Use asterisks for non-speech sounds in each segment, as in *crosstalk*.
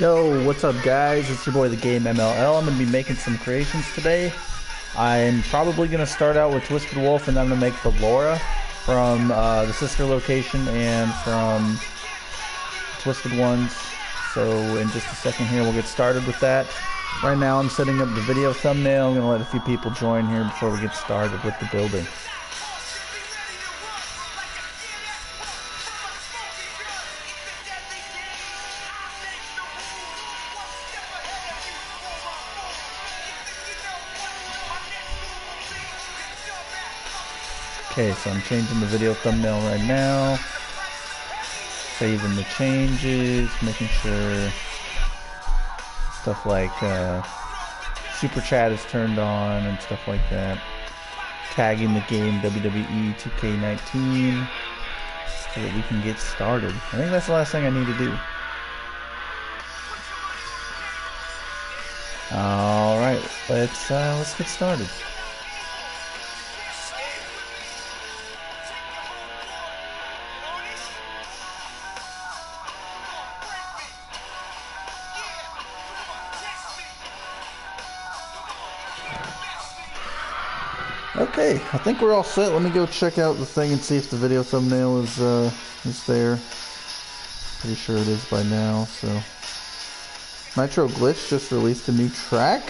Yo, what's up guys? It's your boy the Game MLL. I'm going to be making some creations today. I'm probably going to start out with Twisted Wolf and then I'm going to make Ballora from uh, the sister location and from Twisted Ones. So in just a second here we'll get started with that. Right now I'm setting up the video thumbnail. I'm going to let a few people join here before we get started with the building. Okay, so I'm changing the video thumbnail right now. Saving the changes, making sure stuff like uh, super chat is turned on and stuff like that. Tagging the game WWE 2K19 so that we can get started. I think that's the last thing I need to do. All right, let's uh, let's get started. Okay, I think we're all set. Let me go check out the thing and see if the video thumbnail is uh, is there. Pretty sure it is by now. So, Nitro Glitch just released a new track.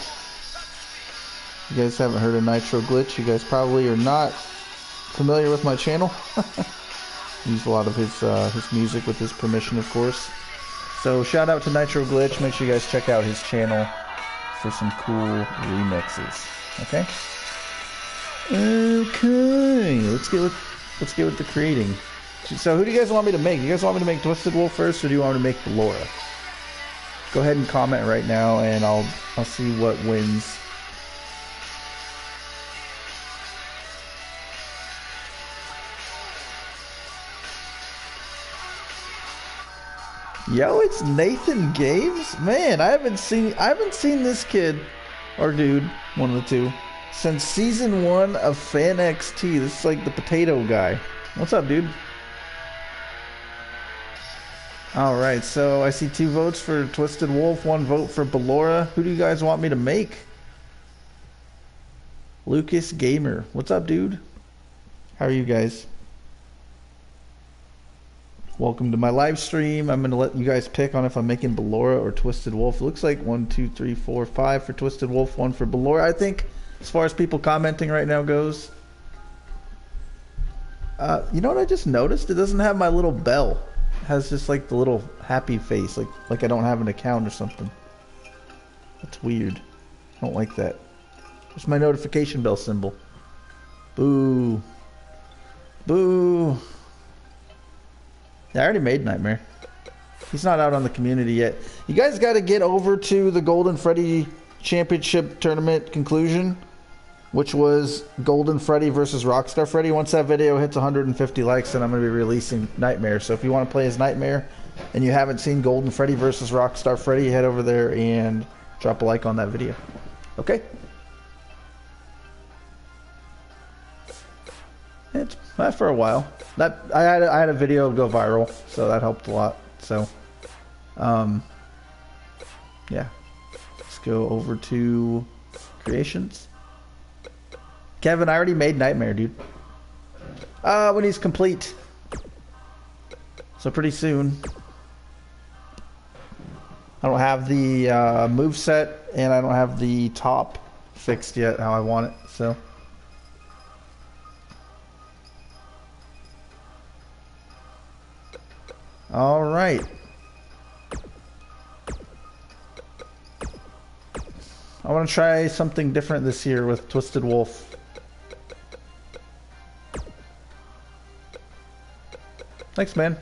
You guys haven't heard of Nitro Glitch. You guys probably are not familiar with my channel. *laughs* Use a lot of his uh, his music with his permission, of course. So shout out to Nitro Glitch. Make sure you guys check out his channel for some cool remixes. Okay. Okay, let's get with let's get with the creating. So, who do you guys want me to make? You guys want me to make Twisted Wolf first, or do you want me to make Laura? Go ahead and comment right now, and I'll I'll see what wins. Yo, it's Nathan Games. Man, I haven't seen I haven't seen this kid or dude, one of the two since season one of FanXT. This is like the potato guy. What's up, dude? Alright, so I see two votes for Twisted Wolf, one vote for Ballora. Who do you guys want me to make? Lucas Gamer. What's up, dude? How are you guys? Welcome to my live stream. I'm going to let you guys pick on if I'm making Ballora or Twisted Wolf. Looks like one, two, three, four, five for Twisted Wolf, one for Ballora. I think as far as people commenting right now goes. Uh, you know what I just noticed? It doesn't have my little bell. It has just like the little happy face, like like I don't have an account or something. That's weird. I don't like that. It's my notification bell symbol. Boo. Boo. Yeah, I already made Nightmare. He's not out on the community yet. You guys got to get over to the Golden Freddy Championship Tournament conclusion which was Golden Freddy versus Rockstar Freddy. Once that video hits 150 likes, then I'm going to be releasing Nightmare. So if you want to play as Nightmare and you haven't seen Golden Freddy versus Rockstar Freddy, head over there and drop a like on that video. Okay? It's uh, for a while. That I had I had a video go viral, so that helped a lot. So, um, yeah. Let's go over to creations. Kevin, I already made Nightmare, dude. Uh, when he's complete. So pretty soon. I don't have the uh, move set and I don't have the top fixed yet how I want it. So. All right. I want to try something different this year with Twisted Wolf. Thanks, man.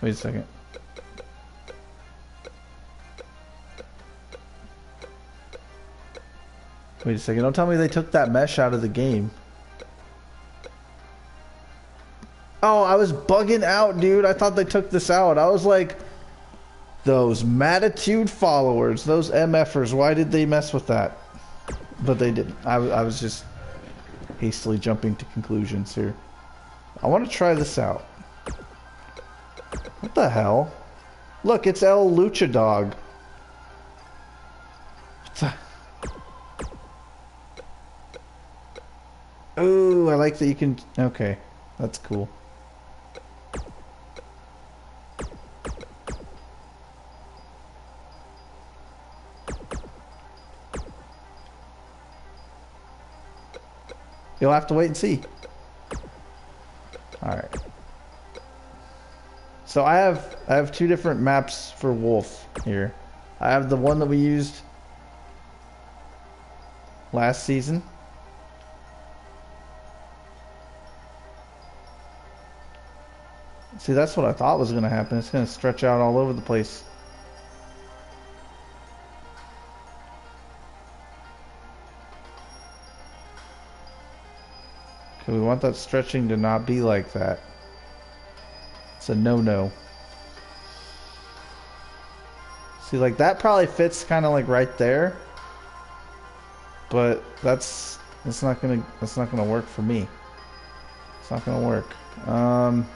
Wait a second. Wait a second. Don't tell me they took that mesh out of the game. Oh, I was bugging out, dude. I thought they took this out. I was like, those Matitude followers, those MFers, why did they mess with that? But they didn't. I, I was just hastily jumping to conclusions here. I want to try this out. What the hell? Look, it's El Lucha Dog. What's that? Oh, I like that you can... Okay, that's cool. You'll have to wait and see. Alright. So I have I have two different maps for Wolf here. I have the one that we used last season. See, that's what I thought was going to happen. It's going to stretch out all over the place. Okay, we want that stretching to not be like that. It's a no-no. See, like, that probably fits kind of like right there. But that's, that's not gonna, that's not gonna work for me. It's not gonna work. Um...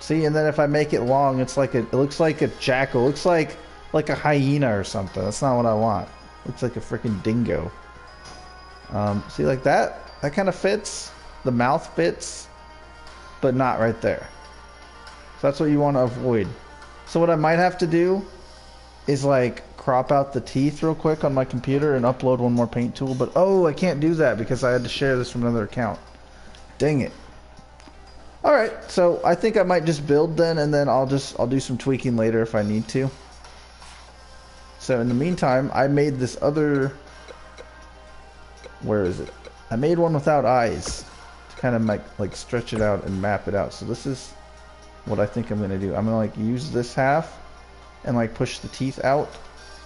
See, and then if I make it long, it's like a, it looks like a jackal. It looks like like a hyena or something. That's not what I want. It looks like a freaking dingo. Um, see, like that, that kind of fits. The mouth fits, but not right there. So that's what you want to avoid. So what I might have to do is like crop out the teeth real quick on my computer and upload one more paint tool. But oh, I can't do that because I had to share this from another account. Dang it. Alright, so I think I might just build then and then I'll just I'll do some tweaking later if I need to. So in the meantime, I made this other where is it? I made one without eyes to kind of like like stretch it out and map it out. So this is what I think I'm gonna do. I'm gonna like use this half and like push the teeth out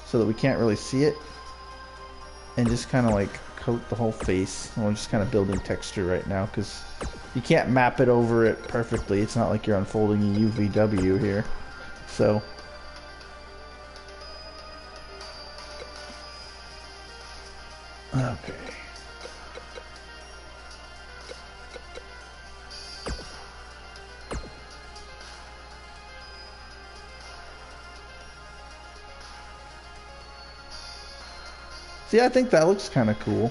so that we can't really see it and just kind of like coat the whole face. I'm just kind of building texture right now because you can't map it over it perfectly. It's not like you're unfolding a UVW here. So Okay. See, I think that looks kind of cool.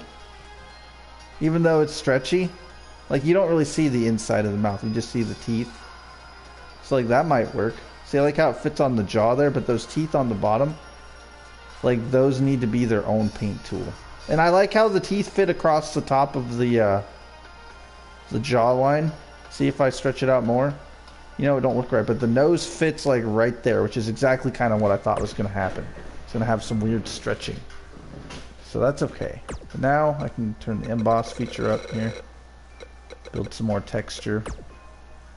Even though it's stretchy, like you don't really see the inside of the mouth, you just see the teeth. So like that might work. See, I like how it fits on the jaw there, but those teeth on the bottom, like those need to be their own paint tool. And I like how the teeth fit across the top of the uh, the jawline. See if I stretch it out more. You know, it don't look right, but the nose fits like right there, which is exactly kind of what I thought was going to happen. It's going to have some weird stretching. So that's okay. Now I can turn the emboss feature up here. Build some more texture.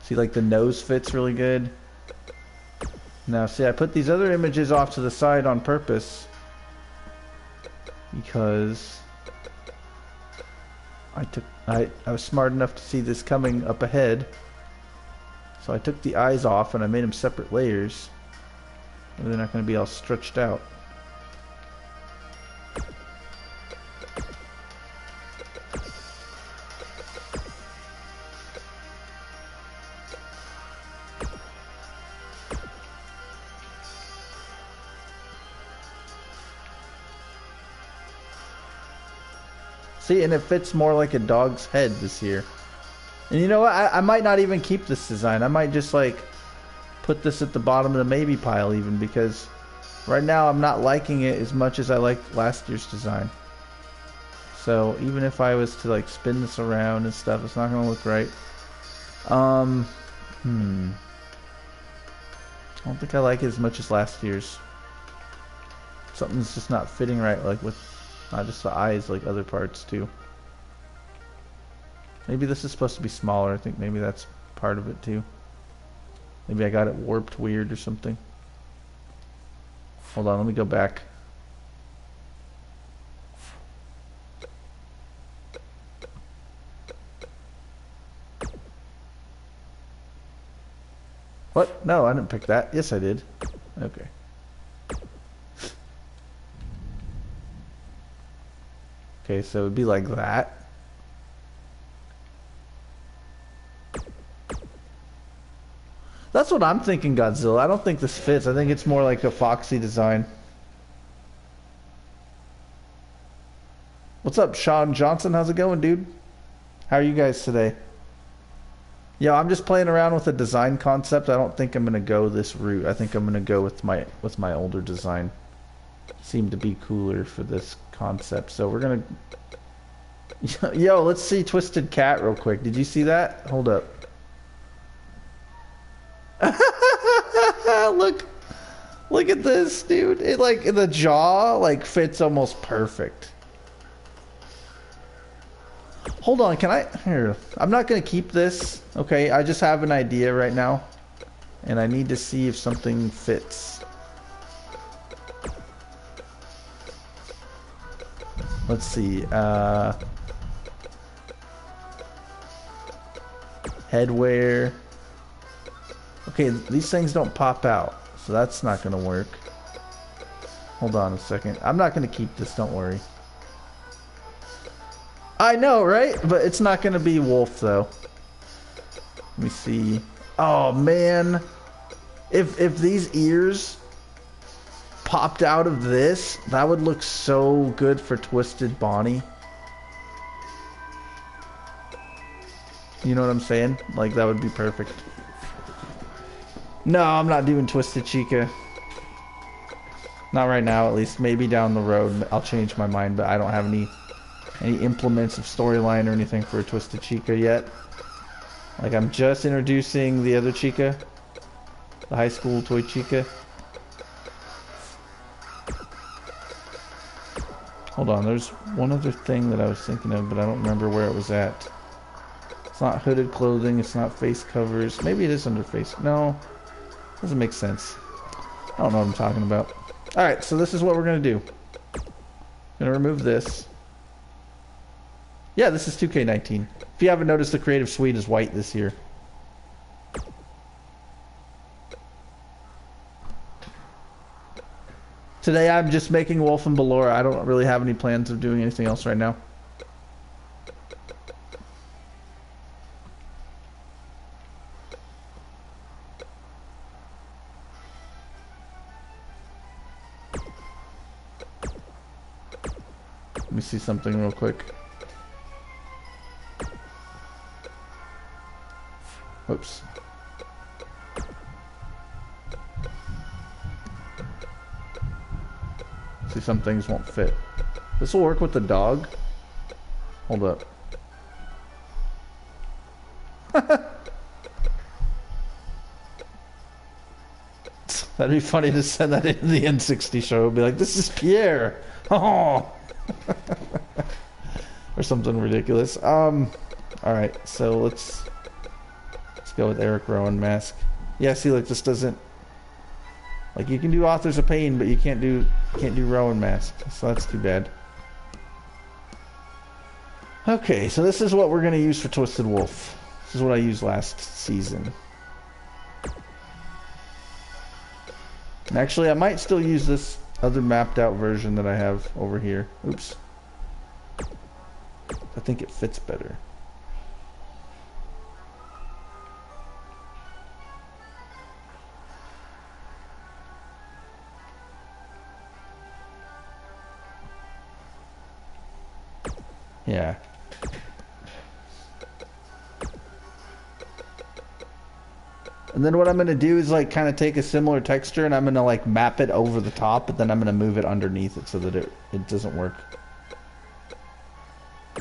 See like the nose fits really good. Now see I put these other images off to the side on purpose. Because I took I, I was smart enough to see this coming up ahead. So I took the eyes off and I made them separate layers. And They're not going to be all stretched out. See, and it fits more like a dog's head this year. And you know what? I, I might not even keep this design. I might just like put this at the bottom of the maybe pile even because right now I'm not liking it as much as I liked last year's design. So even if I was to like spin this around and stuff, it's not to look right. Um, hmm. I don't think I like it as much as last year's. Something's just not fitting right, like with not just the eyes, like other parts too. Maybe this is supposed to be smaller. I think maybe that's part of it too. Maybe I got it warped weird or something. Hold on, let me go back. What? No, I didn't pick that. Yes, I did. Okay. Okay, so it would be like that. That's what I'm thinking, Godzilla. I don't think this fits. I think it's more like a Foxy design. What's up, Sean Johnson? How's it going, dude? How are you guys today? Yeah, I'm just playing around with a design concept. I don't think I'm gonna go this route. I think I'm gonna go with my with my older design. Seemed to be cooler for this concept. So we're gonna *laughs* Yo, let's see Twisted Cat real quick. Did you see that? Hold up. *laughs* look, look at this, dude. It like the jaw like fits almost perfect. Hold on, can I here? I'm not gonna keep this. Okay, I just have an idea right now, and I need to see if something fits. Let's see. Uh, headwear. Okay, these things don't pop out, so that's not going to work. Hold on a second. I'm not going to keep this, don't worry. I know, right? But it's not going to be wolf, though. Let me see. Oh, man. If, if these ears popped out of this, that would look so good for Twisted Bonnie. You know what I'm saying? Like, that would be perfect. No, I'm not doing Twisted Chica. Not right now, at least. Maybe down the road, I'll change my mind, but I don't have any any implements of storyline or anything for a Twisted Chica yet. Like, I'm just introducing the other Chica. The high school toy Chica. Hold on, there's one other thing that I was thinking of, but I don't remember where it was at. It's not hooded clothing, it's not face covers. Maybe it is under face. No, doesn't make sense. I don't know what I'm talking about. Alright, so this is what we're going to do. Going to remove this. Yeah, this is 2K19. If you haven't noticed, the Creative Suite is white this year. Today I'm just making Wolf and Ballora. I don't really have any plans of doing anything else right now. Let me see something real quick. Oops. See, some things won't fit. This will work with the dog. Hold up. *laughs* That'd be funny to send that in the N60 show. Be like, this is Pierre. Oh. *laughs* or something ridiculous. Um, all right, so let's let's go with Eric Rowan mask. Yeah, see, like this doesn't like you can do Authors of Pain, but you can't do can't do Rowan mask. So that's too bad. Okay, so this is what we're gonna use for Twisted Wolf. This is what I used last season. And actually, I might still use this other mapped out version that I have over here. Oops. I think it fits better. Yeah. And then what I'm going to do is like kind of take a similar texture and I'm going to like map it over the top, but then I'm going to move it underneath it so that it, it doesn't work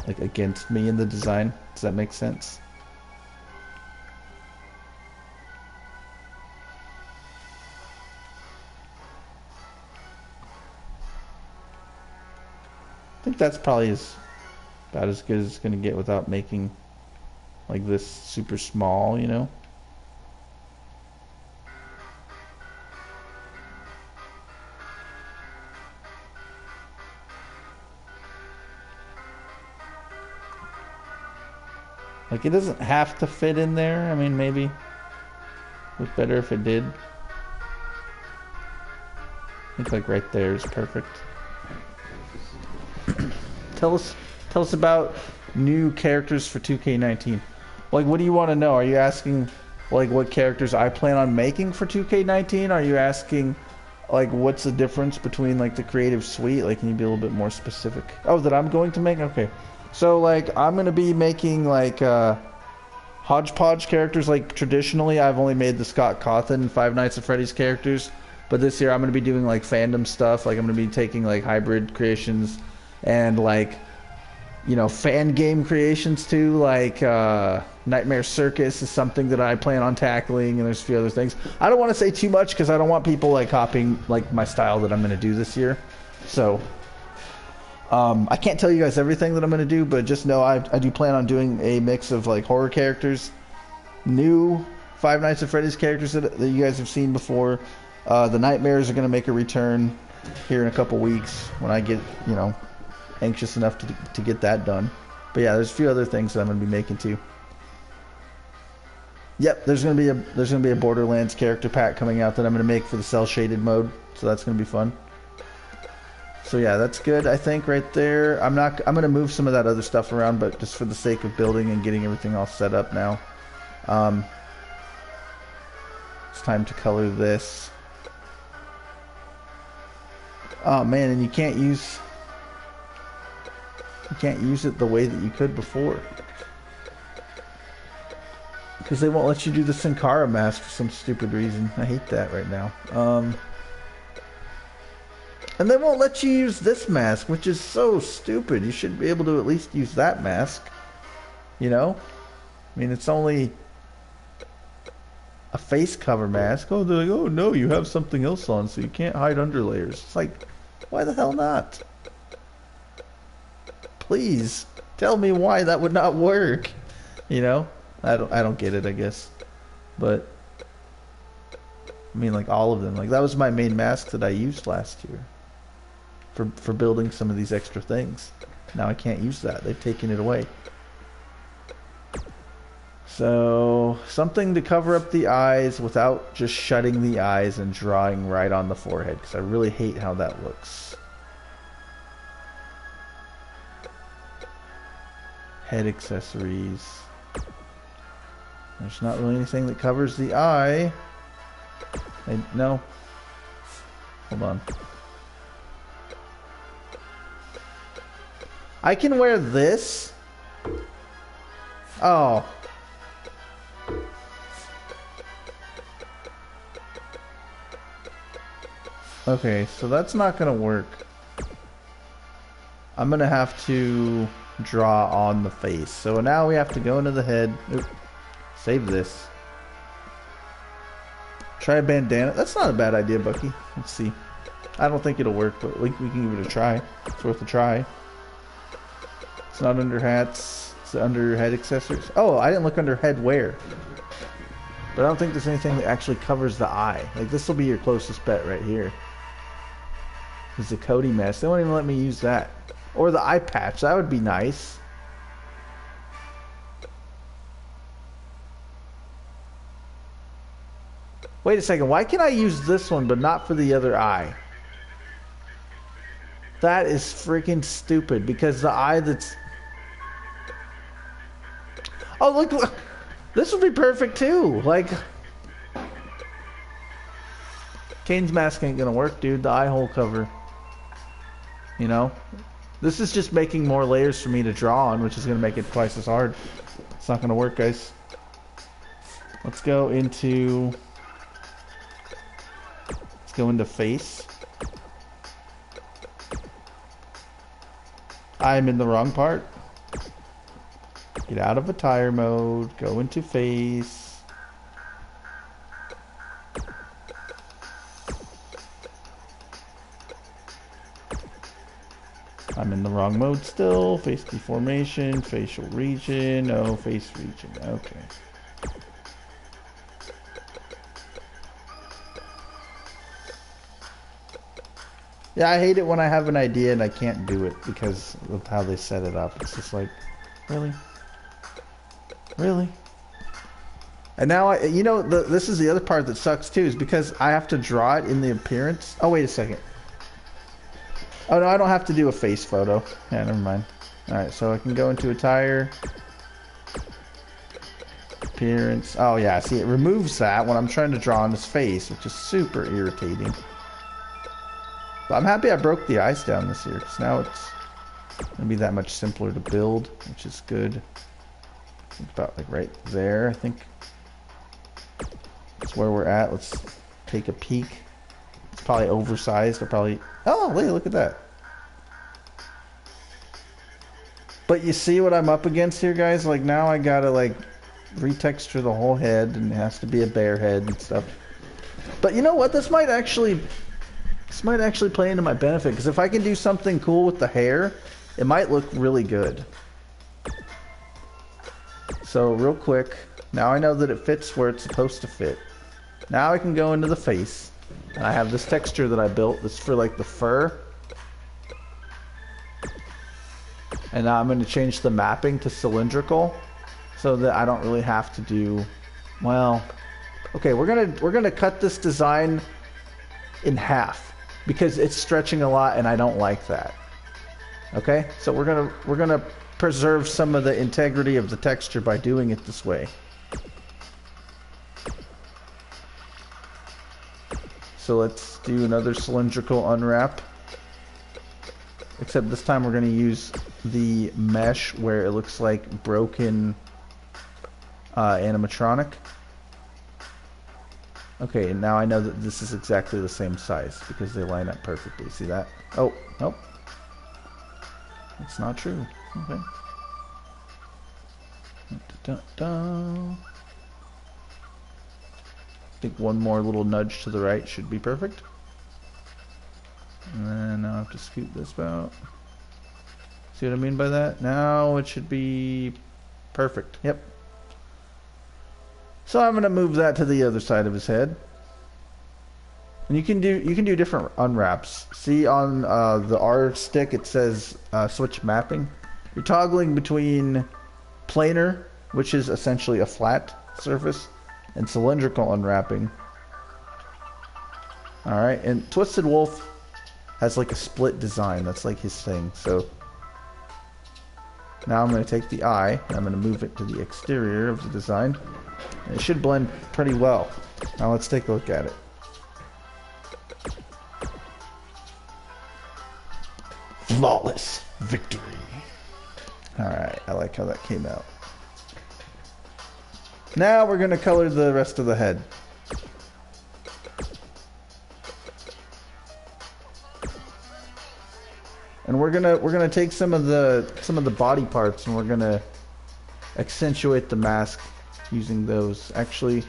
like against me in the design. Does that make sense? I think that's probably as about as good as it's going to get without making like this super small, you know? Like, it doesn't have to fit in there. I mean, maybe look better if it did. Think, like, right there is perfect. tell us, tell us about new characters for 2K19. Like, what do you want to know? Are you asking like what characters I plan on making for 2K19? Are you asking like what's the difference between like the creative suite? Like can you be a little bit more specific? Oh, that I'm going to make? Okay. So like I'm going to be making like uh hodgepodge characters like traditionally I've only made the Scott Cawthon Five Nights at Freddy's characters, but this year I'm going to be doing like fandom stuff. Like I'm going to be taking like hybrid creations and like you know fan game creations too like uh, nightmare circus is something that i plan on tackling and there's a few other things. I don't want to say too much because i don't want people like copying like my style that i'm going to do this year. So um, i can't tell you guys everything that i'm going to do but just know I, I do plan on doing a mix of like horror characters new five nights at freddy's characters that, that you guys have seen before. Uh, the nightmares are going to make a return here in a couple weeks when i get you know anxious enough to, to get that done. But yeah, there's a few other things that I'm going to be making too. Yep, there's going to be a there's going to be a Borderlands character pack coming out that I'm going to make for the cell shaded mode, so that's going to be fun. So yeah, that's good. I think right there. I'm not. I'm going to move some of that other stuff around, but just for the sake of building and getting everything all set up now. Um, it's time to color this. Oh man, and you can't use you can't use it the way that you could before. Because they won't let you do the Sin Cara mask for some stupid reason. I hate that right now. Um, and they won't let you use this mask, which is so stupid. You should be able to at least use that mask. You know? I mean, it's only a face cover mask. Oh, they're like, oh no, you have something else on, so you can't hide under layers. It's like, why the hell not? Please tell me why that would not work. You know, I don't I don't get it. I guess, but I mean, like all of them. Like that was my main mask that I used last year for for building some of these extra things. Now I can't use that. They've taken it away. So, something to cover up the eyes without just shutting the eyes and drawing right on the forehead because I really hate how that looks. Head accessories. There's not really anything that covers the eye. I, no. Hold on. I can wear this. Oh. Okay, so that's not gonna work. I'm gonna have to draw on the face. So now we have to go into the head. Oop. Save this. Try a bandana. That's not a bad idea, Bucky. Let's see. I don't think it'll work, but we, we can give it a try. It's worth a try. It's not under hats. It's under head accessories. Oh, I didn't look under head wear. But I don't think there's anything that actually covers the eye. Like, this will be your closest bet right here. It's a Cody mask. They won't even let me use that. Or the eye patch. That would be nice. Wait a second. Why can I use this one but not for the other eye? That is freaking stupid because the eye that's... Oh, look, look. This would be perfect too. Like... Kane's mask ain't gonna work, dude. The eye hole cover. You know? This is just making more layers for me to draw on, which is going to make it twice as hard. It's not going to work, guys. Let's go into... Let's go into face. I'm in the wrong part. Get out of attire mode, go into face. I'm in the wrong mode still. Face deformation, facial region. No, face region. Okay. Yeah, I hate it when I have an idea and I can't do it because of how they set it up. It's just like, really? Really? And now, I, you know, the, this is the other part that sucks too, is because I have to draw it in the appearance. Oh, wait a second. Oh no, I don't have to do a face photo. Yeah, never mind. Alright, so I can go into attire. appearance. Oh yeah, see it removes that when I'm trying to draw on his face, which is super irritating. But I'm happy I broke the ice down this year, because now it's gonna be that much simpler to build, which is good. About like right there, I think. That's where we're at. Let's take a peek. Probably oversized. Or probably. Oh, wait! Look at that. But you see what I'm up against here, guys? Like now I gotta like retexture the whole head, and it has to be a bear head and stuff. But you know what? This might actually, this might actually play into my benefit because if I can do something cool with the hair, it might look really good. So real quick, now I know that it fits where it's supposed to fit. Now I can go into the face, and I have this texture that I built. This for like the fur. And now I'm going to change the mapping to cylindrical so that I don't really have to do well okay we're gonna we're gonna cut this design in half because it's stretching a lot and I don't like that okay so we're gonna we're gonna preserve some of the integrity of the texture by doing it this way so let's do another cylindrical unwrap except this time we're going to use the mesh where it looks like broken uh, animatronic. Okay, now I know that this is exactly the same size because they line up perfectly. See that? Oh, nope. It's not true. Okay. Dun, dun, dun. Think one more little nudge to the right should be perfect. And then now I have to scoot this out. See what I mean by that? Now it should be perfect. Yep. So I'm going to move that to the other side of his head. And you can do you can do different unwraps. See on uh, the R stick it says uh, switch mapping. You're toggling between planar, which is essentially a flat surface, and cylindrical unwrapping. All right, and Twisted Wolf has like a split design. That's like his thing. So now I'm going to take the eye and I'm going to move it to the exterior of the design. It should blend pretty well. Now let's take a look at it. Flawless victory. Alright, I like how that came out. Now we're going to color the rest of the head. And we're gonna we're gonna take some of the some of the body parts and we're gonna accentuate the mask using those. Actually,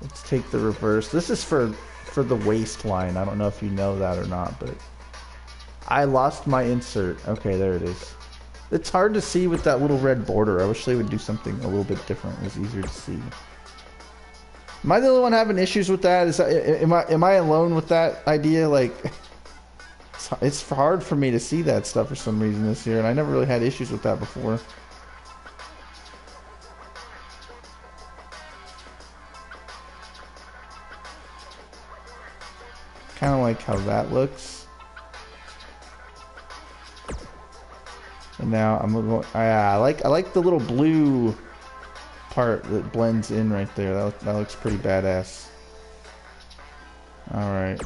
let's take the reverse. This is for for the waistline. I don't know if you know that or not, but I lost my insert. Okay, there it is. It's hard to see with that little red border. I wish they would do something a little bit different. It was easier to see. Am I the only one having issues with that? Is that, am I am I alone with that idea? Like, it's, it's hard for me to see that stuff for some reason this year, and I never really had issues with that before. kind of like how that looks. And now I'm going. I like I like the little blue part that blends in right there. That that looks pretty badass. All right.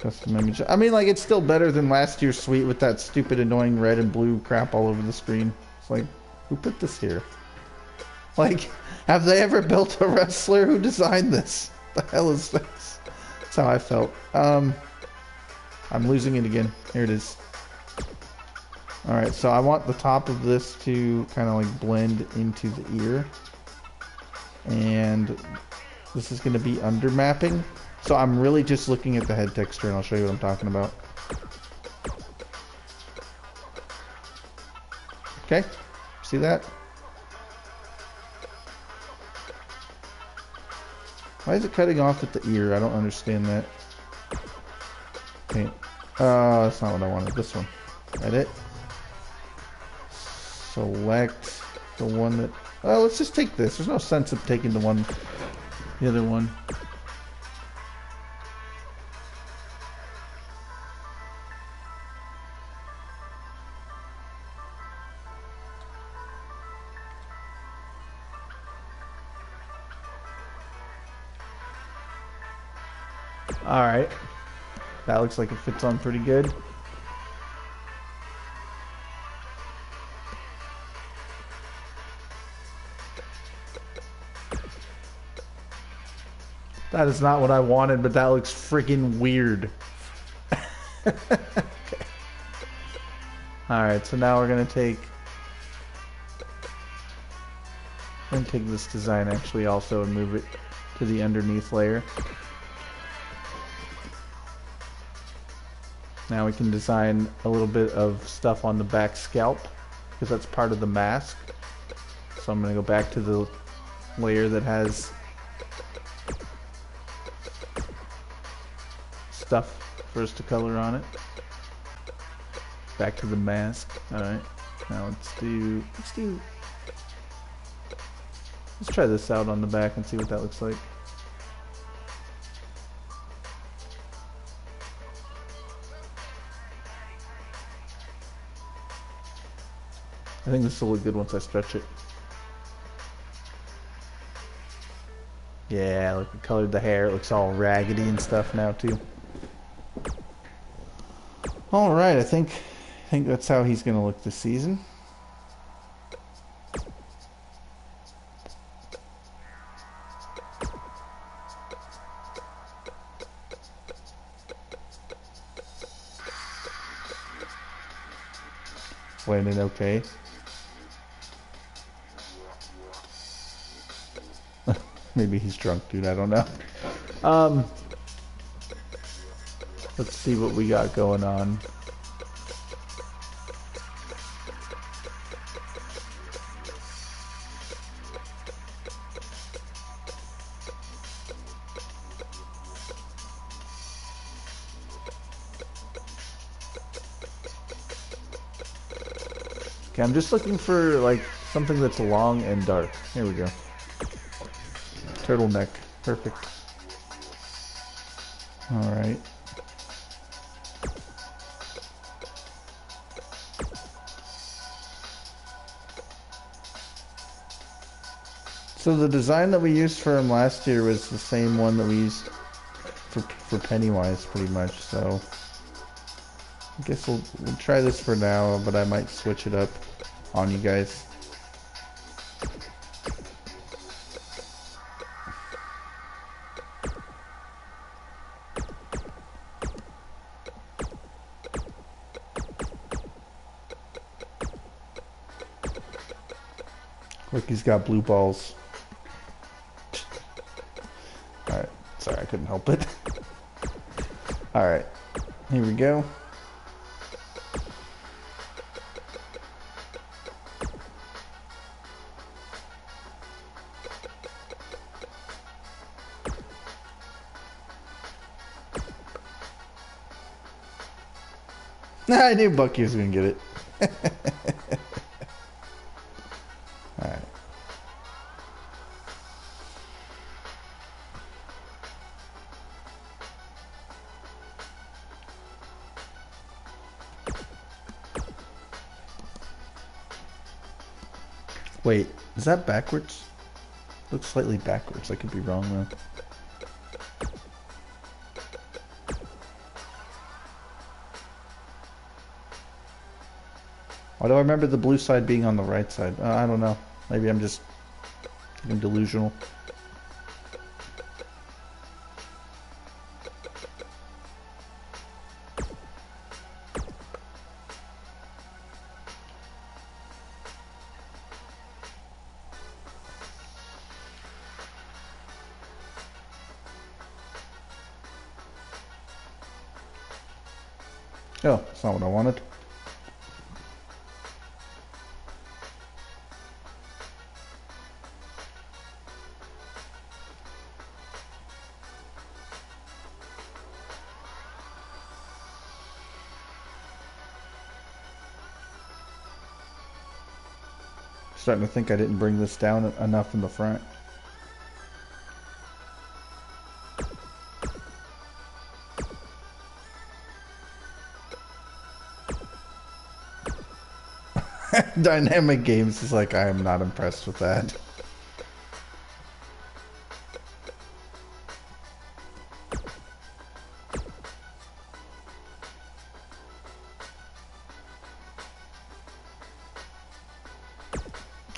Custom image. I mean, like it's still better than last year's suite with that stupid, annoying red and blue crap all over the screen. It's like, who put this here? *laughs* Like, have they ever built a wrestler who designed this? *laughs* The hell is this? That's how I felt. Um, I'm losing it again. Here it is. Alright, so I want the top of this to kind of like blend into the ear. And this is going to be under mapping. So I'm really just looking at the head texture and I'll show you what I'm talking about. Okay, see that? Why is it cutting off at the ear? I don't understand that. Okay. Uh, that's not what I wanted. This one. Edit select the one that... Oh, let's just take this. There's no sense of taking the one, the other one. Alright. That looks like it fits on pretty good. That is not what I wanted, but that looks freaking weird. *laughs* Alright, so now we're to take... I'm to take this design actually also and move it to the underneath layer. Now we can design a little bit of stuff on the back scalp because that's part of the mask. So I'm to go back to the layer that has stuff for us to color on it. Back to the mask. Alright. Now let's do let's do let's try this out on the back and see what that looks like. I think this will look good once I stretch it. Yeah, look, we colored the hair. It looks all raggedy and stuff now too. All right, I think I think that's how he's going to look this season. Landon okay. *laughs* Maybe he's drunk, dude. I don't know. Um, Let's see what we got going on. Okay, I'm just looking for like something that's long and dark. Here we go. Turtleneck. Perfect. Alright. So the design that we used for him last year was the same one that we used for, for Pennywise, pretty much, so... I guess we'll, we'll try this for now, but I might switch it up on you guys. Look, he's got blue balls. Help. *laughs* Alright, here we go. *laughs* I knew Bucky was gonna get it. *laughs* that backwards? Looks slightly backwards. I could be wrong though. Why do I remember the blue side being on the right side? Uh, I don't know. Maybe I'm just delusional. Starting to think I didn't bring this down enough in the front. *laughs* Dynamic Games is like, I am not impressed with that.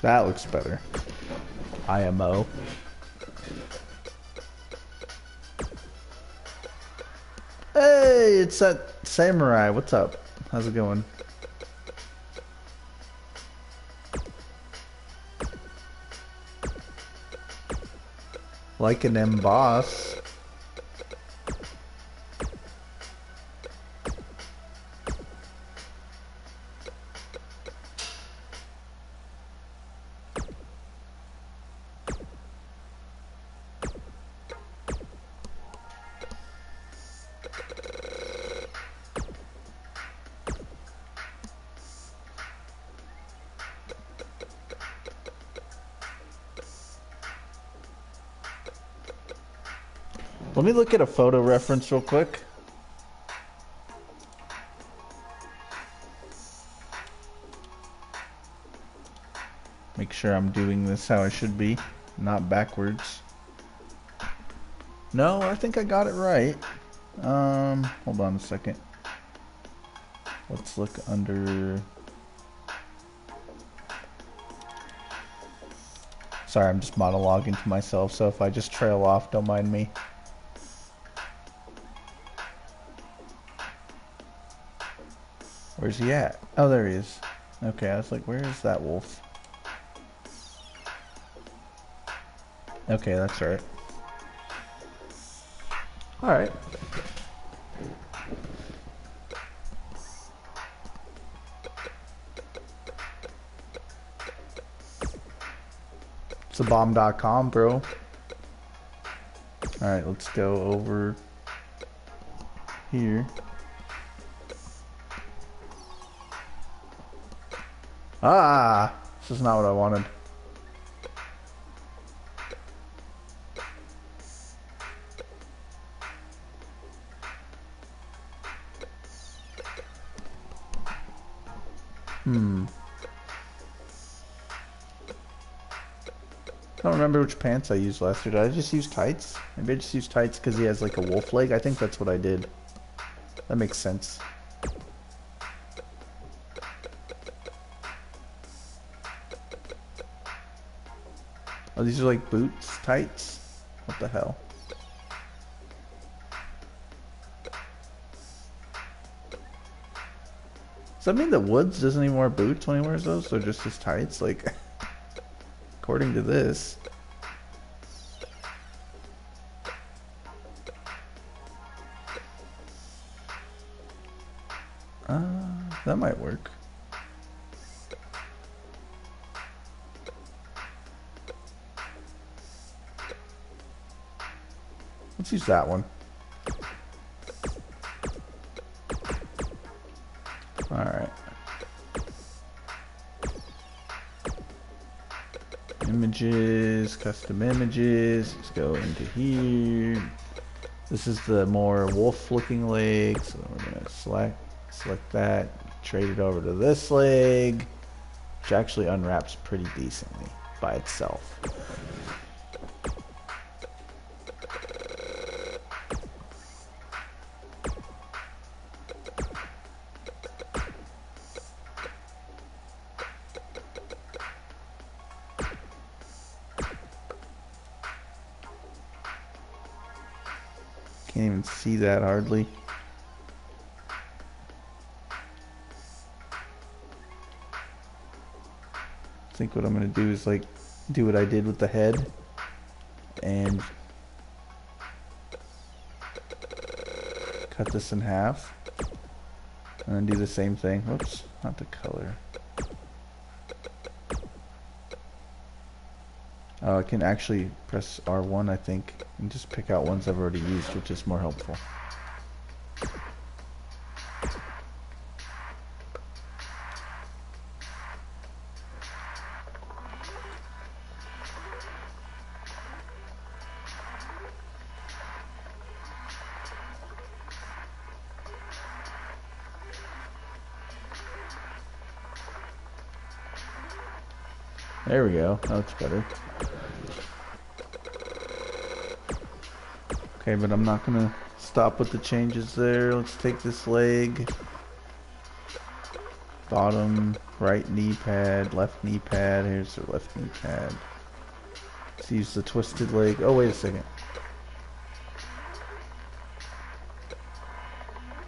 That looks better. IMO. Hey, it's that samurai. What's up? How's it going? Like an emboss. Me look at a photo reference real quick. Make sure I'm doing this how I should be, not backwards. No, I think I got it right. Um, hold on a second. Let's look under... Sorry, I'm just monologuing to myself, so if I just trail off, don't mind me. Where's he at? Oh, there he is. Okay, I was like, where is that wolf? Okay, that's right. Alright. It's a bomb.com, bro. Alright, let's go over here. Ah, this is not what I wanted. Hmm. I don't remember which pants I used last year. Did I just use tights? Maybe I just used tights because he has like a wolf leg. I think that's what I did. That makes sense. Oh, these are like boots, tights? What the hell? Does that mean that Woods doesn't even wear boots when he wears those? Or just his tights? Like, *laughs* according to this. Uh, that might work. Let's use that one. Alright. Images, custom images. Let's go into here. This is the more wolf looking leg. So we're to select, select that, trade it over to this leg, which actually unwraps pretty decently by itself. That hardly. I think what I'm gonna do is like do what I did with the head and cut this in half and then do the same thing. Whoops, not the color. Oh, I can actually press R1, I think, and just pick out ones I've already used, which is more helpful. There we go. That looks better. Okay, but I'm not gonna stop with the changes there. Let's take this leg. Bottom, right knee pad, left knee pad. Here's the left knee pad. Let's use the twisted leg. Oh, wait a second.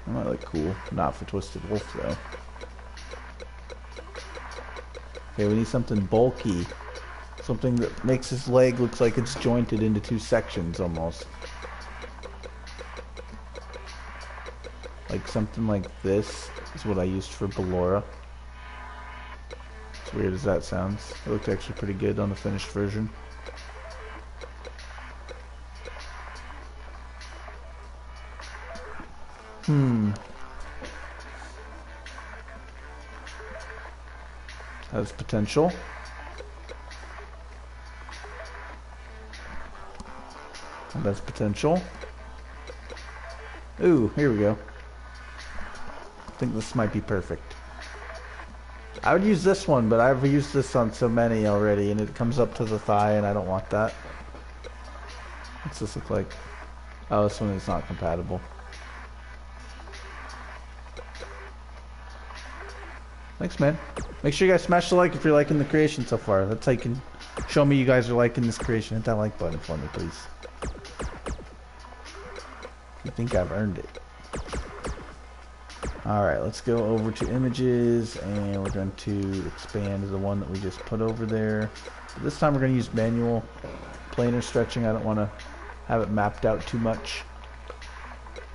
That might look cool. Not for Twisted Wolf, though. Okay, we need something bulky. Something that makes his leg look like it's jointed into two sections, almost. Like something like this is what I used for Ballora. As weird as that sounds. It looked actually pretty good on the finished version. Hmm. Has potential. That's potential. Ooh, here we go. Think this might be perfect. I would use this one, but I've used this on so many already, and it comes up to the thigh, and I don't want that. What's this look like? Oh, this one is not compatible. Thanks, man. Make sure you guys smash the like if you're liking the creation so far. That's how you can show me you guys are liking this creation. Hit that like button for me, please. You think I've earned it. Alright, let's go over to images and we're going to expand the one that we just put over there. But this time we're going to use manual planar stretching. I don't want to have it mapped out too much.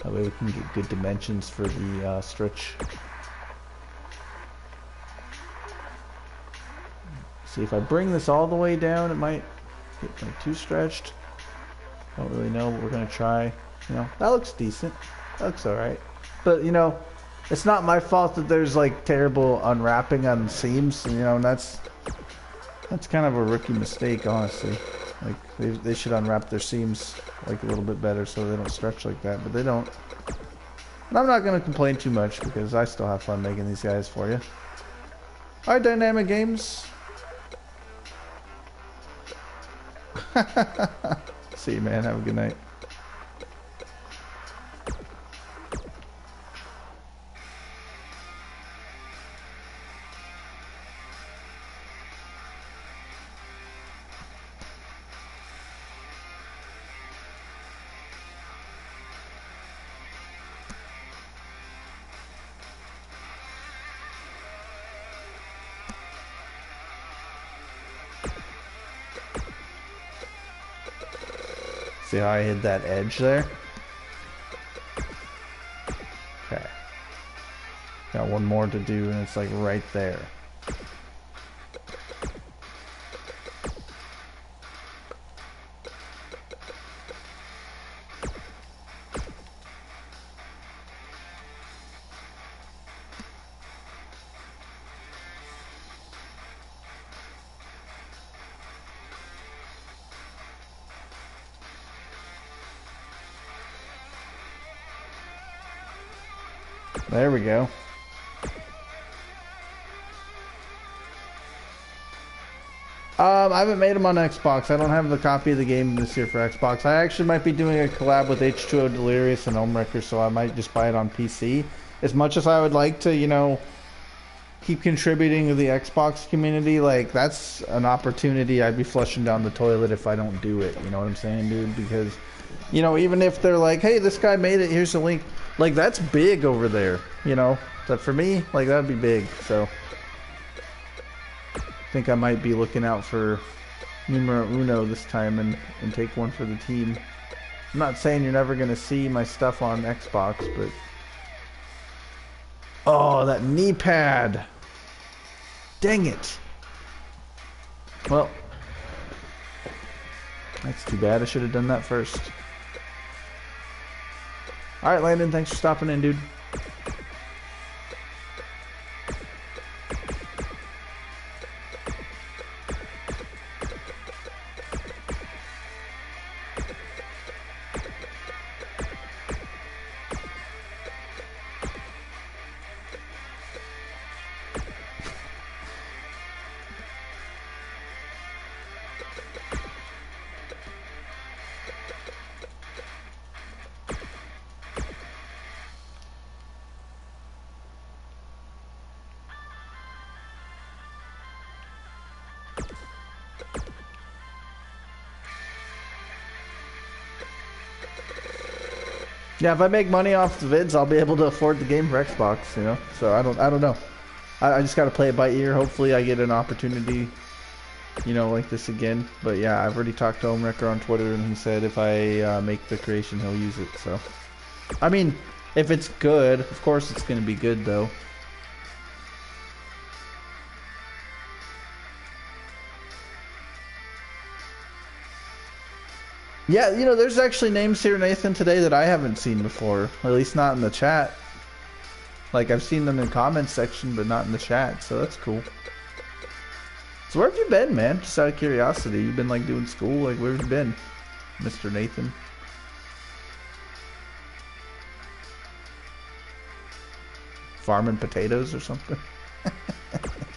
That way we can get good dimensions for the uh, stretch See, if I bring this all the way down, it might get like too stretched. Don't really know, but we're gonna try. You know, that looks decent. That looks alright. But, you know, it's not my fault that there's like terrible unwrapping on seams, you know, and that's that's kind of a rookie mistake, honestly. Like they, they should unwrap their seams like a little bit better so they don't stretch like that, but they don't. And I'm not gonna complain too much because I still have fun making these guys for you. Alright, Dynamic Games. *laughs* See you, man. Have a good night. See how I hit that edge there? Okay. Got one more to do and it's like right there. Go. Um, I haven't made them on Xbox. I don't have the copy of the game this year for Xbox. I actually might be doing a collab with H2O Delirious and Homewrecker, so I might just buy it on PC. As much as I would like to, you know, keep contributing to the Xbox community, like, that's an opportunity I'd be flushing down the toilet if I don't do it. You know what I'm saying, dude? Because, you know, even if they're like, hey, this guy made it, here's the link like that's big over there, you know. But for me, like that'd be big. So I think I might be looking out for numero uno this time and and take one for the team. I'm not saying you're never gonna see my stuff on Xbox, but oh, that knee pad. Dang it. Well, that's too bad. I should have done that first. Alright, Landon, thanks for stopping in, dude. Yeah, if I make money off the vids, I'll be able to afford the game for Xbox. You know, so I don't I don't know. I, I just got to play it by ear. Hopefully, I get an opportunity. You know, like this again. But yeah, I've already talked to Homewrecker on Twitter, and he said if I uh, make the creation, he'll use it. So, I mean, if it's good, of course it's gonna be good though. Yeah, you know, there's actually names here, Nathan, today that I haven't seen before. At least not in the chat. Like, I've seen them in the comments section, but not in the chat, so that's cool. So where have you been, man? Just out of curiosity. You've been, like, doing school? Like, where have you been, Mr. Nathan? Farming potatoes or something? *laughs*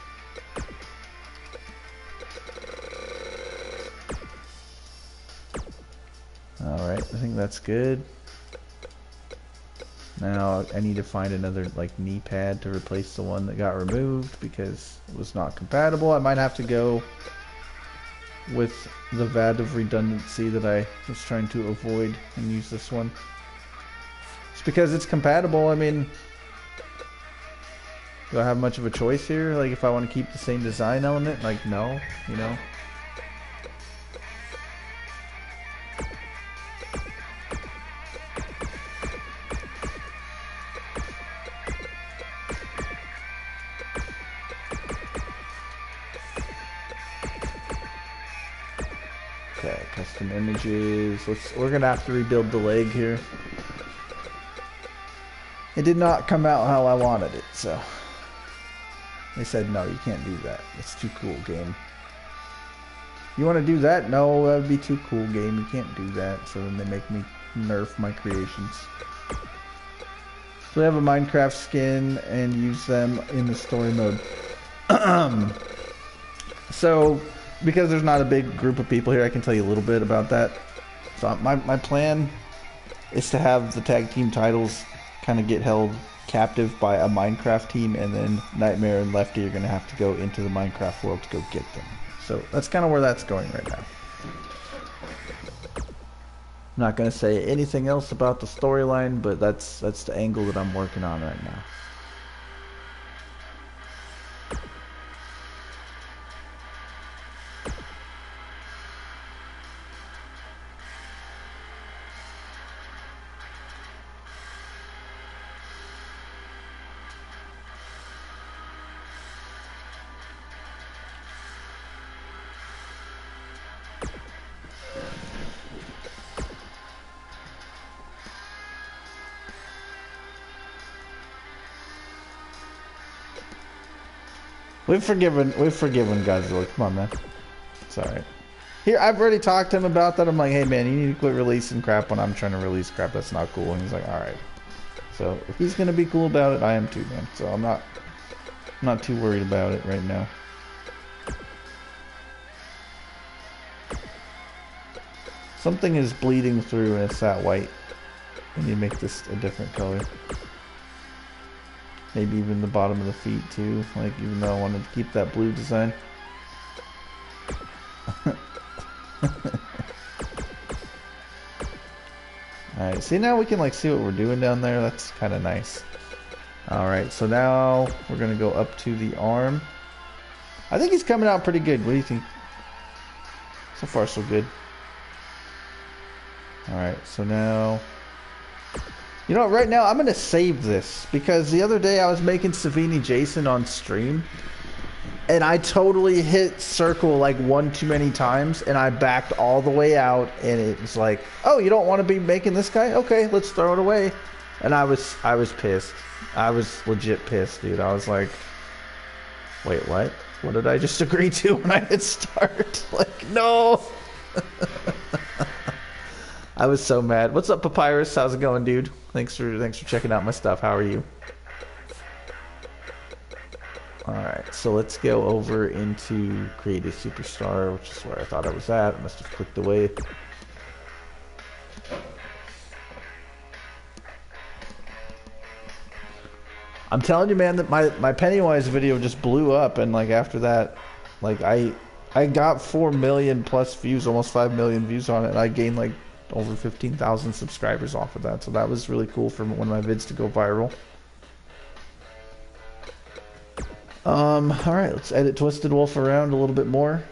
Alright, I think that's good. Now I need to find another like knee pad to replace the one that got removed because it was not compatible. I might have to go with the VAD of redundancy that I was trying to avoid and use this one. It's because it's compatible. I mean, do I have much of a choice here? Like if I want to keep the same design element? Like no, you know? Images. Let's. We're gonna have to rebuild the leg here. It did not come out how I wanted it, so they said no, you can't do that. It's too cool, game. You want to do that? No, that would be too cool, game. You can't do that. So then they make me nerf my creations. So we have a Minecraft skin and use them in the story mode. *clears throat* so because there's not a big group of people here, I can tell you a little bit about that. So my, my plan is to have the tag team titles kind of get held captive by a Minecraft team, and then Nightmare and Lefty are going to have to go into the Minecraft world to go get them. So that's kind of where that's going right now. I'm not going to say anything else about the storyline, but that's that's the angle that I'm working on right now. We've forgiven we've forgiven Godzilla. Come on, man. It's alright. Here, I've already talked to him about that. I'm like, hey man, you need to quit releasing crap when I'm trying to release crap. That's not cool. And he's like, alright. So if he's gonna be cool about it, I am too, man. So I'm not I'm not too worried about it right now. Something is bleeding through and it's that white. I need to make this a different color. Maybe even the bottom of the feet too. Like even though I wanted to keep that blue design. *laughs* Alright, see now we can like see what we're doing down there. That's kind of nice. Alright, so now we're going to go up to the arm. I think he's coming out pretty good. What do you think? So far so good. Alright, so now you know, right now I'm gonna save this because the other day I was making Savini Jason on stream, and I totally hit circle like one too many times, and I backed all the way out, and it was like, oh, you don't want to be making this guy? Okay, let's throw it away. And I was I was pissed. I was legit pissed, dude. I was like, wait, what? What did I just *laughs* agree to when I hit start? *laughs* like, no. *laughs* I was so mad. What's up, Papyrus? How's it going, dude? Thanks for thanks for checking out my stuff. How are you? Alright, so let's go over into Creative Superstar, which is where I thought I was at. I must have clicked away. I'm telling you, man, that my, my Pennywise video just blew up, and like after that, like I I got four million plus views, almost five million views on it, and I gained like over 15,000 subscribers off of that. So that was really cool for one of my vids to go viral. Um, all right, let's edit Twisted Wolf around a little bit more.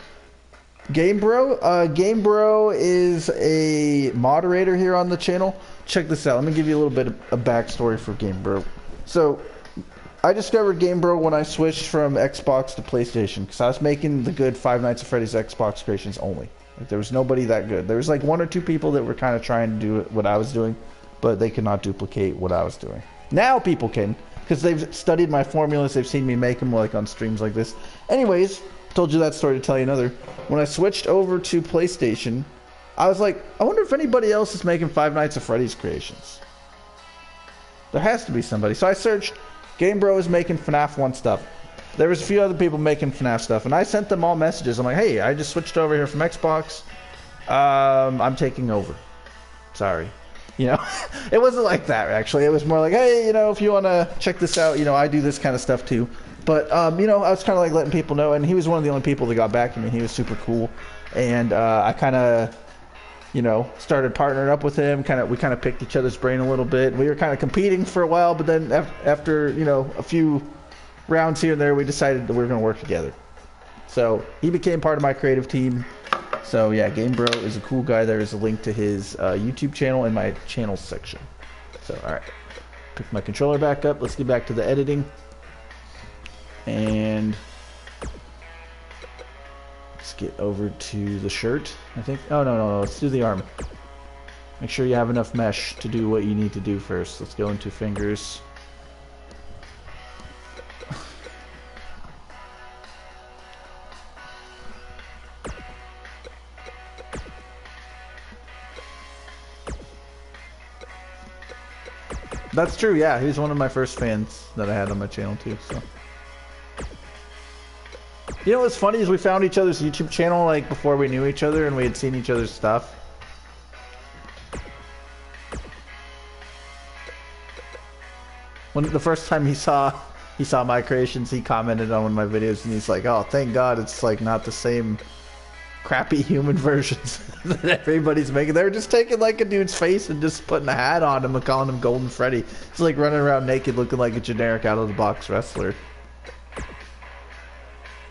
Game Bro, uh, Game Bro is a moderator here on the channel. Check this out. Let me give you a little bit of a backstory for Game Bro. So, I discovered Game Bro when I switched from Xbox to PlayStation because I was making the good Five Nights at Freddy's Xbox creations only. Like there was nobody that good. There was like one or two people that were kind of trying to do what I was doing, but they could not duplicate what I was doing. Now people can because they've studied my formulas. They've seen me make them like on streams like this. Anyways, told you that story to tell you another. When I switched over to PlayStation, I was like, I wonder if anybody else is making Five Nights at Freddy's creations. There has to be somebody. So I searched Game Bro is making FNAF 1 stuff. There was a few other people making FNAF stuff, and I sent them all messages. I'm like, hey, I just switched over here from Xbox. Um, I'm taking over. Sorry. You know, *laughs* it wasn't like that actually. It was more like, hey, you know, if you want to check this out, you know, I do this kind of stuff too. But um, you know, I was kind of like letting people know, and he was one of the only people that got back to me. He was super cool, and uh, I kind of you know, started partnering up with him. Kind of, we kind of picked each other's brain a little bit. We were kind of competing for a while, but then after you know a few rounds here and there, we decided that we were going to work together. So he became part of my creative team. So yeah, Game Bro is a cool guy. There is a link to his uh, YouTube channel in my channels section. So all right, pick my controller back up. Let's get back to the editing. And let's get over to the shirt, I think. Oh, no, no, no. Let's do the arm. Make sure you have enough mesh to do what you need to do first. Let's go into fingers. That's true, yeah. He's one of my first fans that I had on my channel, too, so... You know what's funny is we found each other's YouTube channel like before we knew each other and we had seen each other's stuff. When the first time he saw he saw my creations, he commented on one of my videos and he's like, "Oh, thank God it's like not the same crappy *laughs* human versions that everybody's making. They're just taking like a dude's face and just putting a hat on him and calling him Golden Freddy. It's like running around naked looking like a generic out of the box wrestler."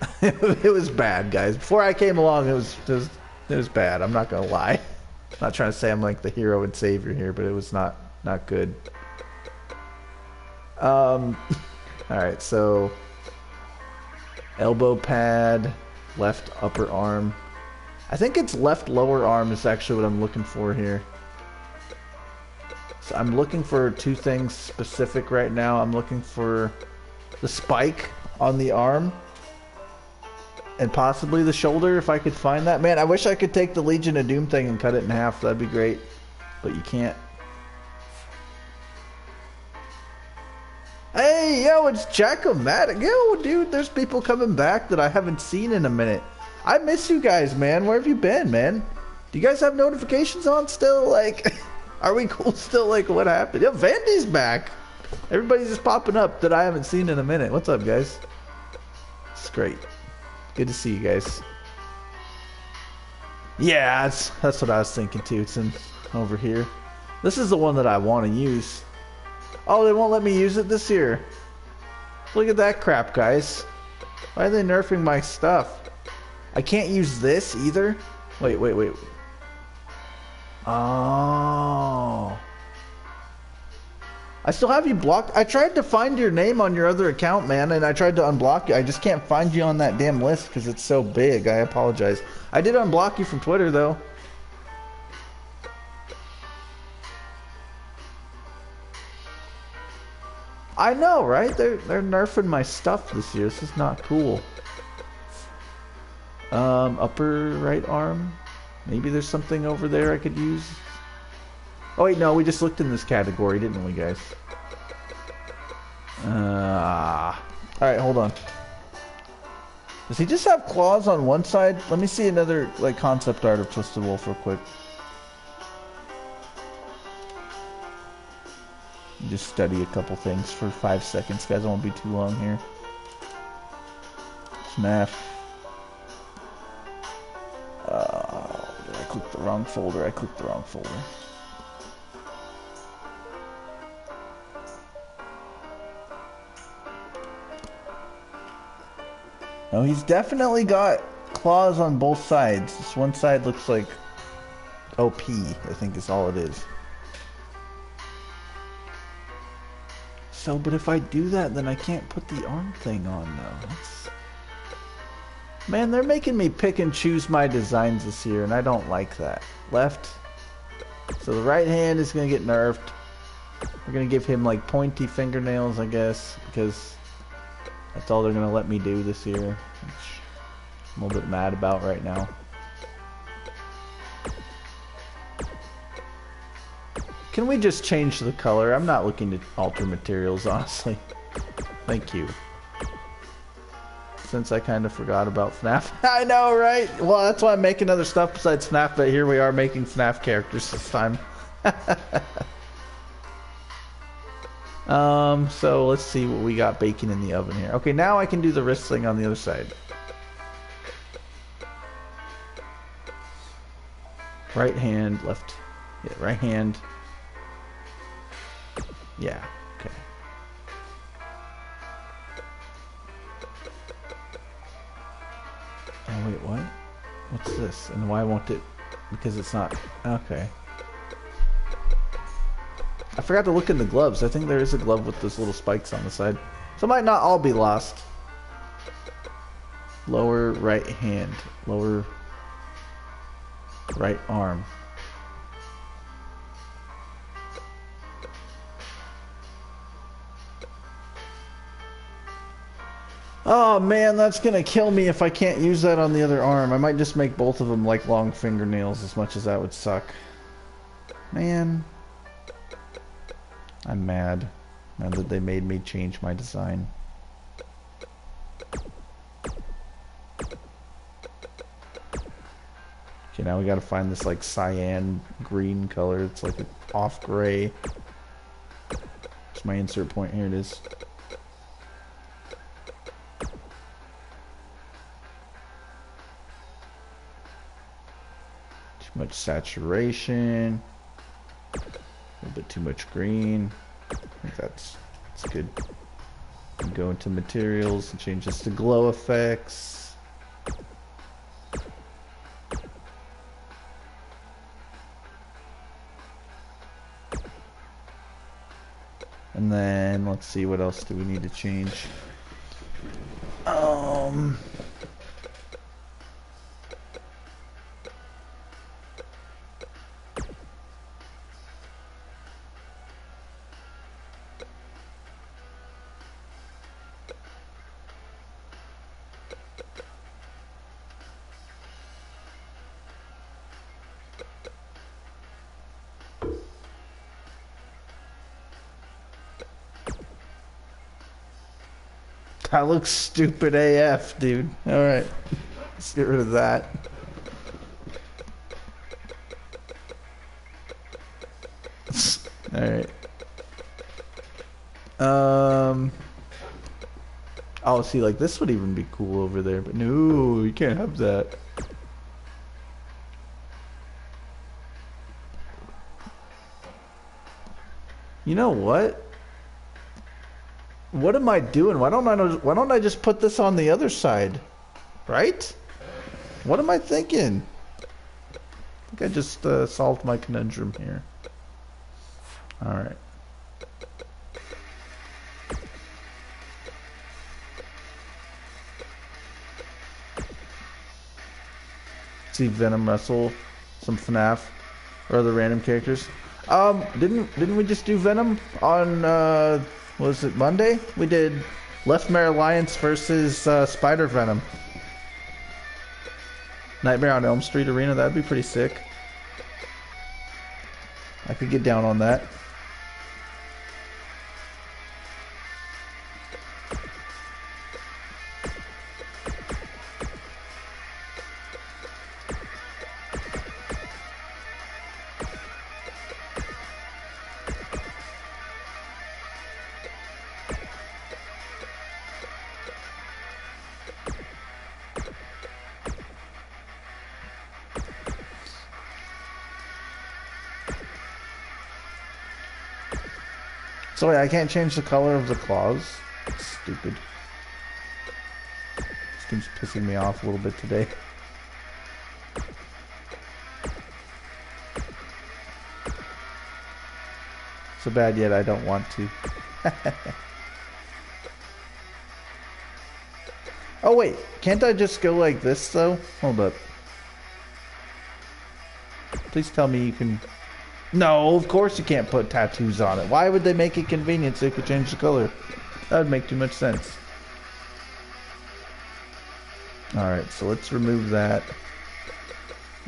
*laughs* it was bad, guys. Before I came along, it was, it was it was bad. I'm not gonna lie. I'm not trying to say I'm like the hero and savior here, but it was not not good. Um, *laughs* all right, so elbow pad, left upper arm. I think it's left lower arm is actually what I'm looking for here. So I'm looking for two things specific right now. I'm looking for the spike on the arm and possibly the shoulder if I could find that. Man, I wish I could take the Legion of Doom thing and cut it in half. That'd be great. But you can't. Hey, yo, it's Jackomatic. Yo, dude, there's people coming back that I haven't seen in a minute. I miss you guys, man. Where have you been, man? Do you guys have notifications on still? Like, *laughs* are we cool still? Like, what happened? Yo, Vandy's back. Everybody's just popping up that I haven't seen in a minute. What's up, guys? It's great. Good to see you guys. Yeah, that's, that's what I was thinking too. It's in over here. This is the one that I want to use. Oh, they won't let me use it this year. Look at that crap, guys. Why are they nerfing my stuff? I can't use this either? Wait, wait, wait. Oh. I still have you blocked. I tried to find your name on your other account, man, and I tried to unblock you. I just can't find you on that damn list because it's so big. I apologize. I did unblock you from Twitter, though. I know, right? They're they're nerfing my stuff this year. This is not cool. Um, upper right arm. Maybe there's something over there I could use. Oh wait, no, we just looked in this category, didn't we, guys? Uh, Alright, hold on. Does he just have claws on one side? Let me see another like concept art of Twisted Wolf real quick. Just study a couple things for five seconds, guys. I won't be too long here. Snap. Uh, did I click the the wrong folder. I clicked the wrong folder. No, he's definitely got claws on both sides. This one side looks like OP, I think is all it is. So, but if I do that, then I can't put the arm thing on, though. That's... Man, they're making me pick and choose my designs this year, and I don't like that. Left. So the right hand is going to get nerfed. We're going to give him, like, pointy fingernails, I guess, because that's all they're going to let me do this year. I'm a little bit mad about right now. Can we just change the color? I'm not looking to alter materials, *laughs* honestly. Thank you. Since I kind of forgot about FNAF. *laughs* I know, right? Well, that's why I'm making other stuff besides FNAF, but here we are making FNAF characters this time. *laughs* um, so let's see what we got baking in the oven here. Okay, now I can do the wrist thing on the other side. Right hand, left, yeah, right hand, yeah, Oh, wait, what? What's this? And why won't it... Because it's not... Okay. I forgot to look in the gloves. I think there is a glove with those little spikes on the side. So it might not all be lost. Lower right hand. Lower right arm. Oh man, that's gonna kill me if I can't use that on the other arm. I might just make both of them like long fingernails as much as that would suck. Man. I'm mad. Mad that they made me change my design. Okay, now we gotta find this like cyan green color. It's like an off gray. It's my insert point. Here it is. Much saturation. A little bit too much green. I think that's, that's good. Go into materials and change this to glow effects. And then let's see what else do we need to change. Um That looks stupid AF, dude. Alright. Let's get rid of that. Alright. Um... Oh, see, like, this would even be cool over there, but no, you can't have that. You know what? What am I doing? Why don't I why don't I just put this on the other side? Right? What am I thinking? I think I just uh, solved my conundrum here. Alright. See Venom wrestle some FNAF or other random characters. Um, didn't didn't we just do Venom on uh was it Monday? We did Leftmare Alliance versus uh, Spider Venom. Nightmare on Elm Street Arena, that'd be pretty sick. I could get down on that. Wait, I can't change the color of the claws? That's stupid. This game's pissing me off a little bit today. *laughs* So bad yet I don't want to. *laughs* oh wait, can't I just go like this though? Hold up. Please tell me you can... No, of course you can't put tattoos on it. Why would they make it convenient so you could change the color? That would make too much sense. Alright, so let's remove that.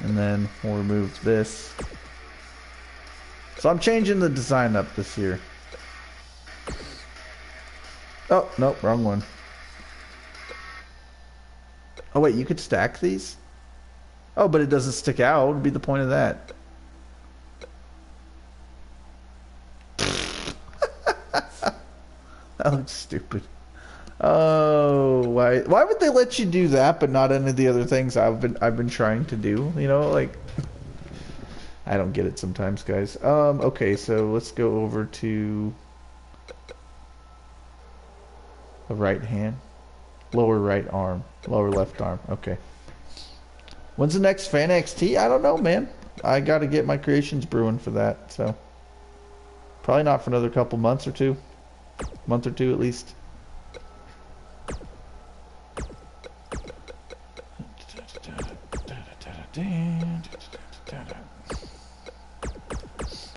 And then we'll remove this. So I'm changing the design up this year. Oh, nope, wrong one. Oh wait, you could stack these? Oh, but it doesn't stick out. What would be the point of that? that looks stupid. Oh, why? Would they let you do that, but not any of the other things I've been I've been trying to do? You know, like I don't get it sometimes, guys. Um, okay, so let's go over to the right hand, lower right arm, lower left arm. Okay. When's the next FanXT? I don't know, man. I got to get my creations brewing for that, so probably not for another couple months or two, month or two at least.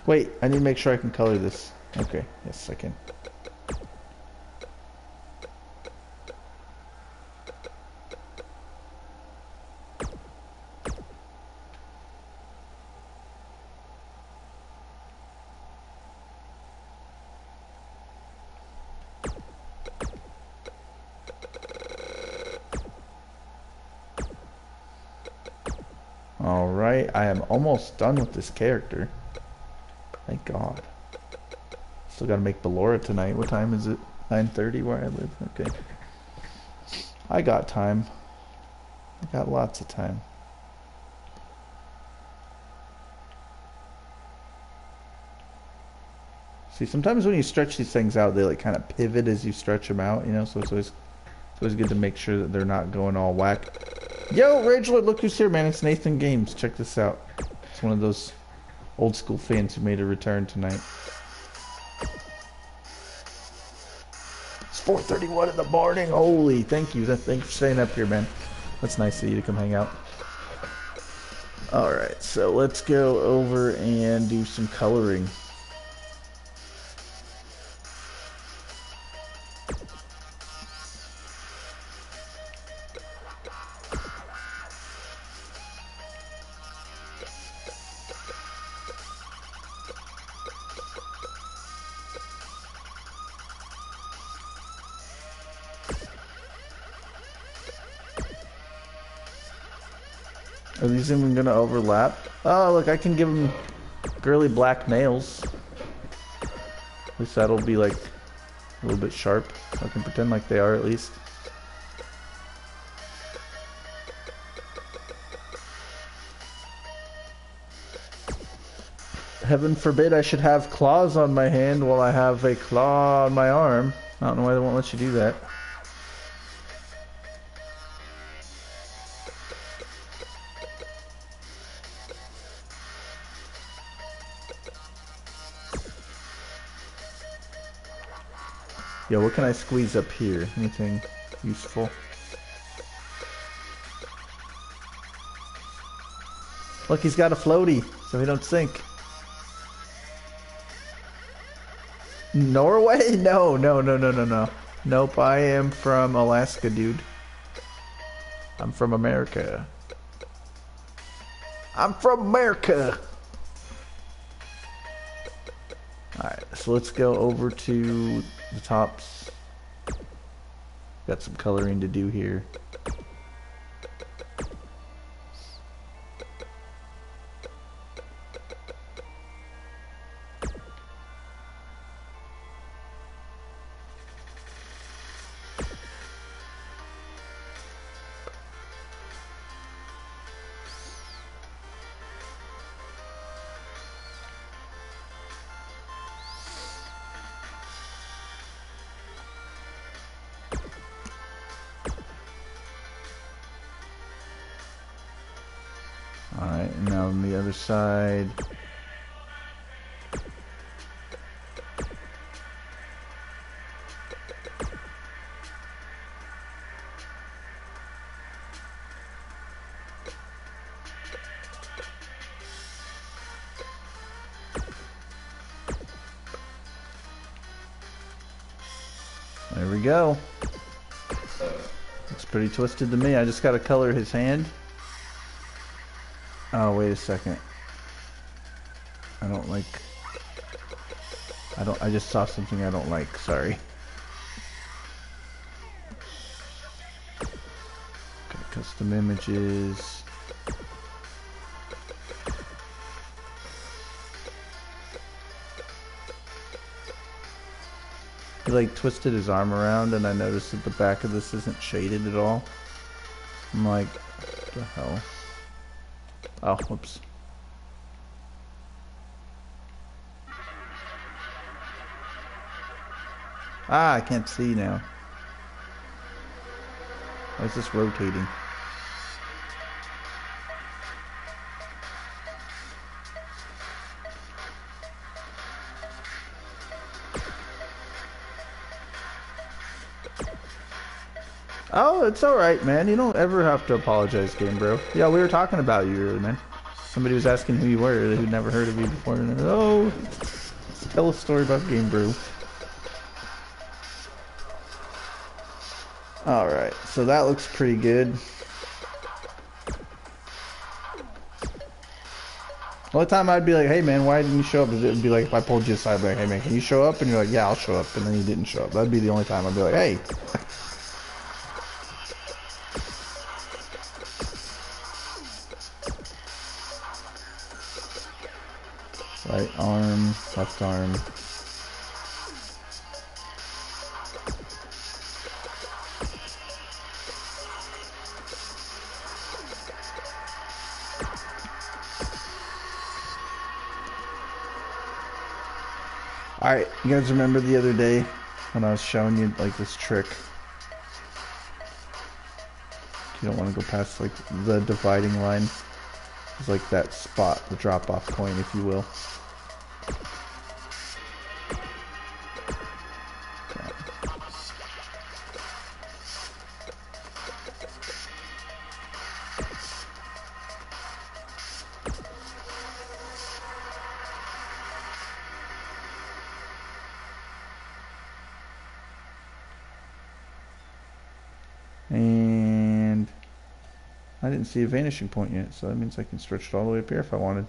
Wait, I need to make sure I can color this. Okay, yes I can. Alright, I am almost done with this character. Thank God. Still gotta make Ballora tonight. What time is it? 9.30 where I live? Okay. I got time. I got lots of time. See, sometimes when you stretch these things out, they like kind of pivot as you stretch them out, you know, so it's always, it's always good to make sure that they're not going all whack. Yo, Rage Lord, look who's here, man. It's Nathan Games. Check this out. It's one of those old school fans who made a return tonight. It's 4.31 in the morning. Holy, thank you. Thanks for staying up here, man. That's nice of you to come hang out. Alright, so let's go over and do some coloring. Overlap? Oh, look, I can give him girly black nails. At least that'll be like a little bit sharp. I can pretend like they are at least. Heaven forbid I should have claws on my hand while I have a claw on my arm. I don't know why they won't let you do that. Yo, what can I squeeze up here? Anything useful? Look, he's got a floaty, so he don't sink. Norway? *laughs* No, no, no, no, no, no. Nope, I am from Alaska, dude. I'm from America. I'm from America! So let's go over to the tops. Got some coloring to do here. Other side. There we go. Looks pretty twisted to me. I just gotta color his hand. Oh, wait a second. I don't like... I don't, I just saw something I don't like, sorry. Okay, custom images. He like twisted his arm around and I noticed that the back of this isn't shaded at all. I'm like, what the hell? Oh, whoops. Ah, I can't see now. Why is this rotating? It's alright, man. You don't ever have to apologize, Game Bro. Yeah, we were talking about you earlier, man. Somebody was asking who you were, who'd never heard of you before. And oh, tell a story about Game Bro. Alright, so that looks pretty good. The time I'd be like, hey man, why didn't you show up? It would be like if I pulled you aside, like, hey man, can you show up? And you're like, yeah, I'll show up. And then you didn't show up. That'd be the only time I'd be like, hey. Left arm. Alright, you guys remember the other day when I was showing you like this trick? You don't want to go past like the dividing line. It's like that spot, the drop off point if you will. See a vanishing point yet, so that means I can stretch it all the way up here if I wanted.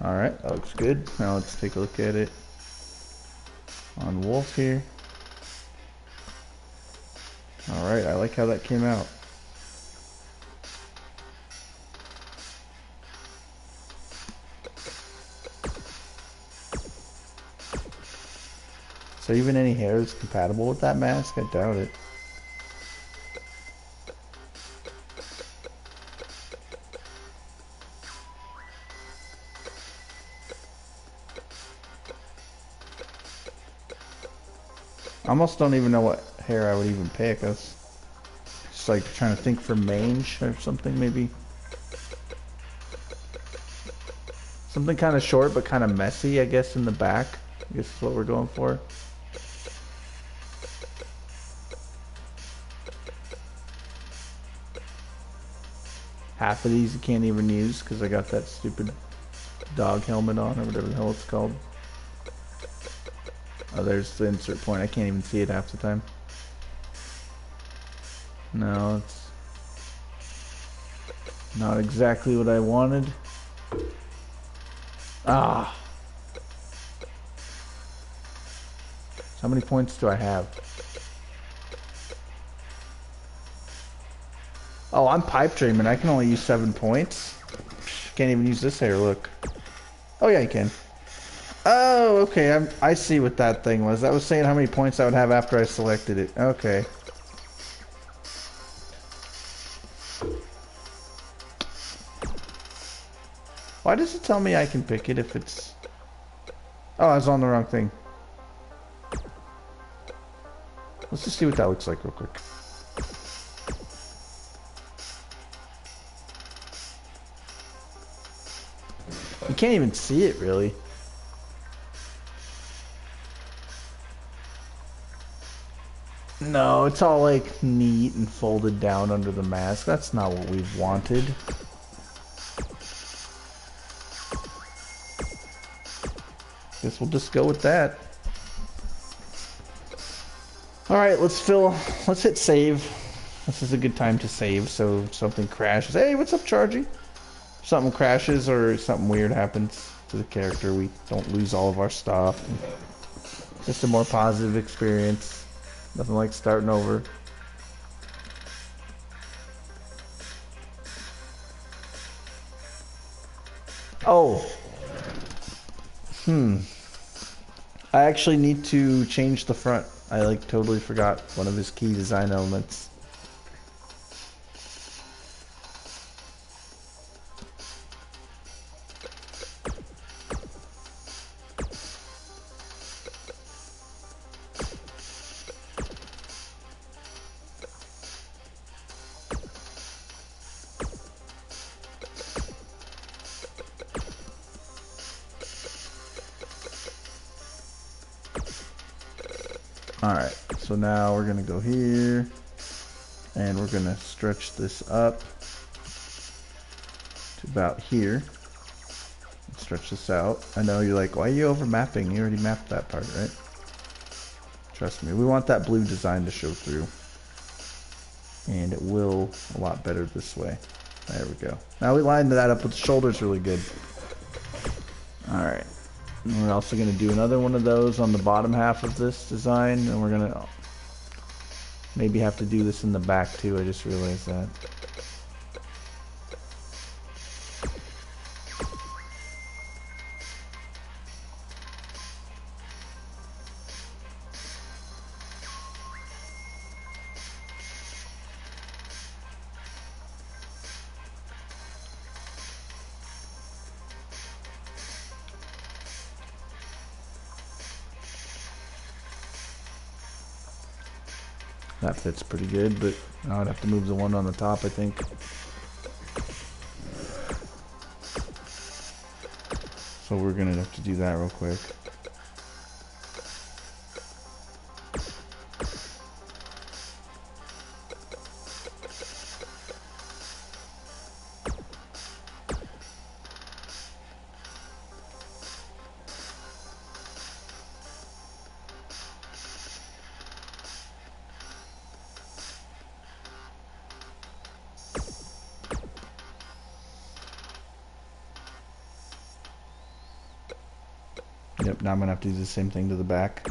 Alright, that looks good. Now let's take a look at it on Wolf here. Alright, I like how that came out. So even any hair is compatible with that mask? I doubt it. I almost don't even know what hair I would even pick. That's just like trying to think for mange or something maybe. Something kind of short but kind of messy I guess in the back. I guess is what we're going for. These you can't even use because I got that stupid dog helmet on or whatever the hell it's called. Oh, there's the insert point. I can't even see it half the time. No, it's not exactly what I wanted. Ah. How many points do I have? Oh, I'm pipe dreaming. I can only use seven points. Can't even use this hair, look. Oh, yeah, you can. Oh, okay. I'm, I see what that thing was. That was saying how many points I would have after I selected it. Okay. Why does it tell me I can pick it if it's... Oh, I was on the wrong thing. Let's just see what that looks like real quick. Can't even see it really. No, it's all like neat and folded down under the mask. That's not what we've wanted. Guess we'll just go with that. Alright, let's fill, let's hit save. This is a good time to save, so something crashes. Hey, what's up, Chargy? Something crashes or something weird happens to the character, we don't lose all of our stuff. Just a more positive experience. Nothing like starting over. Oh. Hmm. I actually need to change the front. I like totally forgot one of his key design elements. Go here and we're to stretch this up to about here. Stretch this out. I know you're like, why are you over mapping? You already mapped that part, right? Trust me, we want that blue design to show through. And it will a lot better this way. There we go. Now we lined that up with the shoulders really good. Alright. And we're also going to do another one of those on the bottom half of this design. And we're going to maybe have to do this in the back too. I just realized that. That fits pretty good, but I'd have to move the one on the top, I think. So we're gonna have to do that real quick. I'm gonna have to do the same thing to the back.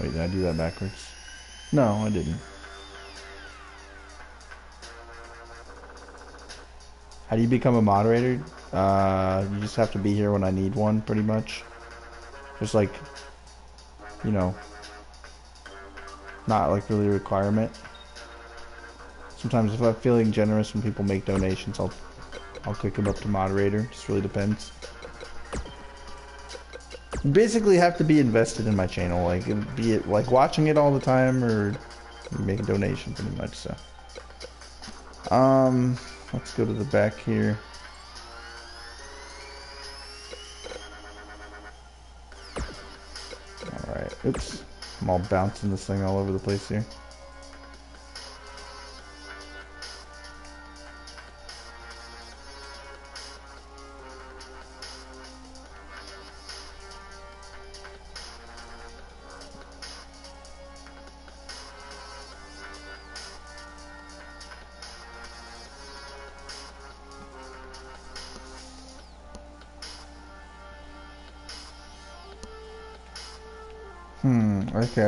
Wait, did I do that backwards? No, I didn't. How do you become a moderator? Uh, you just have to be here when I need one, pretty much. Just like, you know, not like really a requirement. Sometimes if I'm feeling generous when people make donations, I'll I'll click them up to moderator. Just really depends. Basically have to be invested in my channel, like be it like watching it all the time or make a donation pretty much. So, um, let's go to the back here. I'm all bouncing this thing all over the place here.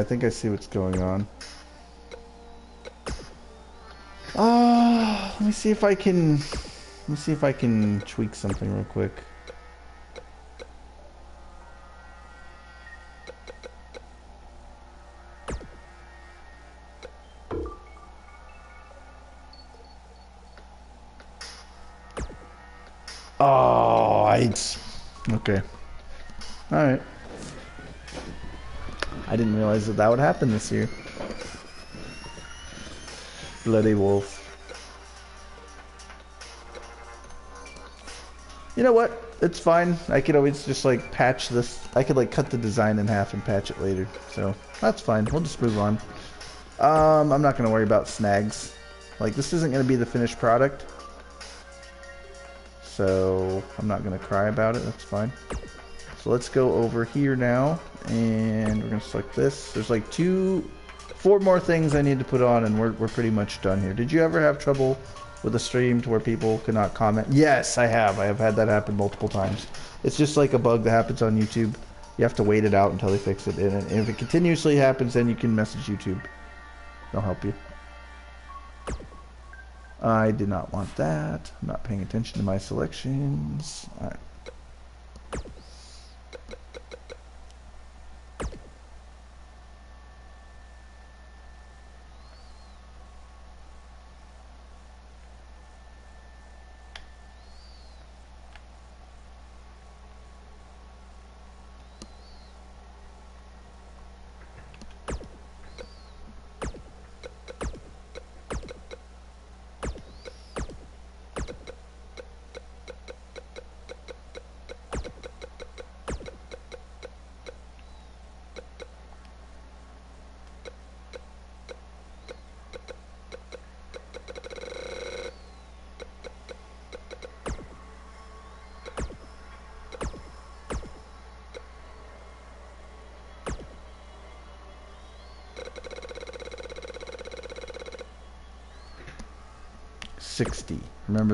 I think I see what's going on. Uh, let me see if I can, let me see if I can tweak something real quick. Oh, Okay. Alright. Realize that that would happen this year. Bloody wolf. You know what? It's fine. I could always just like patch this. I could like cut the design in half and patch it later. So that's fine. We'll just move on. Um, I'm not going to worry about snags. Like this isn't going to be the finished product. So I'm not going to cry about it. That's fine. So let's go over here now and we're to select this. There's like two, four more things I need to put on and we're, we're pretty much done here. Did you ever have trouble with a stream to where people could not comment? Yes, I have. I have had that happen multiple times. It's just like a bug that happens on YouTube. You have to wait it out until they fix it. And if it continuously happens, then you can message YouTube. They'll help you. I did not want that. I'm not paying attention to my selections.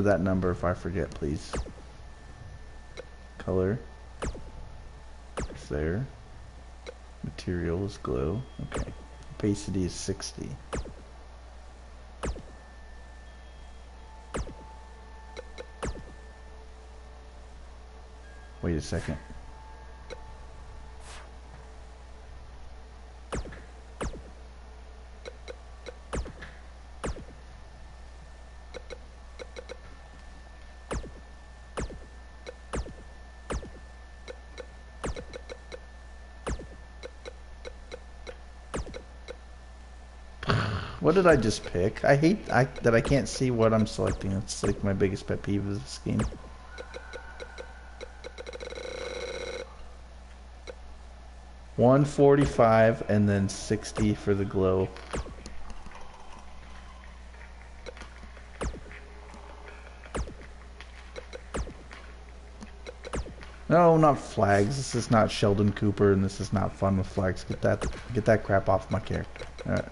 That number if I forget, please. Color. It's there. Material is glow. Okay. Opacity is 60. Wait a second. Did I just pick? I hate I, that I can't see what I'm selecting. It's like my biggest pet peeve of this game. One forty-five and then sixty for the glow. No, not flags. This is not Sheldon Cooper, and this is not fun with flags. Get that, get that crap off my character. All right.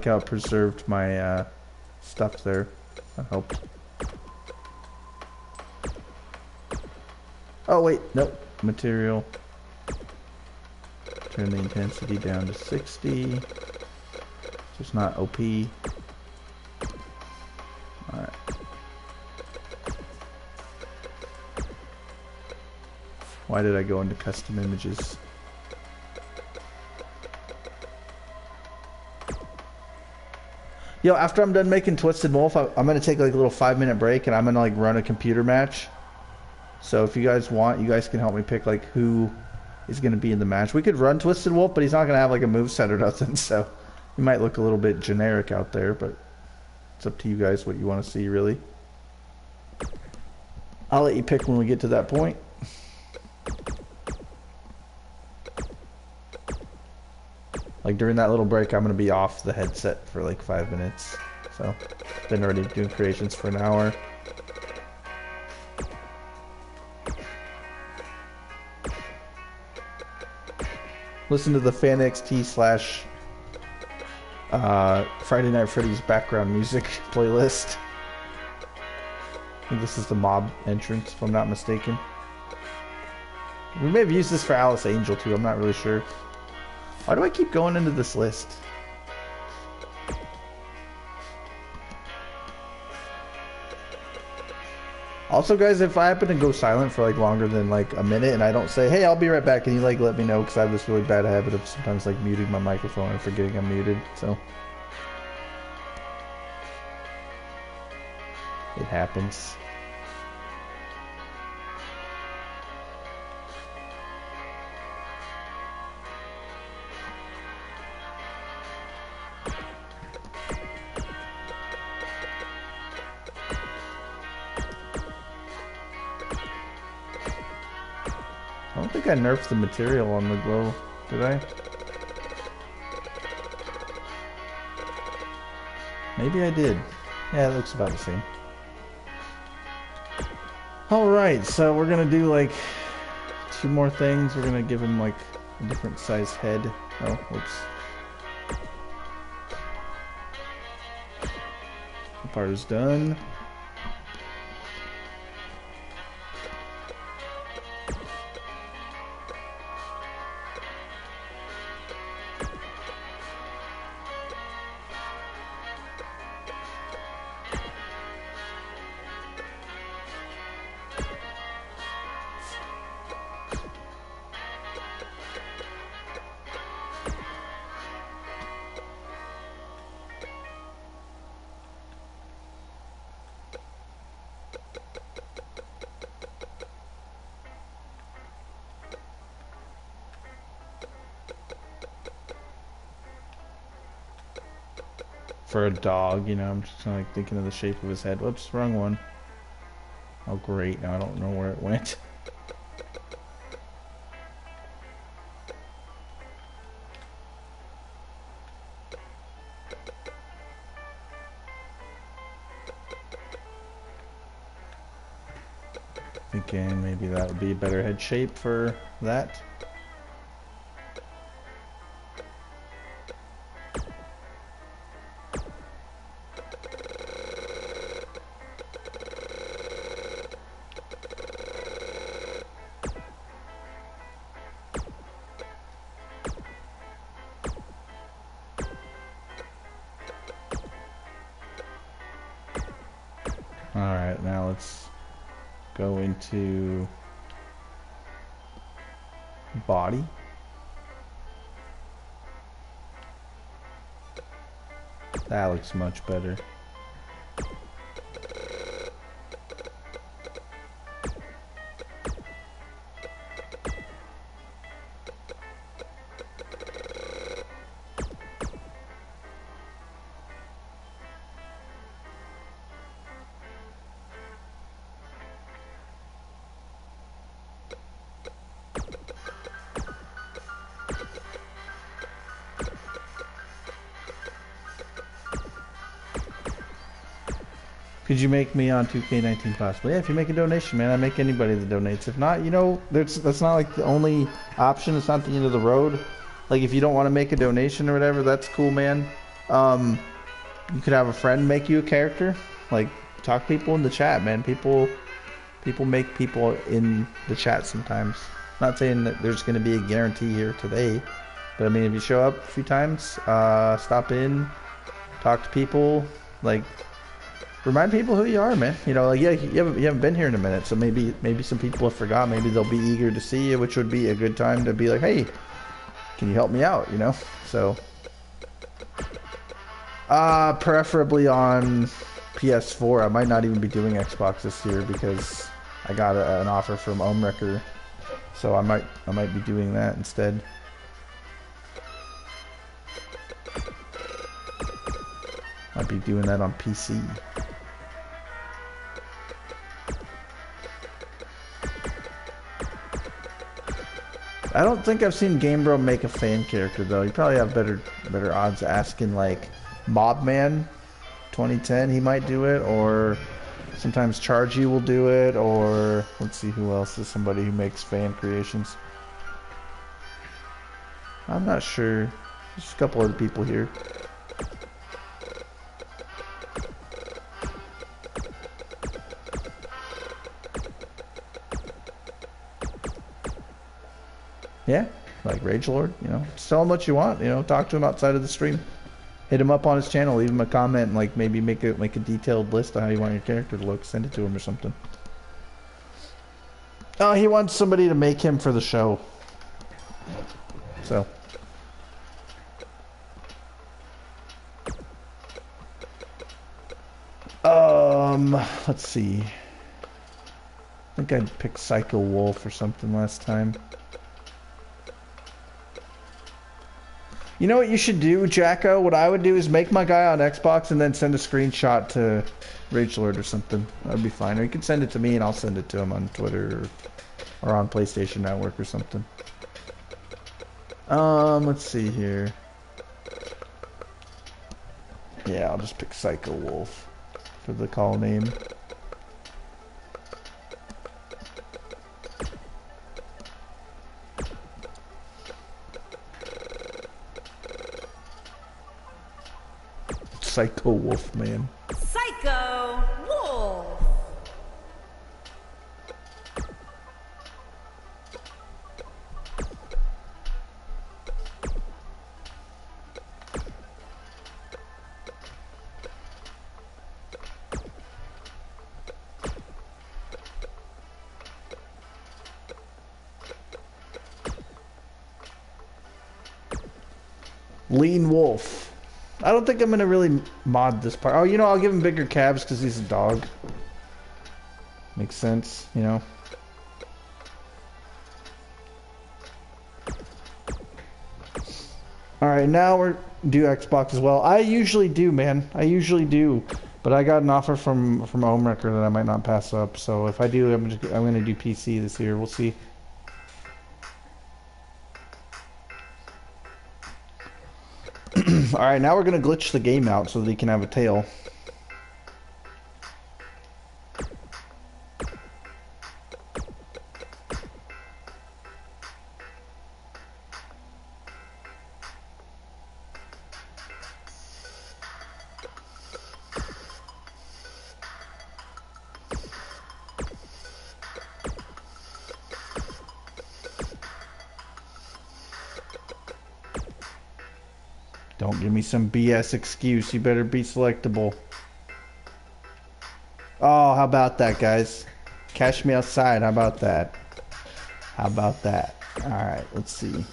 Like how it preserved my uh, stuff there. That helped. Oh, wait. Nope. Material. Turn the intensity down to 60. Just not OP. Alright. Why did I go into custom images? Yo, after I'm done making Twisted Wolf, I, am gonna take like a little five minute break and I'm gonna like run a computer match. So if you guys want, you guys can help me pick like who is gonna be in the match. We could run Twisted Wolf, but he's not gonna have like a move set or nothing. *laughs* So he might look a little bit generic out there, but it's up to you guys what you want to see really. I'll let you pick when we get to that point. Like during that little break, I'm gonna be off the headset for like five minutes. So, been already doing creations for an hour. Listen to the FanXT slash uh, Friday Night Freddy's background music *laughs* playlist. I think this is the mob entrance, if I'm not mistaken. We may have used this for Alice Angel too, I'm not really sure. Why do I keep going into this list? Also, guys, if I happen to go silent for like longer than like a minute and I don't say, hey, I'll be right back, can you like let me know? Because I have this really bad habit of sometimes like muting my microphone and forgetting I'm muted, so. It happens. I don't think I nerfed the material on the glow, did I? Maybe I did. Yeah, it looks about the same. Alright, so we're gonna do like two more things. We're gonna give him like a different size head. Oh, whoops. The part is done. Dog, you know, I'm just kind of like thinking of the shape of his head. Whoops, wrong one. Oh great, now I don't know where it went. Thinking maybe that would be a better head shape for that. Much better. You make me on 2K19 possibly? Yeah, if you make a donation, man, I make anybody that donates. If not, you know, that's that's not like the only option. It's not the end of the road. Like if you don't want to make a donation or whatever, that's cool, man. Um, you could have a friend make you a character. Like talk people in the chat, man. People people make people in the chat sometimes. Not saying that there's going to be a guarantee here today, but I mean if you show up a few times, uh, stop in, talk to people, like remind people who you are, man. You know, like yeah, you haven't you haven't been here in a minute, so maybe maybe some people have forgot. Maybe they'll be eager to see you, which would be a good time to be like, hey, can you help me out? You know, so uh, preferably on PS4. I might not even be doing Xbox this year because I got a, an offer from Homewrecker, so I might I might be doing that instead. Might be doing that on PC. I don't think I've seen GameBro make a fan character though. You probably have better better odds asking like Mobman 2010 he might do it or sometimes Chargy will do it or let's see who else is somebody who makes fan creations. I'm not sure. There's a couple other people here. Yeah, like Rage Lord, you know, just tell him what you want. You know, talk to him outside of the stream. Hit him up on his channel, leave him a comment, and like maybe make a make a detailed list of how you want your character to look. Send it to him or something. Oh, he wants somebody to make him for the show. So. Um, let's see. I think I'd pick Psycho Wolf or something last time. You know what you should do, Jacko? What I would do is make my guy on Xbox and then send a screenshot to Rage Lord or something. That'd be fine. Or you can send it to me and I'll send it to him on Twitter or, or on PlayStation Network or something. Um, let's see here. Yeah, I'll just pick Psycho Wolf for the call name. Psycho Wolf Man. Psycho Wolf. Lean Wolf. I don't think I'm gonna really mod this part. Oh, you know, I'll give him bigger calves because he's a dog. Makes sense, you know. Alright, now we're do Xbox as well. I usually do, man. I usually do. But I got an offer from from Homewrecker that I might not pass up. So if I do, I'm just, I'm gonna do PC this year. We'll see. Alright, now we're gonna glitch the game out so that he can have a tail. Some BS excuse. You better be selectable. Oh, how about that, guys? Catch me outside. How about that? How about that? Alright, let's see.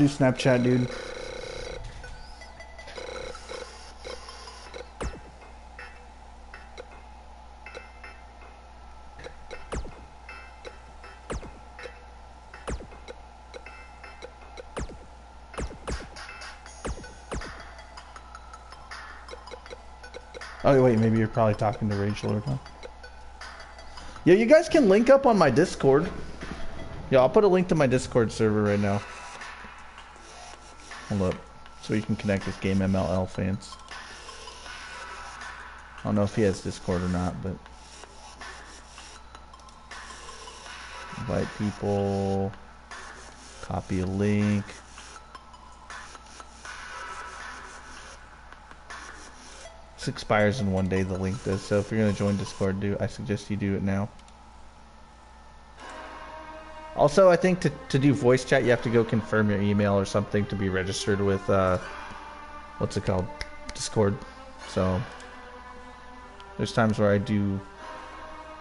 Do Snapchat, dude. Oh wait, maybe you're probably talking to Rage Lord, huh? Yeah, you guys can link up on my Discord. Yeah, I'll put a link to my Discord server right now. Hold up. So you can connect with Game MLL fans. I don't know if he has Discord or not, but... Invite people. Copy a link. This expires in one day, the link does. So if you're going to join Discord, do I suggest you do it now. Also, I think to, to do voice chat, you have to go confirm your email or something to be registered with, uh, what's it called? Discord. So, there's times where I do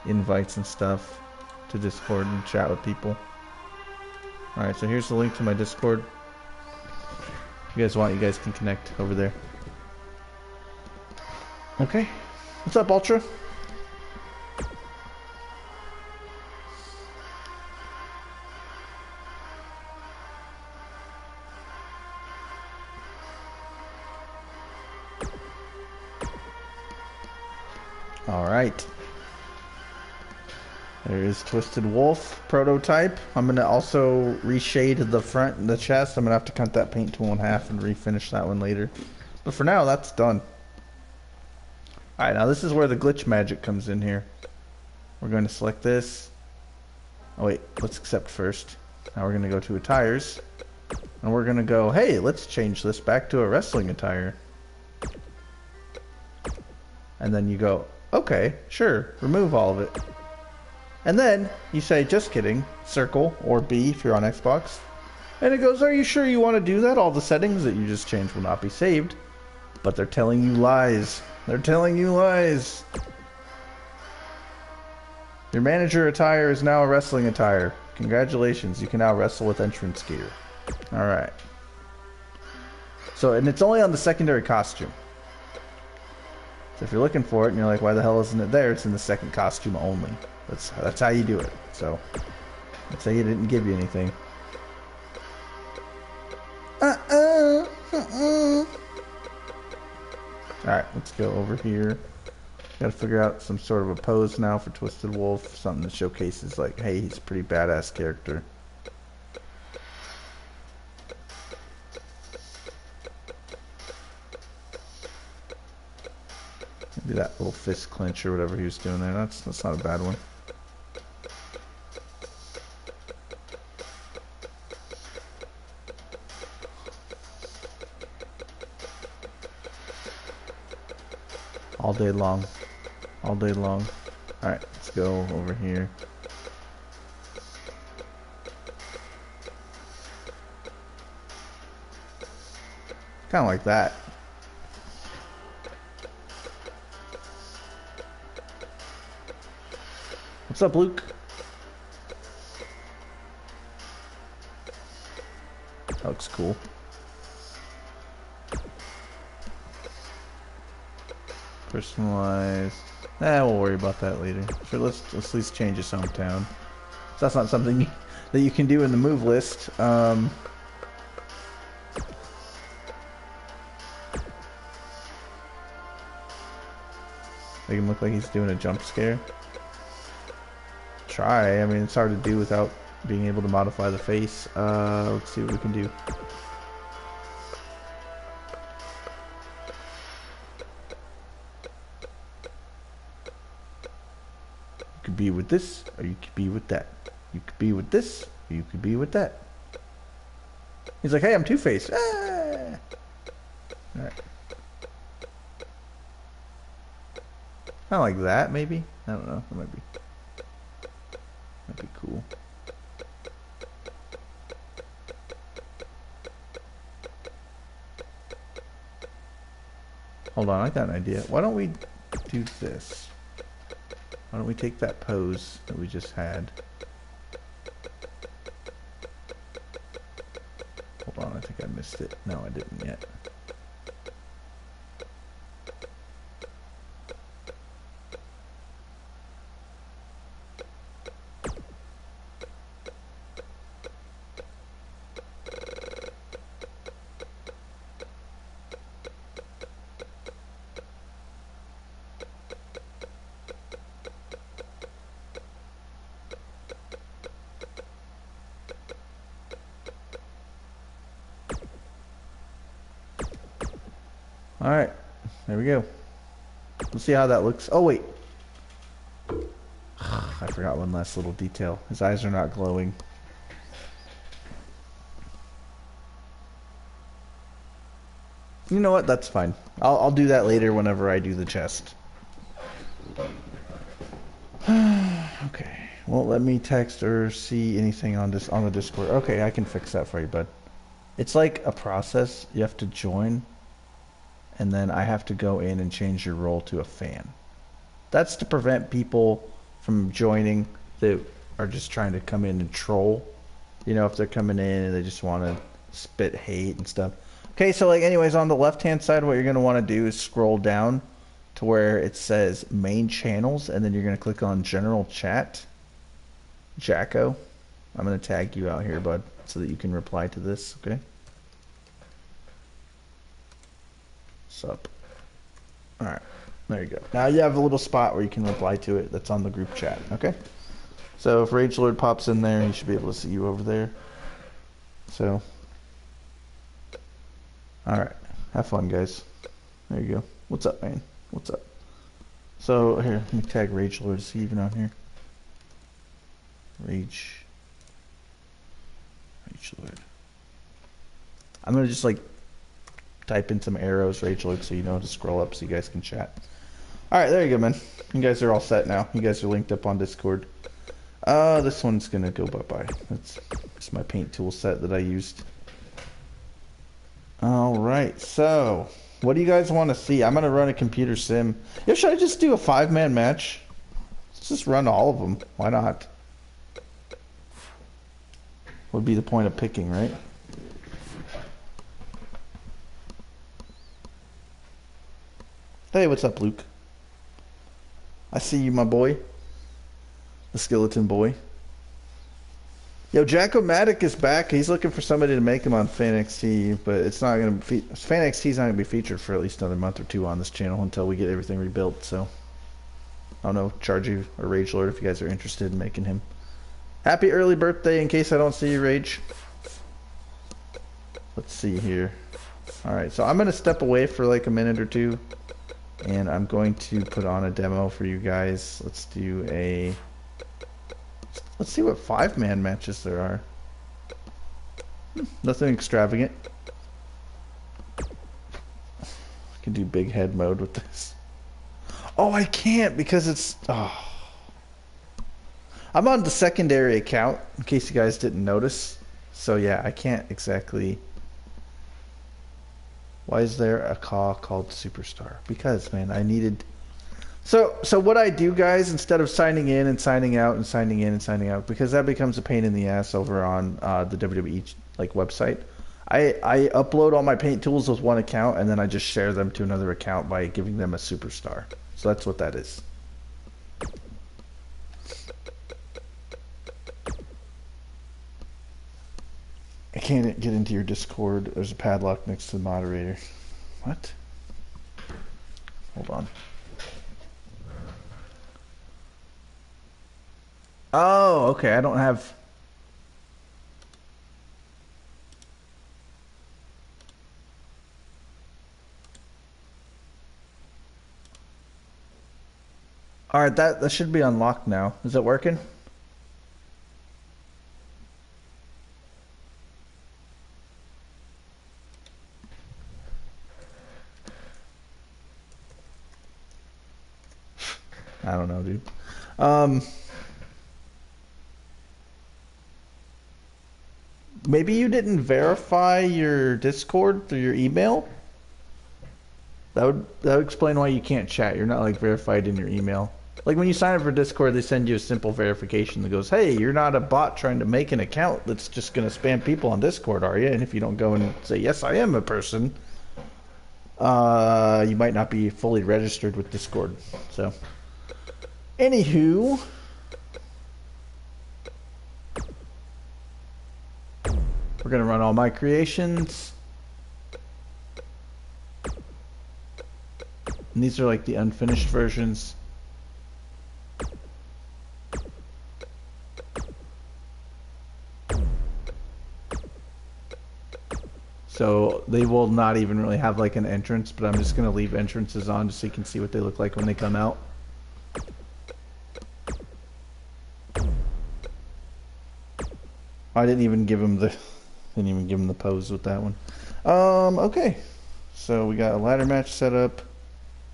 invites and stuff to Discord and chat with people. Alright, so here's the link to my Discord. If you guys want, you guys can connect over there. Okay. What's up, Ultra? Twisted Wolf prototype. I'm going to also reshade the front and the chest. I'm going to have to cut that paint tool in half and refinish that one later. But for now, that's done. Alright, now this is where the glitch magic comes in here. We're going to select this. Oh wait, let's accept first. Now we're gonna go to attires, and we're gonna go, hey, let's change this back to a wrestling attire. And then you go, okay, sure, remove all of it. And then you say, just kidding, circle or B if you're on Xbox. And it goes, are you sure you want to do that? All the settings that you just changed will not be saved. But they're telling you lies. They're telling you lies. Your manager attire is now a wrestling attire. Congratulations, you can now wrestle with entrance gear. Alright. So, and it's only on the secondary costume. So if you're looking for it and you're like, why the hell isn't it there? It's in the second costume only. That's that's how you do it. So, let's say he didn't give you anything. Uh-uh. Uh-uh. Alright, let's go over here. Gotta figure out some sort of a pose now for Twisted Wolf. Something that showcases, like, hey, he's a pretty badass character. Maybe that little fist clench or whatever he was doing there. That's, that's not a bad one. All day long. All day long. Alright, let's go over here. Kind of like that. What's up, Luke? That looks cool. Personalized. Eh, we'll worry about that later. Sure, let's, let's at least change his hometown. So that's not something *laughs* that you can do in the move list. Um, make him look like he's doing a jump scare. Try. I mean, it's hard to do without being able to modify the face. Uh, let's see what we can do. Be with this, or you could be with that. You could be with this, or you could be with that. He's like, hey, I'm Two-Face. Ah! Alright. Kind of like that, maybe? I don't know. That might be... Might be cool. Hold on, I got an idea. Why don't we do this? Why don't we take that pose that we just had? Hold on, I think I missed it. No, I didn't yet. See how that looks. Oh, wait. I forgot one last little detail. His eyes are not glowing. You know what? That's fine. I'll, I'll do that later whenever I do the chest. *sighs* okay. Won't let me text or see anything on this on the Discord. Okay, I can fix that for you, bud. It's like a process. You have to join and then I have to go in and change your role to a fan. That's to prevent people from joining that are just trying to come in and troll. You know, if they're coming in and they just want to spit hate and stuff. Okay, so like anyways, on the left hand side, what you're going to want to do is scroll down to where it says main channels, and then you're going to click on general chat. Jacko, I'm going to tag you out here, bud, so that you can reply to this, okay? Sup. Alright, there you go. Now you have a little spot where you can reply to it that's on the group chat, okay? So if Rage Lord pops in there, he should be able to see you over there. So, alright, have fun, guys. There you go. What's up, man? What's up? So, here, let me tag Rage Lord. Is he even on here? Rage. Rage Lord. I'm gonna just like type in some arrows, Rachel, so you know to scroll up so you guys can chat. All right, there you go, man. You guys are all set now. You guys are linked up on Discord. Uh, this one's gonna go bye bye. That's it's my paint tool set that I used. All right, so what do you guys want to see? I'm gonna run a computer sim. Yeah, should I just do a five man match? Let's just run all of them. Why not? Would be the point of picking, right? Hey, what's up, Luke? I see you, my boy. The skeleton boy. Yo, Jacko-Matic is back. He's looking for somebody to make him on FanXT, but it's not going to be FanXT's not going to be featured for at least another month or two on this channel until we get everything rebuilt. So I don't know, Chargy or Rage Lord, if you guys are interested in making him. Happy early birthday! In case I don't see you, Rage. Let's see here. All right, so I'm going to step away for like a minute or two, and I'm going to put on a demo for you guys. Let's do a Let's see what five man matches there are. Nothing extravagant. I can do big head mode with this. Oh, I can't because it's. Oh. I'm on the secondary account, in case you guys didn't notice. So, yeah, I can't exactly. Why is there a call called Superstar? Because, man, I needed so, so what I do, guys, instead of signing in and signing out and signing in and signing out, because that becomes a pain in the ass over on uh, the WWE like website, I I upload all my paint tools with one account and then I just share them to another account by giving them a superstar. So that's what that is. Can't get into your Discord. There's a padlock next to the moderator. What? Hold on. Oh, okay. I don't have. All right, that that should be unlocked now. Is it working? I don't know, dude. Um. Maybe you didn't verify your Discord through your email. That would that would explain why you can't chat. You're not like verified in your email. Like when you sign up for Discord, they send you a simple verification that goes, "Hey, you're not a bot trying to make an account that's just going to spam people on Discord, are you?" And if you don't go and say, "Yes, I am a person," uh, you might not be fully registered with Discord. So, anywho. We're going to run all my creations. And these are like the unfinished versions. So they will not even really have like an entrance, but I'm just going to leave entrances on just so you can see what they look like when they come out. I didn't even give them the didn't even give him the pose with that one. Um, okay. So we got a ladder match set up.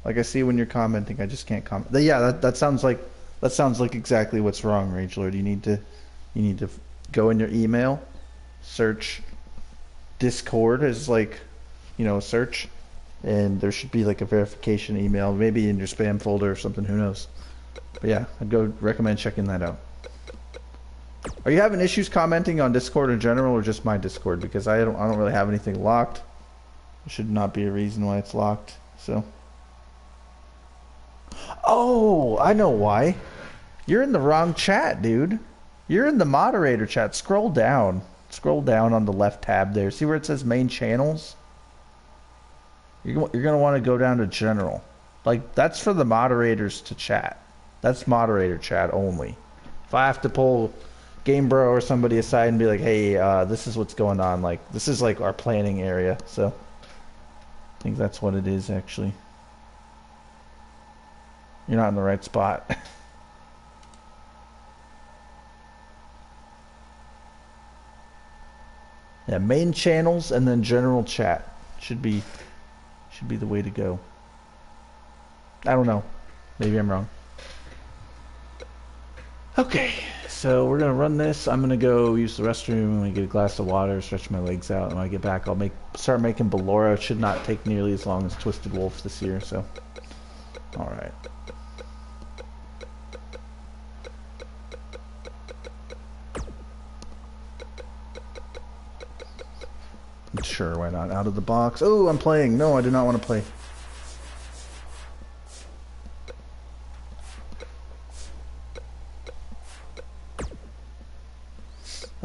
Like I see when you're commenting, I just can't comment. Yeah, that, that sounds like that sounds like exactly what's wrong, Rage Lord. You need to you need to go in your email, search Discord as like, you know, search, and there should be like a verification email, maybe in your spam folder or something. Who knows? But yeah, I'd go recommend checking that out. Are you having issues commenting on Discord in general, or just my Discord? Because I don't, I don't really have anything locked. There should not be a reason why it's locked. So. Oh, I know why. You're in the wrong chat, dude. You're in the moderator chat. Scroll down. Scroll down on the left tab there. See where it says main channels? You're, you're going to want to go down to general. Like, that's for the moderators to chat. That's moderator chat only. If I have to pull Game Bro or somebody aside and be like, hey, uh, this is what's going on. Like, this is like our planning area. So, I think that's what it is actually. You're not in the right spot. *laughs* Yeah, main channels and then general chat should be should be the way to go. I don't know. Maybe I'm wrong. Okay, so we're gonna run this. I'm gonna go use the restroom. Gonna get a glass of water, stretch my legs out, and when I get back, I'll make start making Ballora. It should not take nearly as long as Twisted Wolf this year. So, all right. Sure, why not? Out of the box. Oh, I'm playing. No, I do not want to play.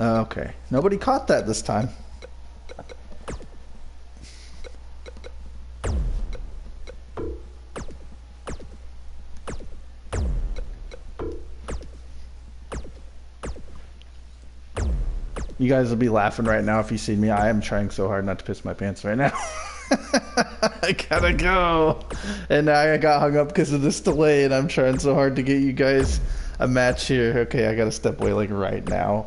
Uh, okay. Nobody caught that this time. You guys will be laughing right now if you see me. I am trying so hard not to piss my pants right now. *laughs* I gotta go. And now I got hung up because of this delay, and I'm trying so hard to get you guys a match here. Okay, I gotta step away like right now.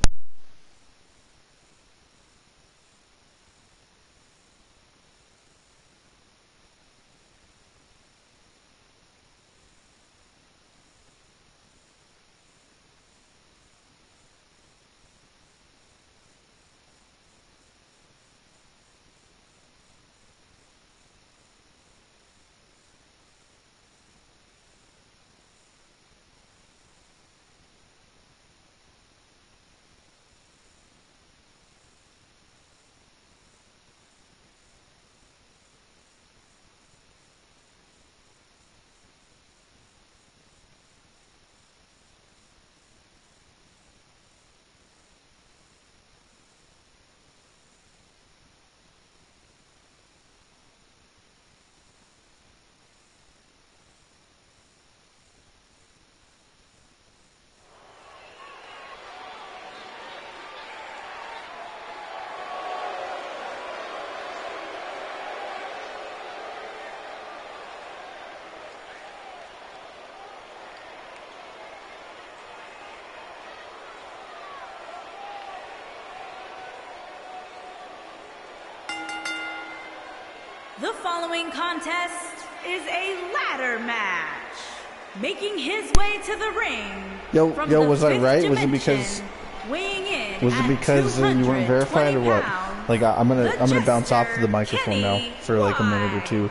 The following contest is a ladder match. Making his way to the ring. Yo, yo, was I right? Was it because- weighing in Was it because you weren't verified or what? Like I, I'm gonna I'm gonna bounce off the microphone now for like a minute or two.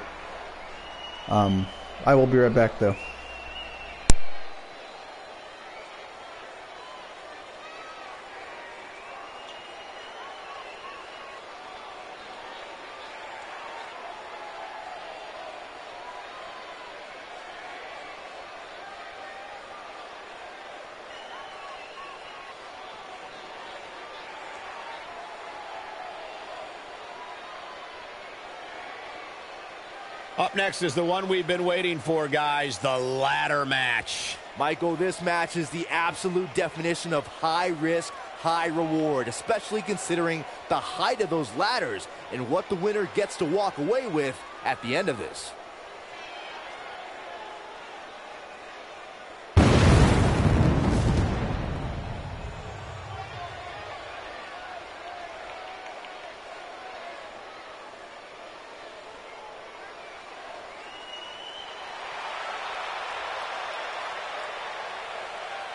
Um, I will be right back though. Up next is the one we've been waiting for, guys, the ladder match. Michael, this match is the absolute definition of high risk, high reward, especially considering the height of those ladders and what the winner gets to walk away with at the end of this.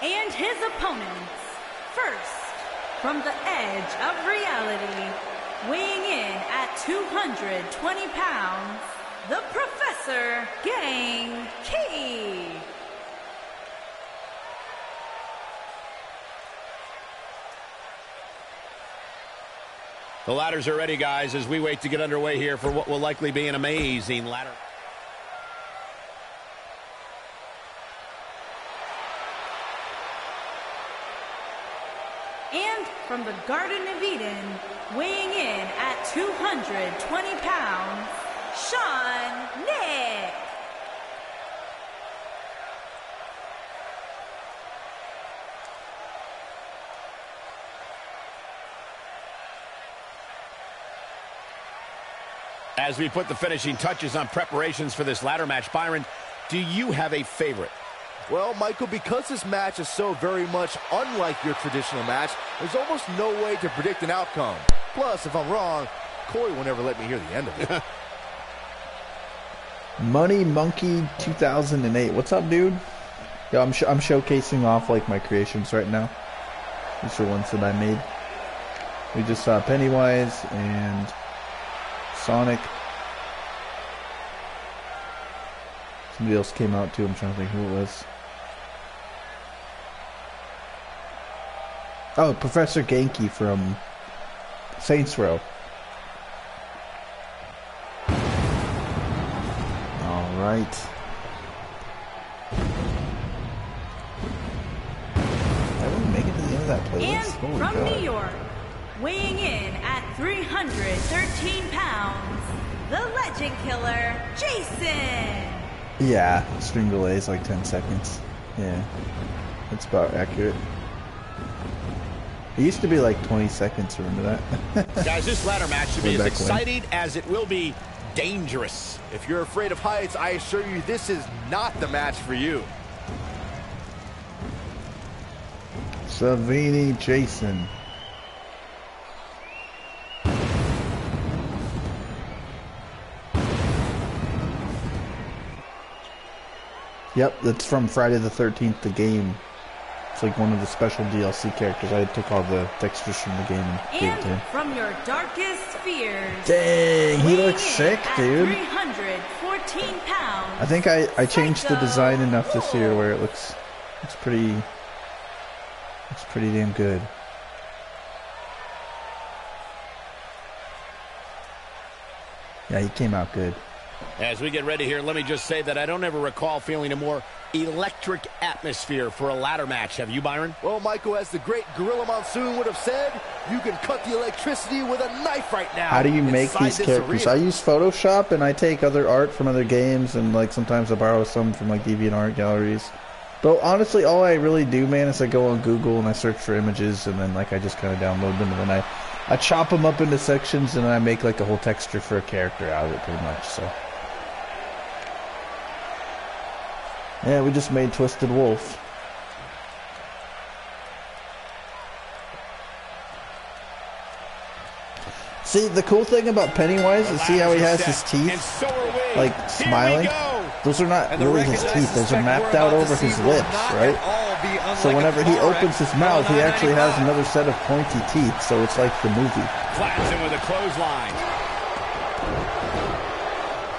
and his opponents. First, from the edge of reality, weighing in at 220 pounds, the Professor Gang Key. The ladders are ready, guys, as we wait to get underway here for what will likely be an amazing ladder. And from the Garden of Eden, weighing in at 220 pounds, Sonic. As we put the finishing touches on preparations for this ladder match, Byron, do you have a favorite? Well, Michael, because this match is so very much unlike your traditional match, there's almost no way to predict an outcome. Plus, if I'm wrong, Corey will never let me hear the end of it. *laughs* Money Monkey 2008. What's up, dude? Yo, I'm sh- I'm showcasing off like my creations right now. These are ones that I made. We just saw Pennywise and Sonic. Somebody else came out too. I'm trying to think who it was. Oh, Professor Genki from Saints Row. All right. I didn't make it to the end of that And. Oh Holy from God. New York, weighing in at 313 pounds, the legend killer, Jason. Yeah, stream delay is like 10 seconds. Yeah, that's about accurate. It used to be like 20 seconds, remember that? *laughs* Guys, this ladder match should be as back when. exciting as it will be dangerous. if you're afraid of heights, I assure you this is not the match for you. Savini Jason. Yep, that's from Friday the 13th, the game. It's like one of the special DLC characters. I took all the textures from the game and gave it to him. From your darkest fears, Dang, he looks sick, dude. 314 pounds. I think I, I changed the design enough this year where it looks it's pretty it's pretty damn good. Yeah, he came out good. As we get ready here, let me just say that I don't ever recall feeling a more electric atmosphere for a ladder match. Have you, Byron? Well, Michael, as the great Gorilla Monsoon would have said, you can cut the electricity with a knife right now. How do you make these characters? arena. I use Photoshop and I take other art from other games and like sometimes I borrow some from like DeviantArt galleries. But honestly, all I really do, man, is I go on Google and I search for images and then like I just kind of download them and then I I chop them up into sections and then I make like a whole texture for a character out of it, pretty much. So. Yeah, we just made Twisted Wolf. See, the cool thing about Pennywise is see how he has his teeth so are we. like smiling? Those are not really his teeth, those are mapped out over his lips, right? at all be unlike So whenever he opens his mouth, he actually has another set of pointy teeth, so it's like the movie. Claps him with a clothesline.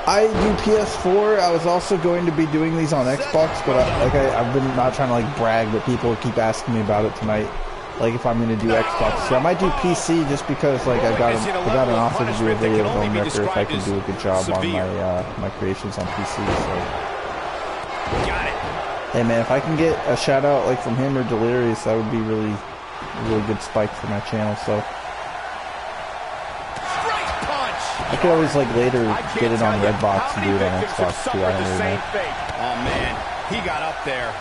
I do PS4. I was also going to be doing these on Xbox, but I, like I, I've been not trying to like brag, but people keep asking me about it tonight. Like if I'm going to do Xbox, so I might do PC just because like I got a, I got an offer to do a video of Homewrecker if I can do a good job on my uh, my creations on PC. So Got it. hey man, if I can get a shout out like from him or Delirious, that would be really a really good spike for my channel. So Straight punch. I could always like later get it on Redbox and do it on Xbox too. I don't really know. Oh man, he got up there.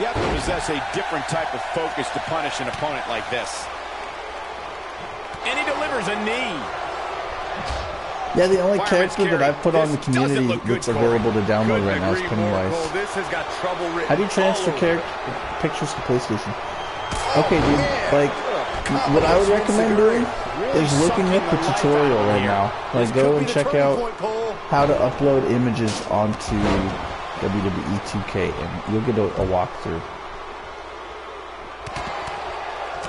You have to possess a different type of focus to punish an opponent like this. And he delivers a knee. Yeah, the only character that. I've put on the community that's available to download right now is Pennywise. This has got trouble How do you transfer character pictures to PlayStation? Okay, dude. Like, what I would recommend doing is looking up the tutorial right now. Like, go and check out how to upload images onto WWE 2K, and you'll get a, a walkthrough.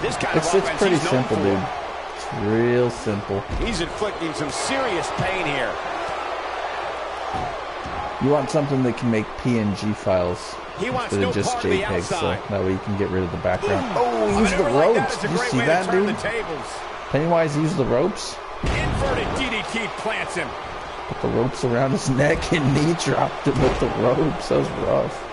This kind It's of it's pretty simple, dude. It's real simple. He's inflicting some serious pain here. You want something that can make PNG files He wants instead no of just part of the JPEGs, so that way you can get rid of the background. Oh, use the maneuver like that ropes. Did you see that, dude? Pennywise used the ropes. Inverted DDT plants him. Put the ropes around his neck and *laughs* knee dropped him with the ropes. That was rough.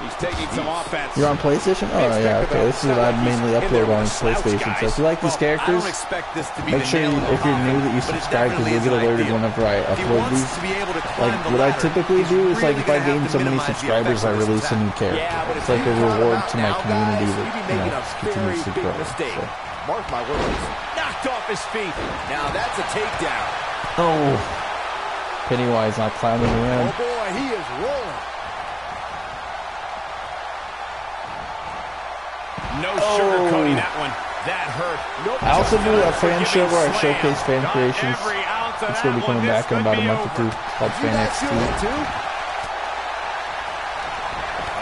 He's taking some offense. You're on PlayStation? Oh yeah, okay. This is what I mainly upload on PlayStation. So if you like these characters, don't expect this to be make sure you, if you're new that you subscribe because you'll get alerted whenever I upload these. to be able to Like the what I typically do is he's like really if I gain so many subscribers, I effects of this release a new character. Yeah, It's like a you call him reward to my community guys, that you know continues to grow. So. Mark my words. Knocked off his feet. Now that's a takedown. Oh. Pennywise not climbing around. Oh boy, he is rolling. No oh. sugarcoating that one. That hurt. Nope. I also do a fan show where I showcase fan Got creations. It's going to be coming back in about a month over. or two. Called FanXT.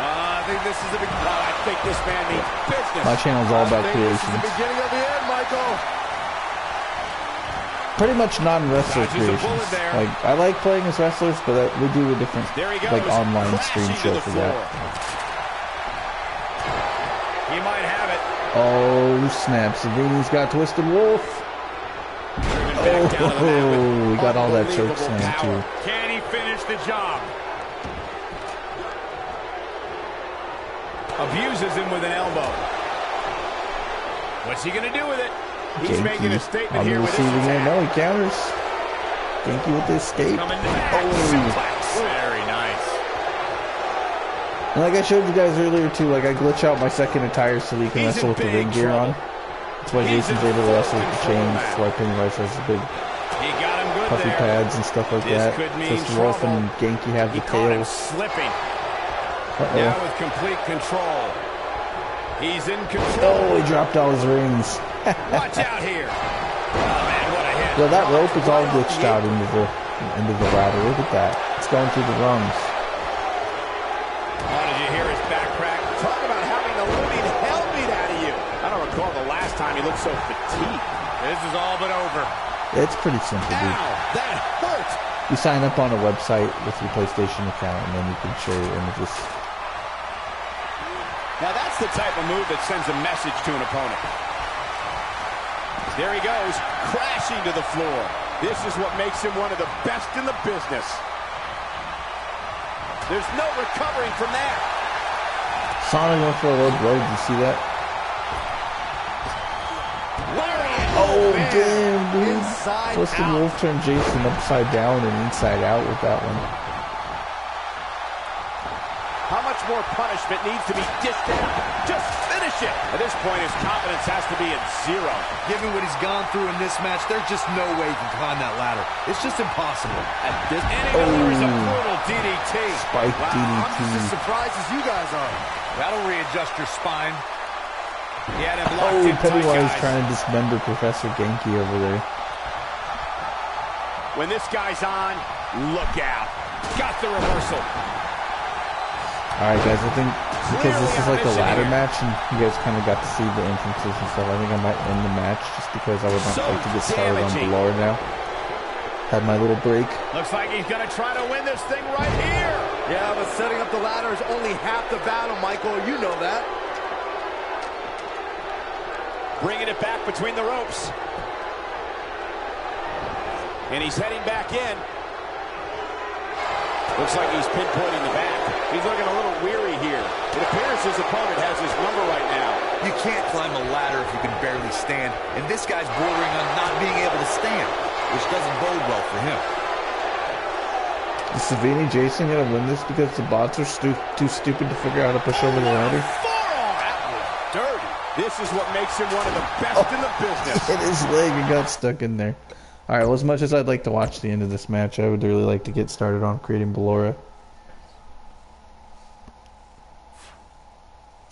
Uh, I think this is a big... Uh, think this man means business. My channel's all about I think This is the beginning of the end, Michael. Pretty much non-wrestler Dodges a bullet creations. Like I like playing as wrestlers, but that, we do a different There he goes. like online crashing stream show for floor. that. He might have it. Oh snap! Savini's got Twisted Wolf. Driven back down to the mat with Oh, we got all that choke slam too. Can he finish the job? Abuses him with an elbow. What's he going to do with it? He's making a statement on here with this receiving attack. No, he counters. Genki with the escape. Coming back. Oh. Very nice. And like I showed you guys earlier too, like I glitch out my second attire so that you can He's wrestle with the ring gear on. That's why He's Jason's able to wrestle with the chains. why Pennywise has the big He got him good puffy there. pads and stuff like This that. could mean Wolf and Genki have He the tails. slipping. Uh-oh. Now with complete control. He's in control. Oh, he dropped all his rings. *laughs* Watch out here. Oh, man, what a hit. Yeah, that rope is all glitched out into the into the ladder. Look at that. It's going through the rungs. Oh, did you hear his back crack? Talk about having the living hell beat out of you. I don't recall the last time he looked so fatigued. This is all but over. It's pretty simple, dude. Ow, that hurt. You sign up on a website with your PlayStation account, and then you can share your images. Now that's the type of move that sends a message to an opponent. There he goes, crashing to the floor. This is what makes him one of the best in the business. There's no recovering from that. Sonic went for a low blow. Did you see that? Lariat. Oh, oh, man. damn, dude. Inside Twisted out. Wolf turned Jason upside down and inside out with that one. How much more punishment needs to be dished out? Just finish it. At this point, his confidence has to be at zero. Given what he's gone through in this match, there's just no way he can climb that ladder. It's just impossible. At this, and he delivers a Oh. brutal DDT. Spike Wow, I'm just as surprised as you guys are. That'll readjust your spine. He had him locked Oh, in tight, Pennywise guys. trying to dismember Professor Genki over there. When this guy's on, look out. Got the reversal. Alright, guys, I think because this is like a ladder here. match and you guys kind of got to see the entrances and stuff, I think I might end the match just because I would not So like to get started on damaging. Ballora now. Had my little break. Looks like he's going to try to win this thing right here. Yeah, but setting up the ladder is only half the battle, Michael. You know that. Bringing it back between the ropes. And he's heading back in. Looks like he's pinpointing the back. He's looking a little weary here. It appears his opponent has his number right now. You can't climb a ladder if you can barely stand, and this guy's bordering on not being able to stand, which doesn't bode well for him. Is Savini Jason gonna win this because the bots are stu- too stupid to figure out how to push over the ladder? Forearm. That was dirty. This is what makes him one of the best in the business. *laughs* Hit his leg and got stuck in there. Alright, well, as much as I'd like to watch the end of this match, I would really like to get started on creating Ballora.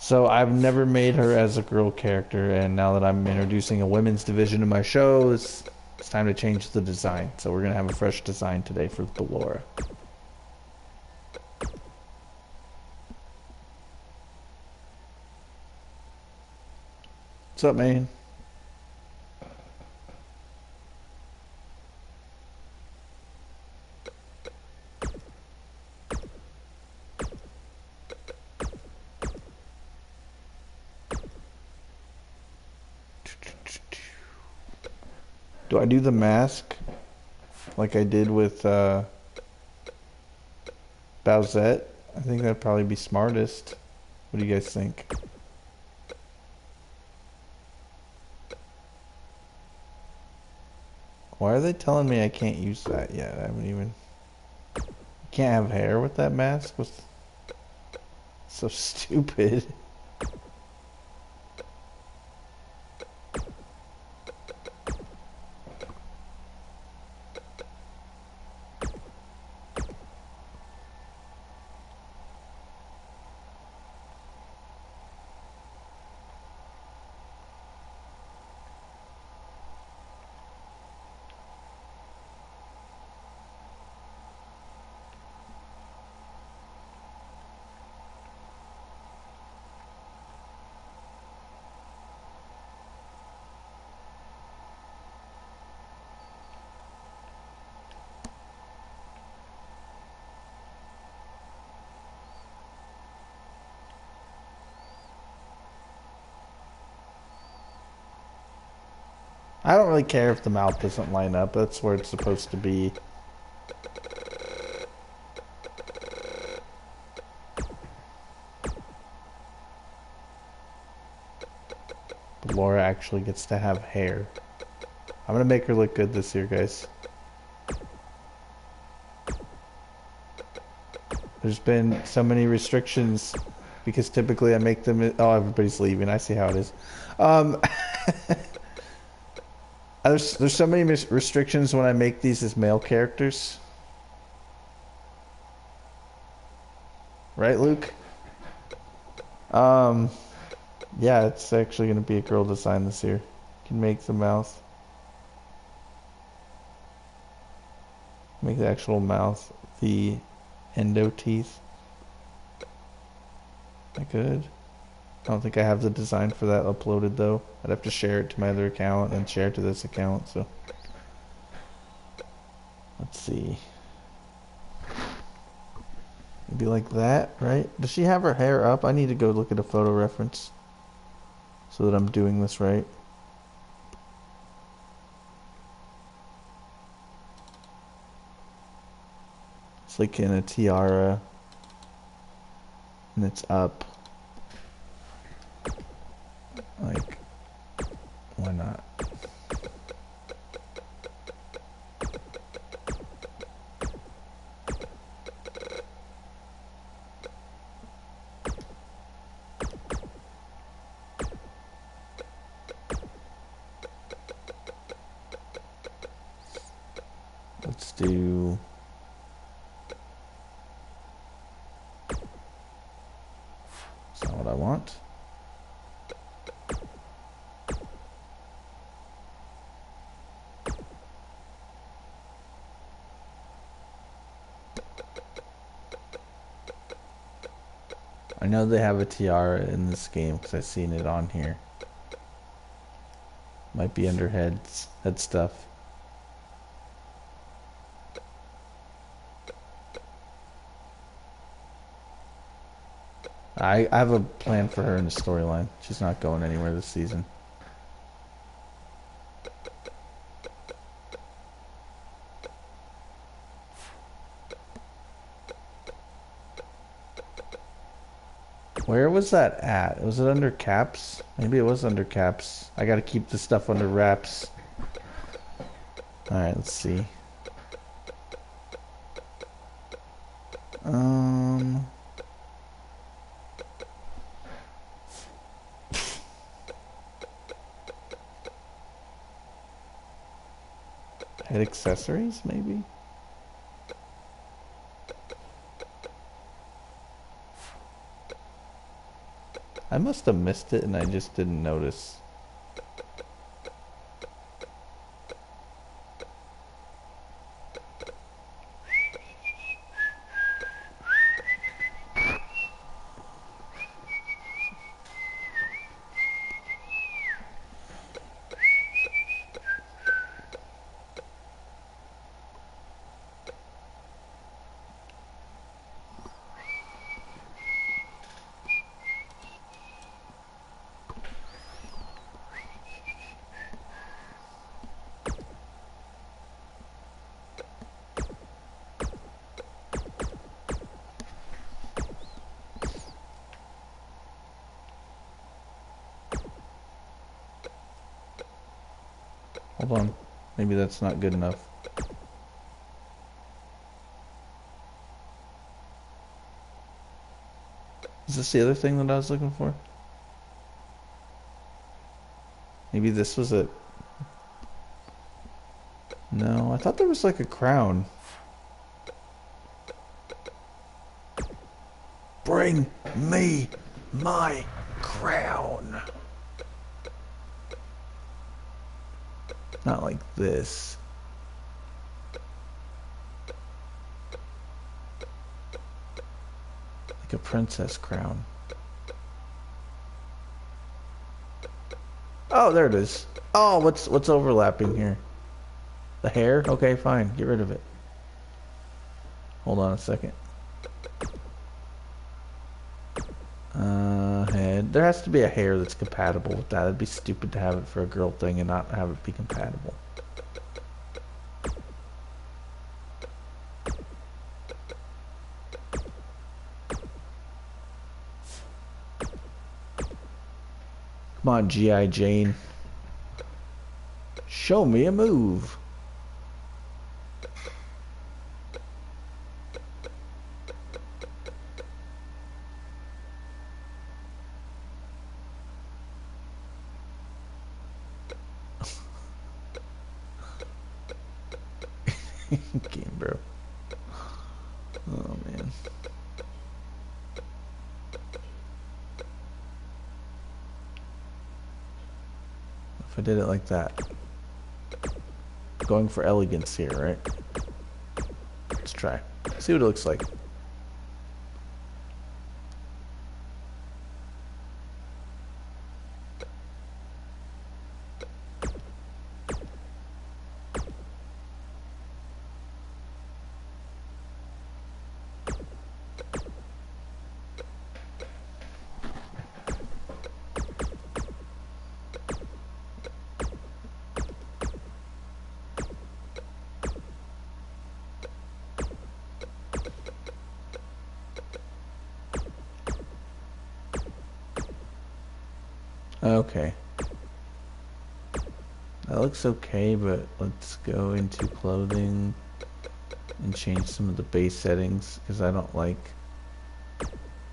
So I've never made her as a girl character, and now that I'm introducing a women's division to my show, it's, it's time to change the design. So we're gonna have a fresh design today for Ballora. What's up, man? Do I do the mask like I did with uh, Bowsette? I think that'd probably be smartest. What do you guys think? Why are they telling me I can't use that yet? I haven't even. Can't have hair with that mask? With so *laughs* stupid. I don't really care if the mouth doesn't line up. That's where it's supposed to be. Ballora actually gets to have hair. I'm gonna make her look good this year, guys. There's been so many restrictions because typically I make them. Oh, everybody's leaving. I see how it is. Um, *laughs* there's there's so many restrictions when I make these as male characters. Right, Luke? Um, yeah, it's actually going to be a girl design this year. Can make the mouth. Make the actual mouth the endo teeth. I could. I don't think I have the design for that uploaded though. I'd have to share it to my other account and share it to this account, so. Let's see. Maybe like that, right? Does she have her hair up? I need to go look at a photo reference so that I'm doing this right. It's like in a tiara. And it's up. Like, why not? Know they have a tiara in this game because I've seen it on here. Might be under heads, head stuff. I, I have a plan for her in the storyline. She's not going anywhere this season. Where was that at? Was it under caps? Maybe it was under caps. I gotta keep the stuff under wraps. Alright, let's see. Um... Head accessories, maybe? I must have missed it and I just didn't notice. Hold on. Maybe that's not good enough. Is this the other thing that I was looking for? Maybe this was it. No, I thought there was like a crown. Bring me my crown. Not like this. Like a princess crown. Oh, there it is. Oh, what's what's overlapping here? The hair? Okay, fine. Get rid of it. Hold on a second. There has to be a hair that's compatible with that. It'd be stupid to have it for a girl thing and not have it be compatible. Come on, G.I. Jane. Show me a move. Game, bro. Oh, man. If I did it like that. Going for elegance here, right? Let's try. See what it looks like. Okay, but let's go into clothing and change some of the base settings because I don't like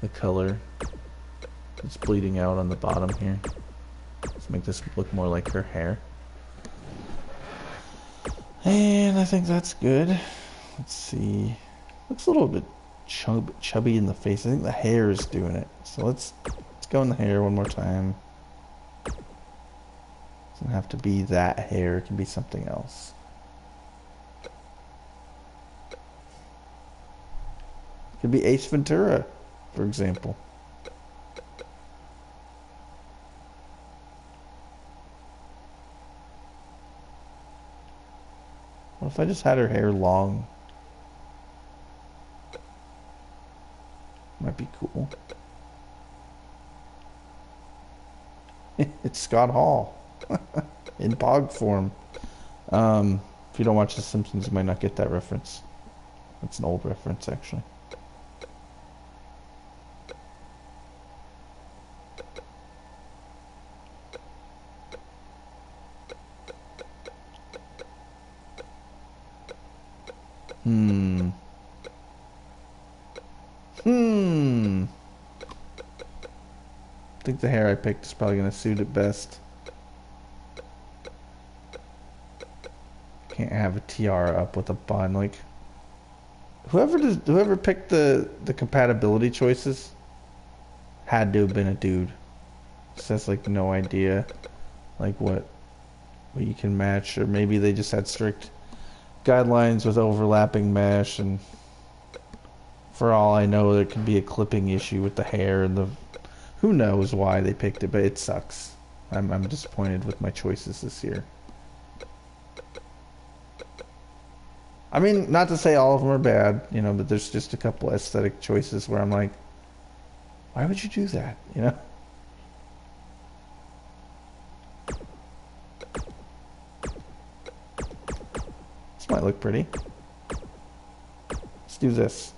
the color that's bleeding out on the bottom here. Let's make this look more like her hair. And I think that's good. Let's see. Looks a little bit chub chubby in the face. I think the hair is doing it. So let's let's go in the hair one more time. Have to be that hair, it can be something else. It could be Ace Ventura, for example. What if I just had her hair long? Might be cool. *laughs* it's Scott Hall. *laughs* in bog form. Um, if you don't watch The Simpsons, you might not get that reference. That's an old reference, actually. Hmm. Hmm. I think the hair I picked is probably going to suit it best. Have a tiara up with a bun. Like, whoever does, whoever picked the the compatibility choices had to have been a dude. So that's like no idea, like what what you can match, or maybe they just had strict guidelines with overlapping mesh, and for all I know, there could be a clipping issue with the hair and the. Who knows why they picked it, but it sucks. I'm I'm disappointed with my choices this year. I mean, not to say all of them are bad, you know, but there's just a couple aesthetic choices where I'm like, why would you do that, you know? This might look pretty. Let's do this.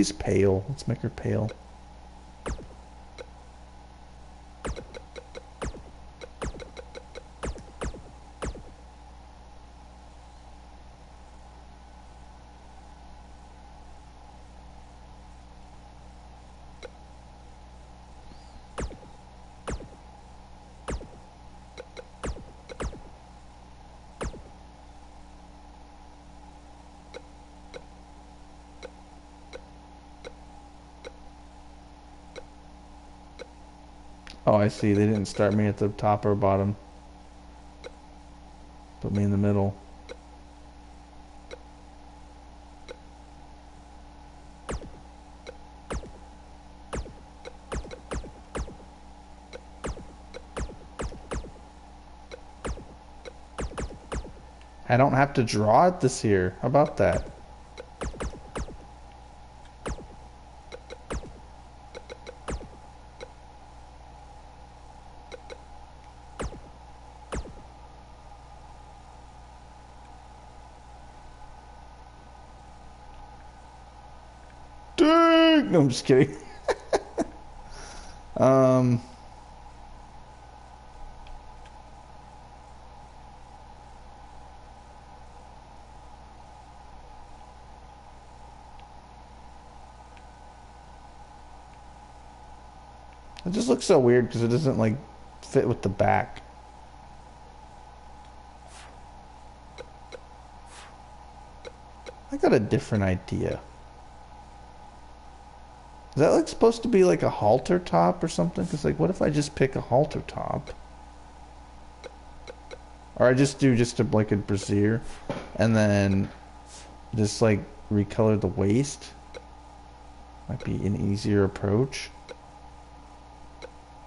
She's pale. Let's make her pale. see, they didn't start me at the top or bottom. Put me in the middle. I don't have to draw it this year. How about that? I'm just kidding. *laughs* um... It just looks so weird because it doesn't like fit with the back. I got a different idea. Is that like supposed to be like a halter top or something? Because like, what if I just pick a halter top? Or I just do just a, like a brassiere, and then just like recolor the waist. Might be an easier approach.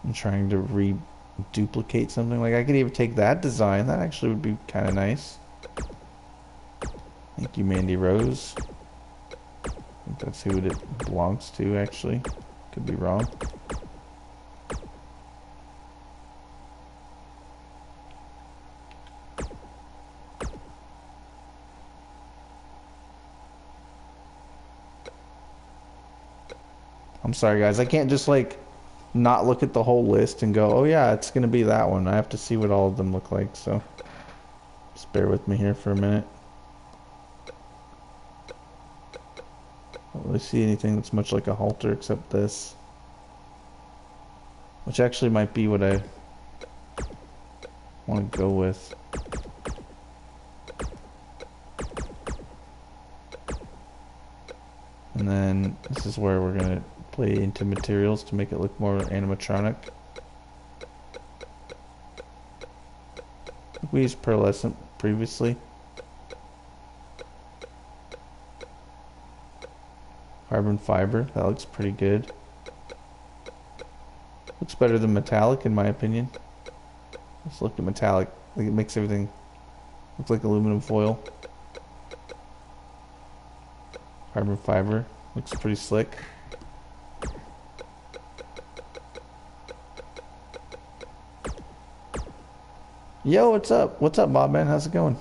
I'm trying to re-duplicate something. Like I could even take that design. That actually would be kind of nice. Thank you, Mandy Rose. Think that's who it belongs to, actually. Could be wrong. I'm sorry, guys. I can't just, like, not look at the whole list and go, oh, yeah, it's going to be that one. I have to see what all of them look like, so... Just bear with me here for a minute. Really see anything that's much like a halter except this. Which actually might be what I want to go with. And then this is where we're going to play into materials to make it look more animatronic. We used pearlescent previously. Carbon fiber, that looks pretty good. Looks better than metallic in my opinion. Let's look at metallic. Like it makes everything look like aluminum foil. Carbon fiber, looks pretty slick. Yo, what's up? What's up, Bob man? How's it going?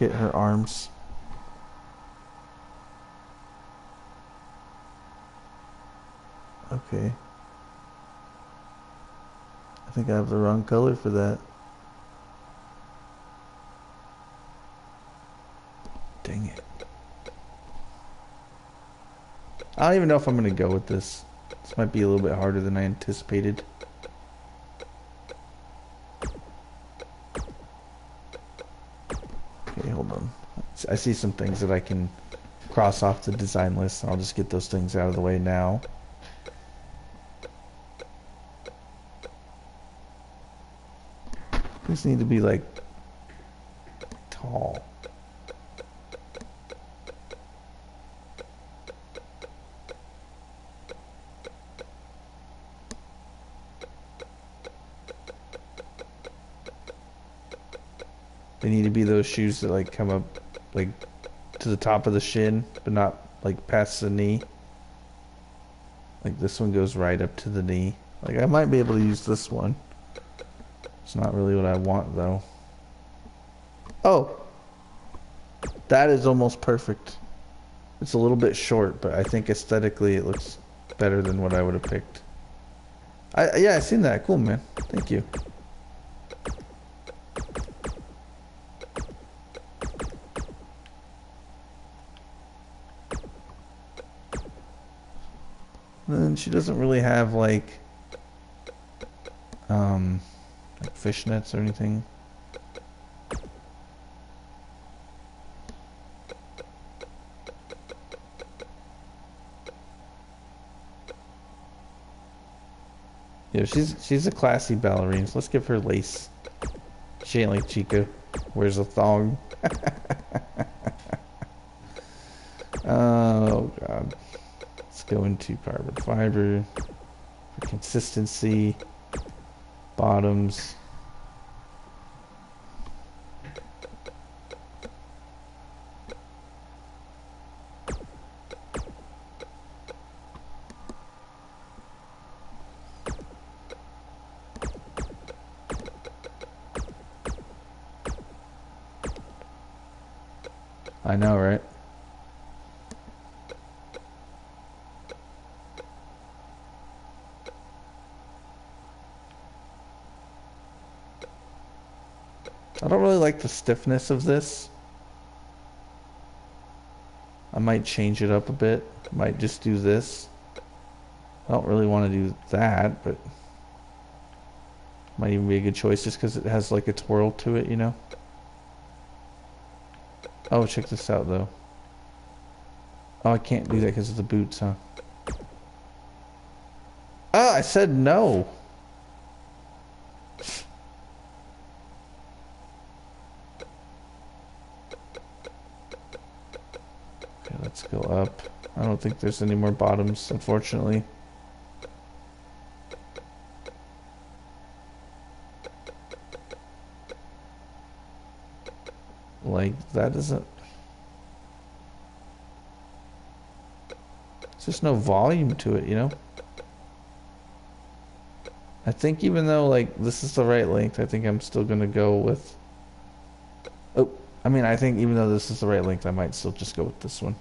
Look at her arms. Okay. I think I have the wrong color for that. Dang it. I don't even know if I'm going to go with this. This might be a little bit harder than I anticipated. I see some things that I can cross off the design list. I'll just get those things out of the way now. These need to be like tall. They need to be those shoes that like come up like to the top of the shin, but not like past the knee. Like this one goes right up to the knee. Like I might be able to use this one. It's not really what I want though. Oh. That is almost perfect. It's a little bit short, but I think aesthetically it looks better than what I would have picked. I yeah, I seen that. Cool, man. Thank you. And she doesn't really have like um like fishnets or anything. Yeah, she's she's a classy ballerina. So let's give her lace. She ain't like Chica. Wears a thong. *laughs* oh god. Let's go and into carbon fiber consistency. Bottoms. Stiffness of this. I might change it up a bit. Might just do this. I don't really want to do that, but might even be a good choice just because it has like a twirl to it, you know? Oh, check this out though. Oh, I can't do that because of the boots, huh? Ah, I said no. Okay, let's go up. I don't think there's any more bottoms, unfortunately. Like, that doesn't... There's just no volume to it, you know? I think even though, like, this is the right length, I think I'm still gonna go with... Oh, I mean, I think even though this is the right length, I might still just go with this one.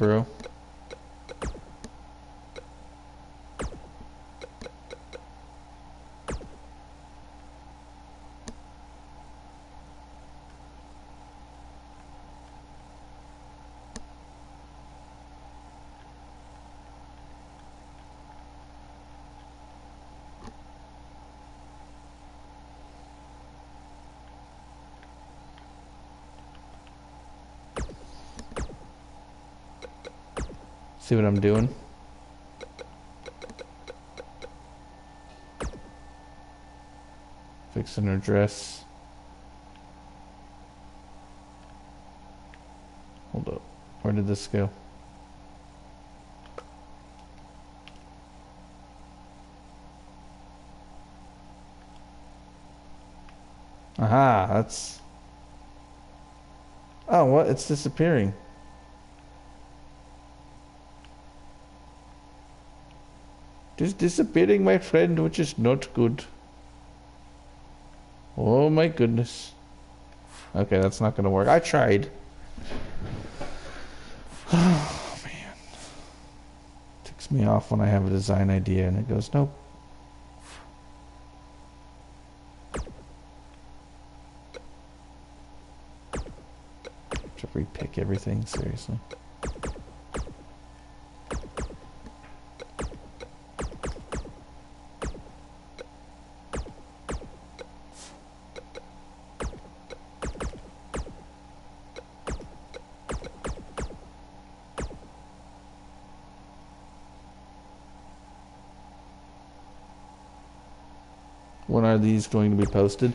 Bro. See what I'm doing? Fixing her dress. Hold up. Where did this go? Aha, that's... Oh, what? It's disappearing. It is disappearing, my friend, which is not good. Oh my goodness. Okay, that's not gonna work. I tried. *sighs* Oh man. Ticks me off when I have a design idea and it goes, nope. To repick everything, seriously. Going to be posted?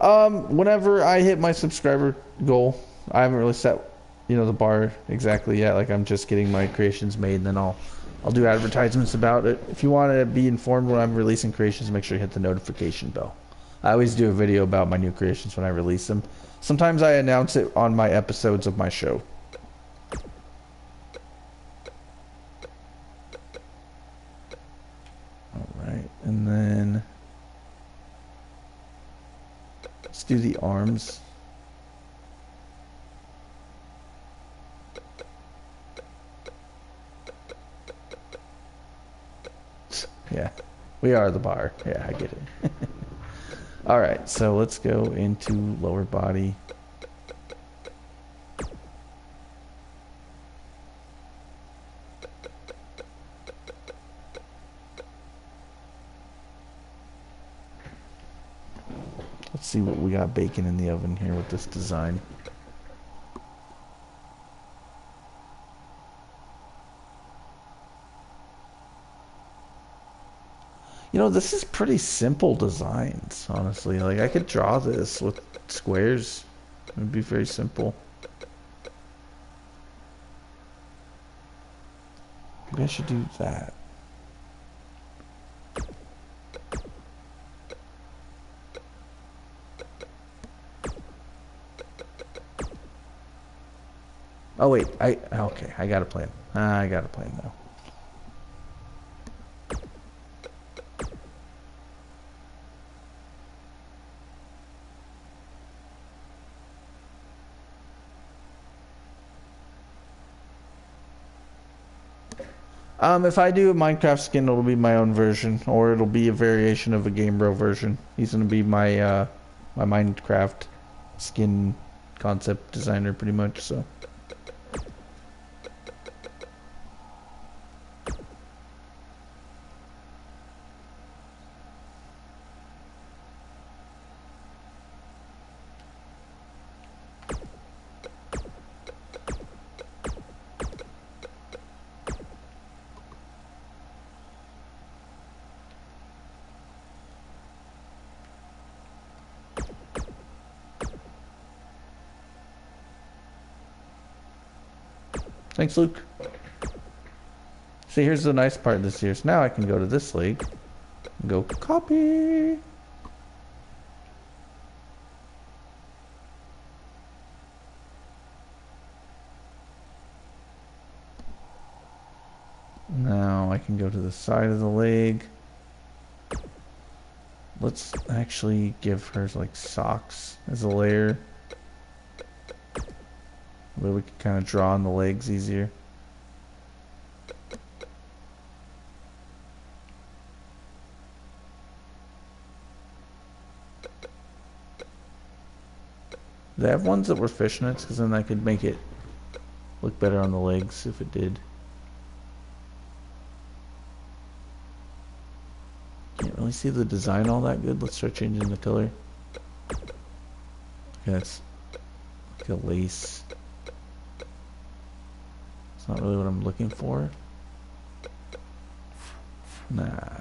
Um, whenever I hit my subscriber goal. I haven't really set, you know, the bar exactly yet. Like I'm just getting my creations made, and then I'll, I'll do advertisements about it. If you want to be informed when I'm releasing creations, make sure you hit the notification bell. I always do a video about my new creations when I release them. Sometimes I announce it on my episodes of my show. Alright, and then let's do the arms. Yeah, we are the bar. Yeah, I get it. *laughs* All right, so let's go into lower body. Let's see what we got baking in the oven here with this design. You know, this is pretty simple designs, honestly. Like, I could draw this with squares. It would be very simple. Maybe I should do that. Oh wait, I okay, I got a plan. I got a plan now. Um, if I do a Minecraft skin, it'll be my own version, or it'll be a variation of a Game Bro version. He's gonna be my uh, my Minecraft skin concept designer, pretty much. So. Thanks, Luke. See, here's the nice part this year. So now I can go to this and go copy. Now I can go to the side of the leg. Let's actually give her like socks as a layer. Where we can kind of draw on the legs easier. They have ones that were fishnets, because then I could make it look better on the legs if it did. Can't really see the design all that good. Let's start changing the color. Okay, that's like a lace not really what I'm looking for. Nah.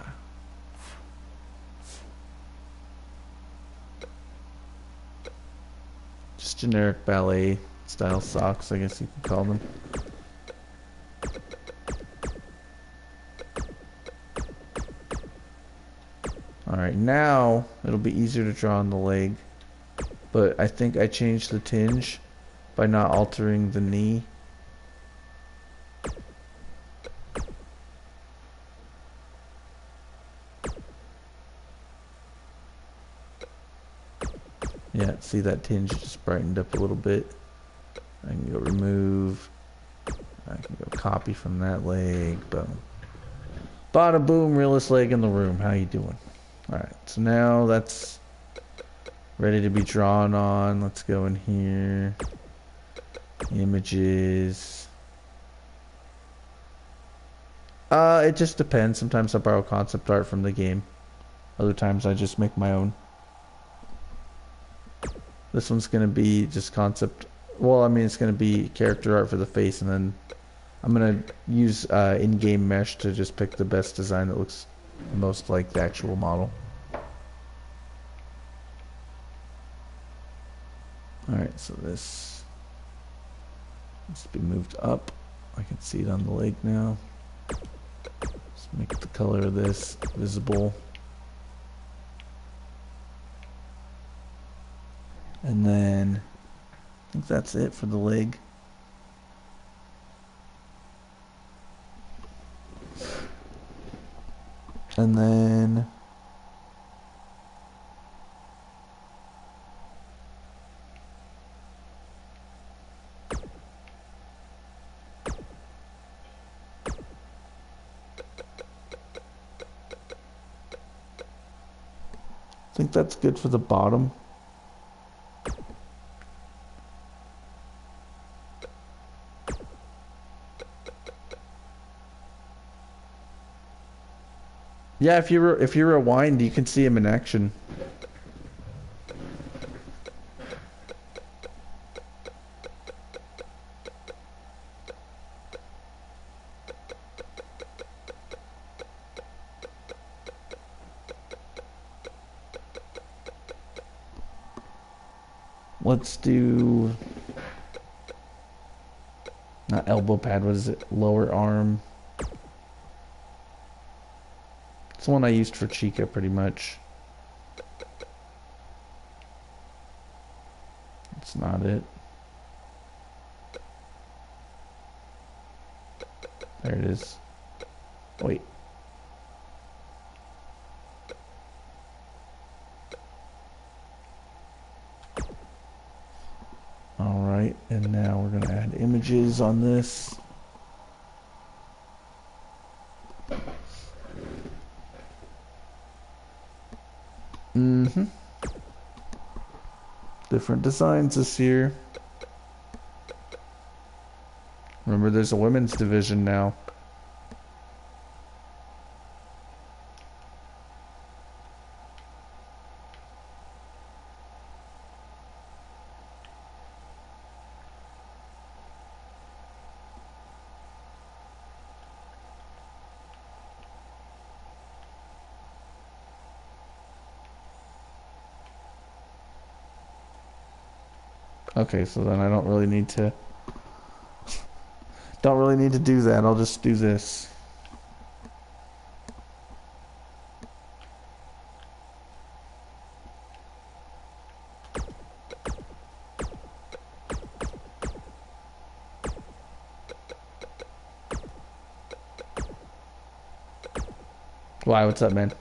Just generic ballet style socks, I guess you could call them. Alright, now it'll be easier to draw on the leg. But I think I changed the tinge by not altering the knee. See that tinge just brightened up a little bit. I can go remove. I can go copy from that leg. Boom. Bada boom, realest leg in the room. How you doing? Alright, so now that's ready to be drawn on. Let's go in here. Images. Uh, it just depends. Sometimes I borrow concept art from the game. Other times I just make my own. This one's going to be just concept. Well, I mean, it's going to be character art for the face, and then I'm going to use uh, in-game mesh to just pick the best design that looks most like the actual model. Alright, so this needs be moved up. I can see it on the leg now. Let's make the color of this visible. And then I think that's it for the leg. And then I think that's good for the bottom. Yeah, if you if you rewind, you can see him in action. Let's do not elbow pad. What is it? Lower arm. The one I used for Chica, pretty much. It's not it. There it is. Wait. Alright, and now we're going to add images on this. Different designs this year. Remember, there's a women's division now. Okay, so then I don't really need to *laughs* don't really need to do that. I'll just do this. Why? What's up, man?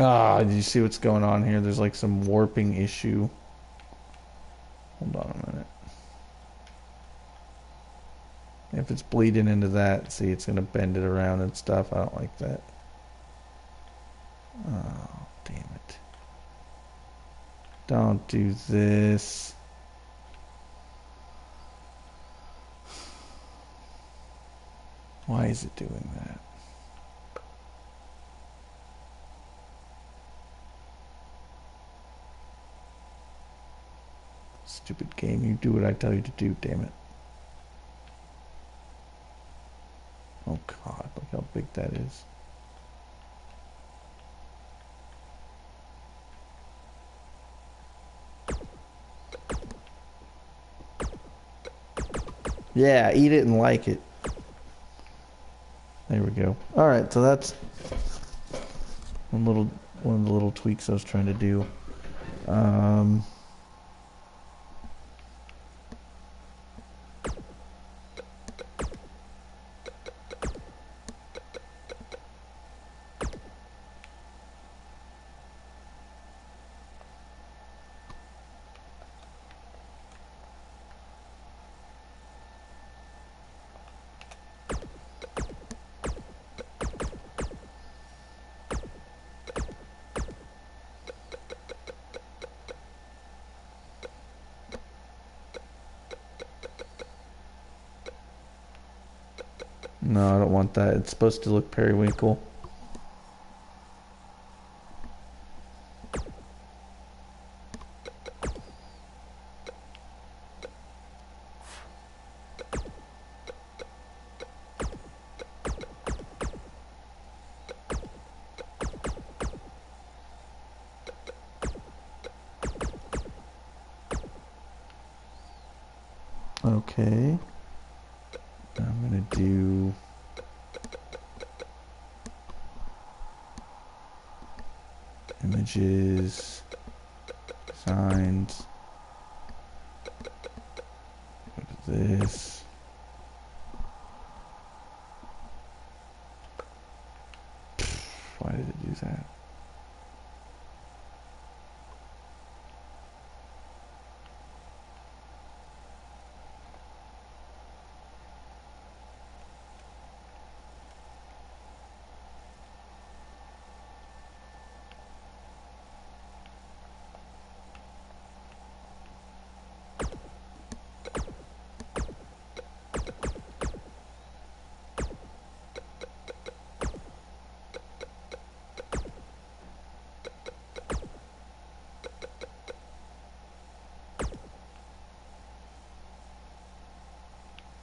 Ah, did you see what's going on here? There's like some warping issue. Hold on a minute. If it's bleeding into that, see, it's going to bend it around and stuff. I don't like that. Oh, damn it. Don't do this. Why is it doing that? Stupid game, you do what I tell you to do, damn it. Oh god, look how big that is. Yeah, eat it and like it. There we go. Alright, so that's one little one of the little tweaks I was trying to do. Um It's supposed to look periwinkle. Why did it do that?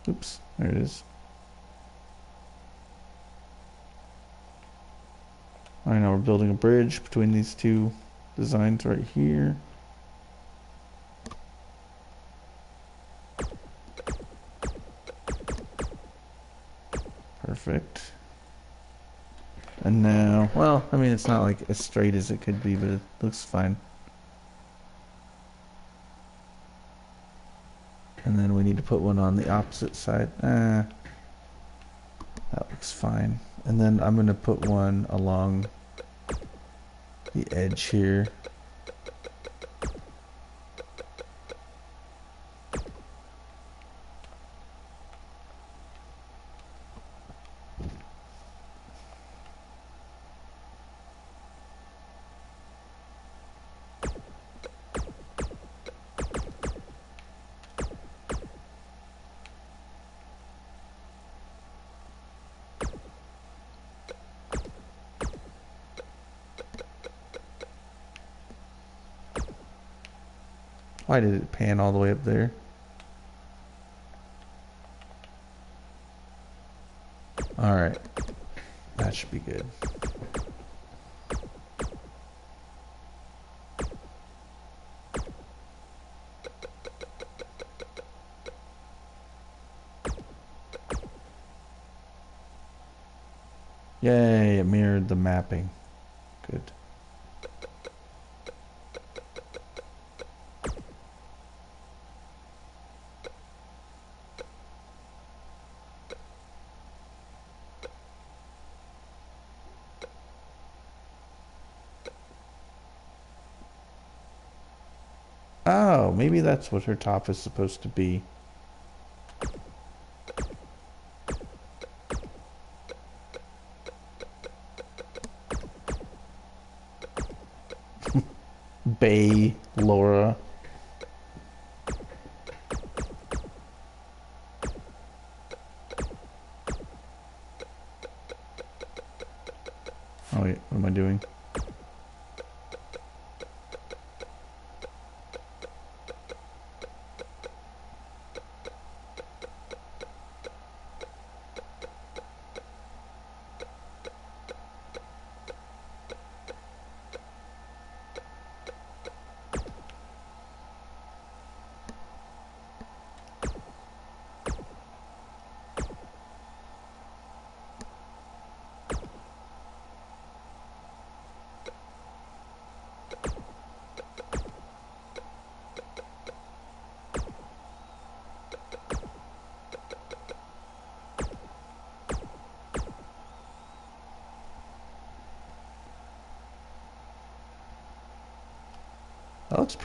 Oops, there it is. Alright, now we're building a bridge between these two designs right here. Perfect. And now, well, I mean, it's not like as straight as it could be, but it looks fine. And then we need to put one on the opposite side. Eh, that looks fine. And then I'm going to put one along the edge here. Why did it pan all the way up there? Alright. That should be good. Yay, it mirrored the mapping. Good. Oh, maybe that's what her top is supposed to be.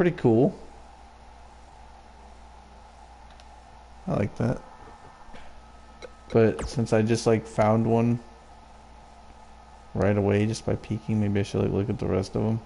Pretty cool. I like that. But since I just like found one right away just by peeking, maybe I should like look at the rest of them.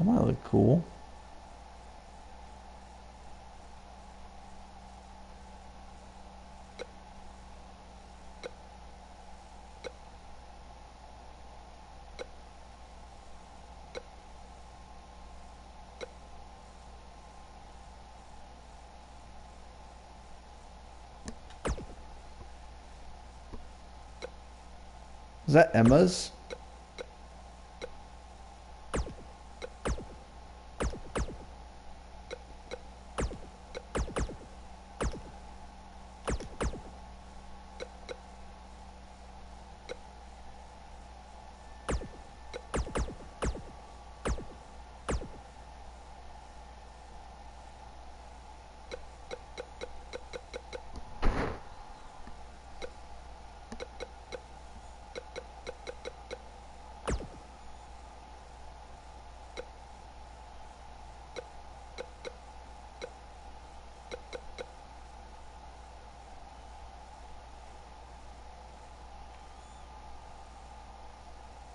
That might look cool. Is that Emma's?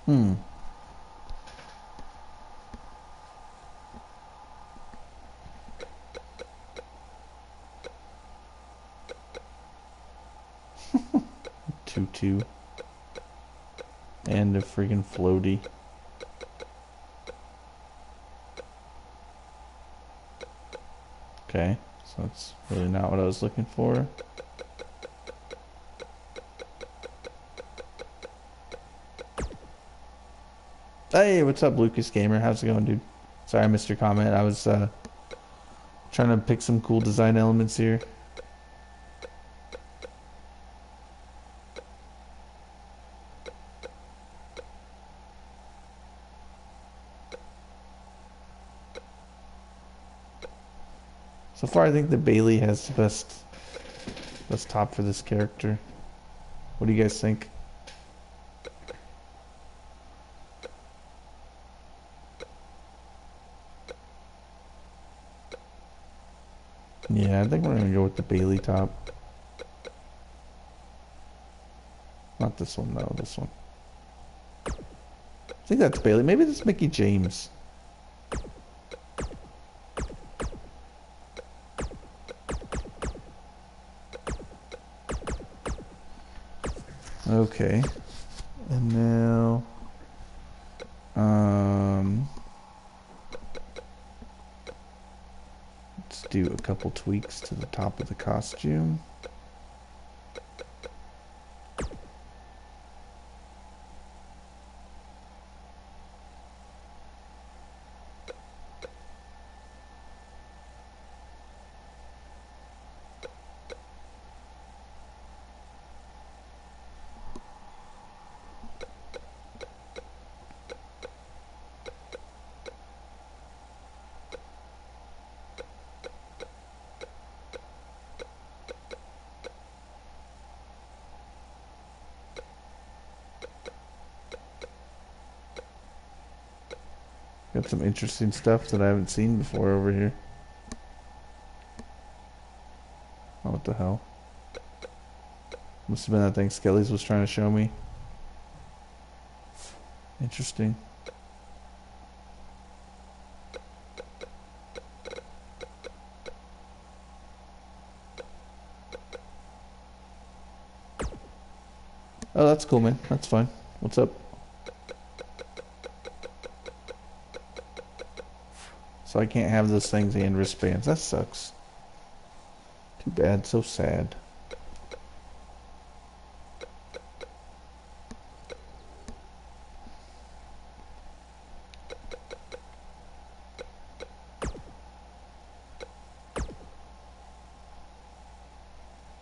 Hmm. *laughs* Tutu. And a freaking floaty. Okay, so that's really not what I was looking for. Hey, what's up, Lucas Gamer? How's it going, dude? Sorry your comment. I was uh, trying to pick some cool design elements here. So far, I think the Bayley has the best, best top for this character. What do you guys think? Yeah, I think we're gonna go with the Bayley top. Not this one though, this one. I think that's Bayley. Maybe that's Mickie James. Okay. And now um let's do a couple tweaks to the top of the costume. Some interesting stuff that I haven't seen before over here. Oh, what the hell? Must have been that thing Skelly's was trying to show me. Interesting. Oh, that's cool, man. That's fine. What's up? So I can't have those things and wristbands. That sucks. Too bad. So sad.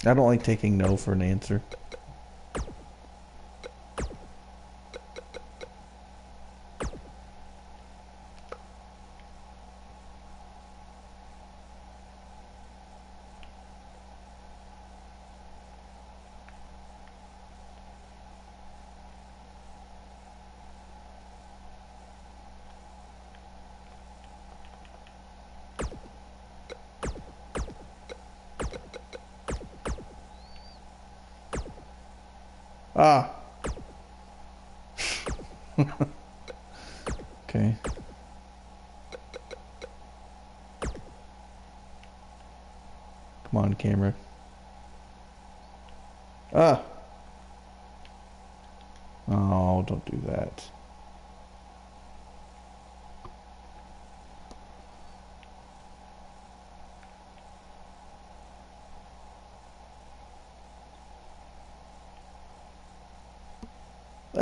I don't like taking no for an answer.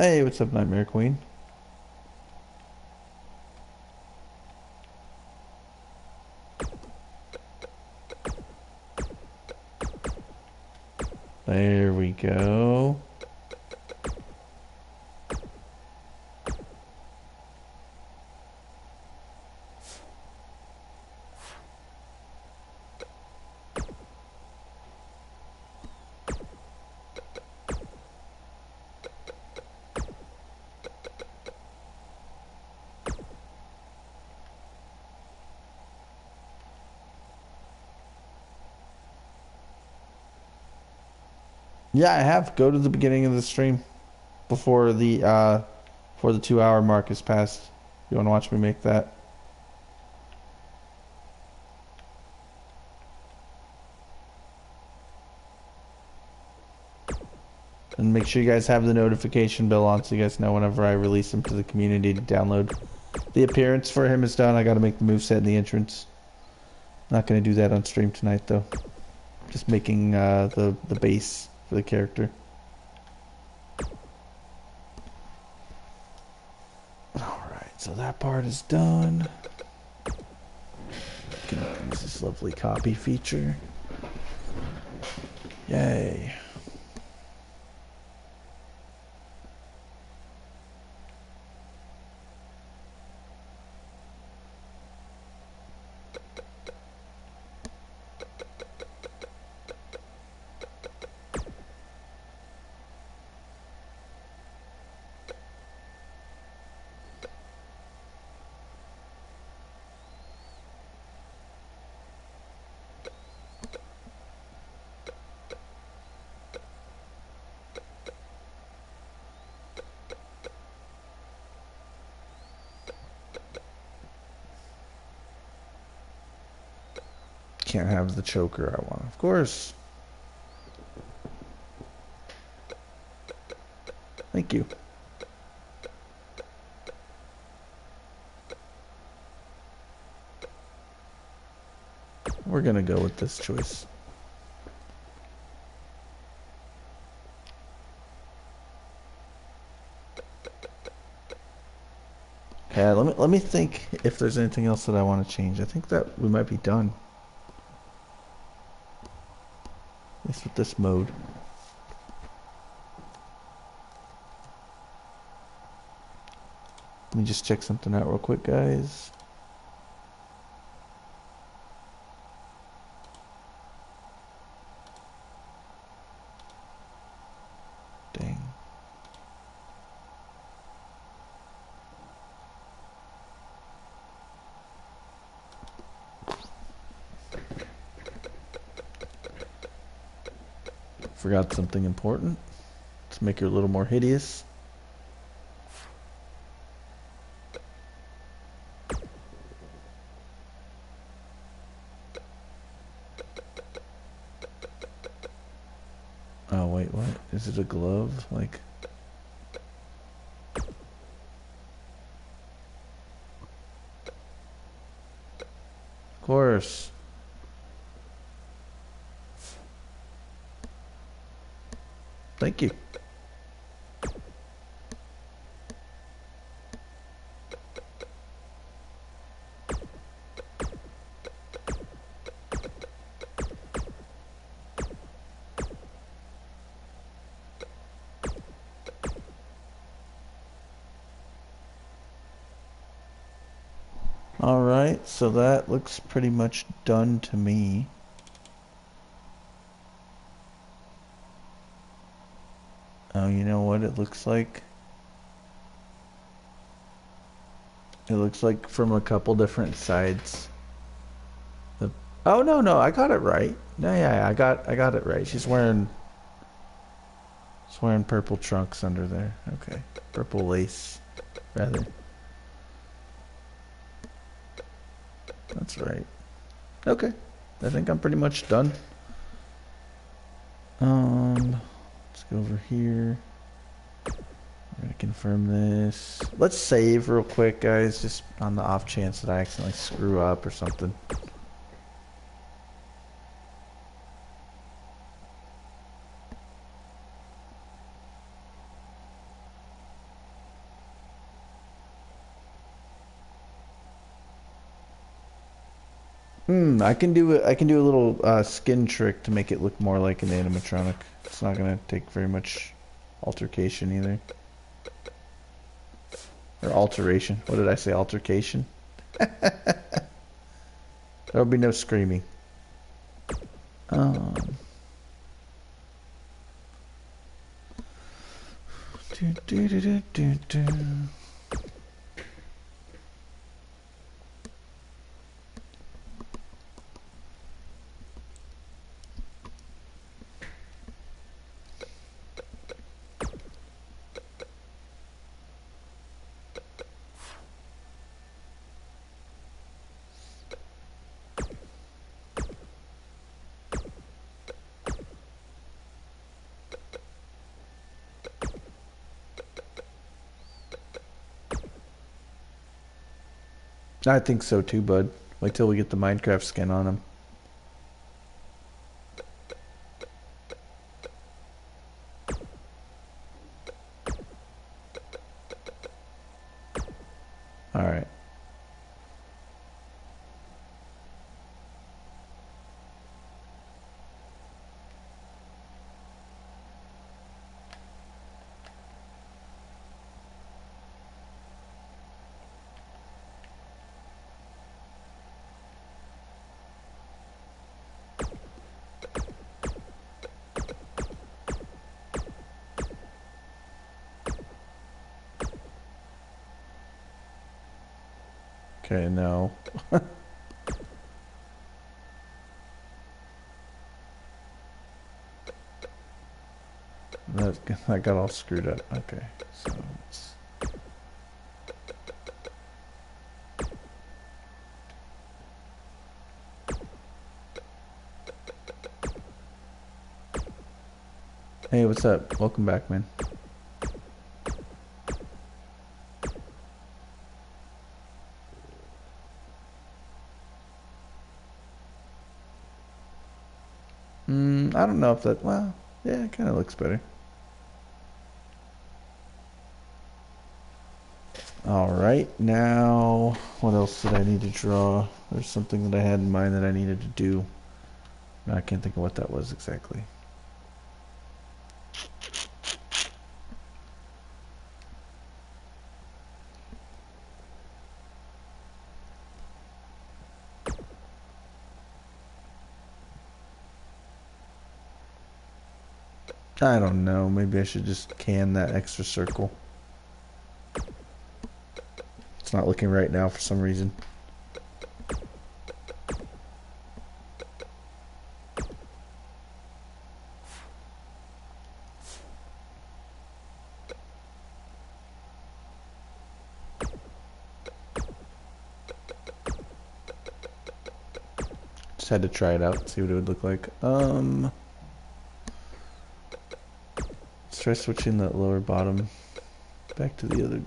Hey, what's up, Nightmare Queen? Yeah, I have. Go to the beginning of the stream before the uh before the two hour mark is passed. You wanna watch me make that? And make sure you guys have the notification bell on so you guys know whenever I release him to the community to download. The appearance for him is done. I gotta make the move set in the entrance. Not gonna do that on stream tonight though. Just making uh, the the base for the character. Alright, so that part is done. Gonna use this lovely copy feature. Yay. The choker I want. Of course. Thank you. We're gonna go with this choice. Okay, let me let me think if there's anything else that I want to change. I think that we might be done. With this mode. Let me just check something out real quick, guys. Dang. Forgot something important. Let's make her a little more hideous. Oh wait, what? Is it a glove? Like Of course. That looks pretty much done to me. Oh, you know what it looks like? It looks like from a couple different sides. The Oh no, no, I got it right. Yeah, yeah, I got I got it right. She's wearing She's wearing purple trunks under there. Okay. Purple lace rather. That's right. Okay. I think I'm pretty much done. Um Let's go over here. I'm gonna confirm this. Let's save real quick, guys, just on the off chance that I accidentally screw up or something. I can do. I can do a little uh, skin trick to make it look more like an animatronic. It's not gonna take very much altercation either. Or alteration. What did I say? Altercation? *laughs* There'll be no screaming. Um. Do, do, do, do, do, do. I think so too, bud. Wait till we get the Minecraft skin on him. Okay, no. that, that got all screwed up. Okay, so let's... Hey, what's up? Welcome back, man. I don't know if that. Well, yeah, it kind of looks better. All right, now what else did I need to draw? There's something that I had in mind that I needed to do. I can't think of what that was exactly. I don't know. Maybe I should just can that extra circle. It's not looking right now for some reason. Just had to try it out, see what it would look like. Um... Let's try switching that lower bottom back to the other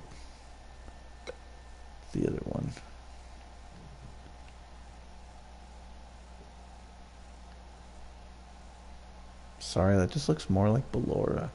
the other one. Sorry, that just looks more like Ballora.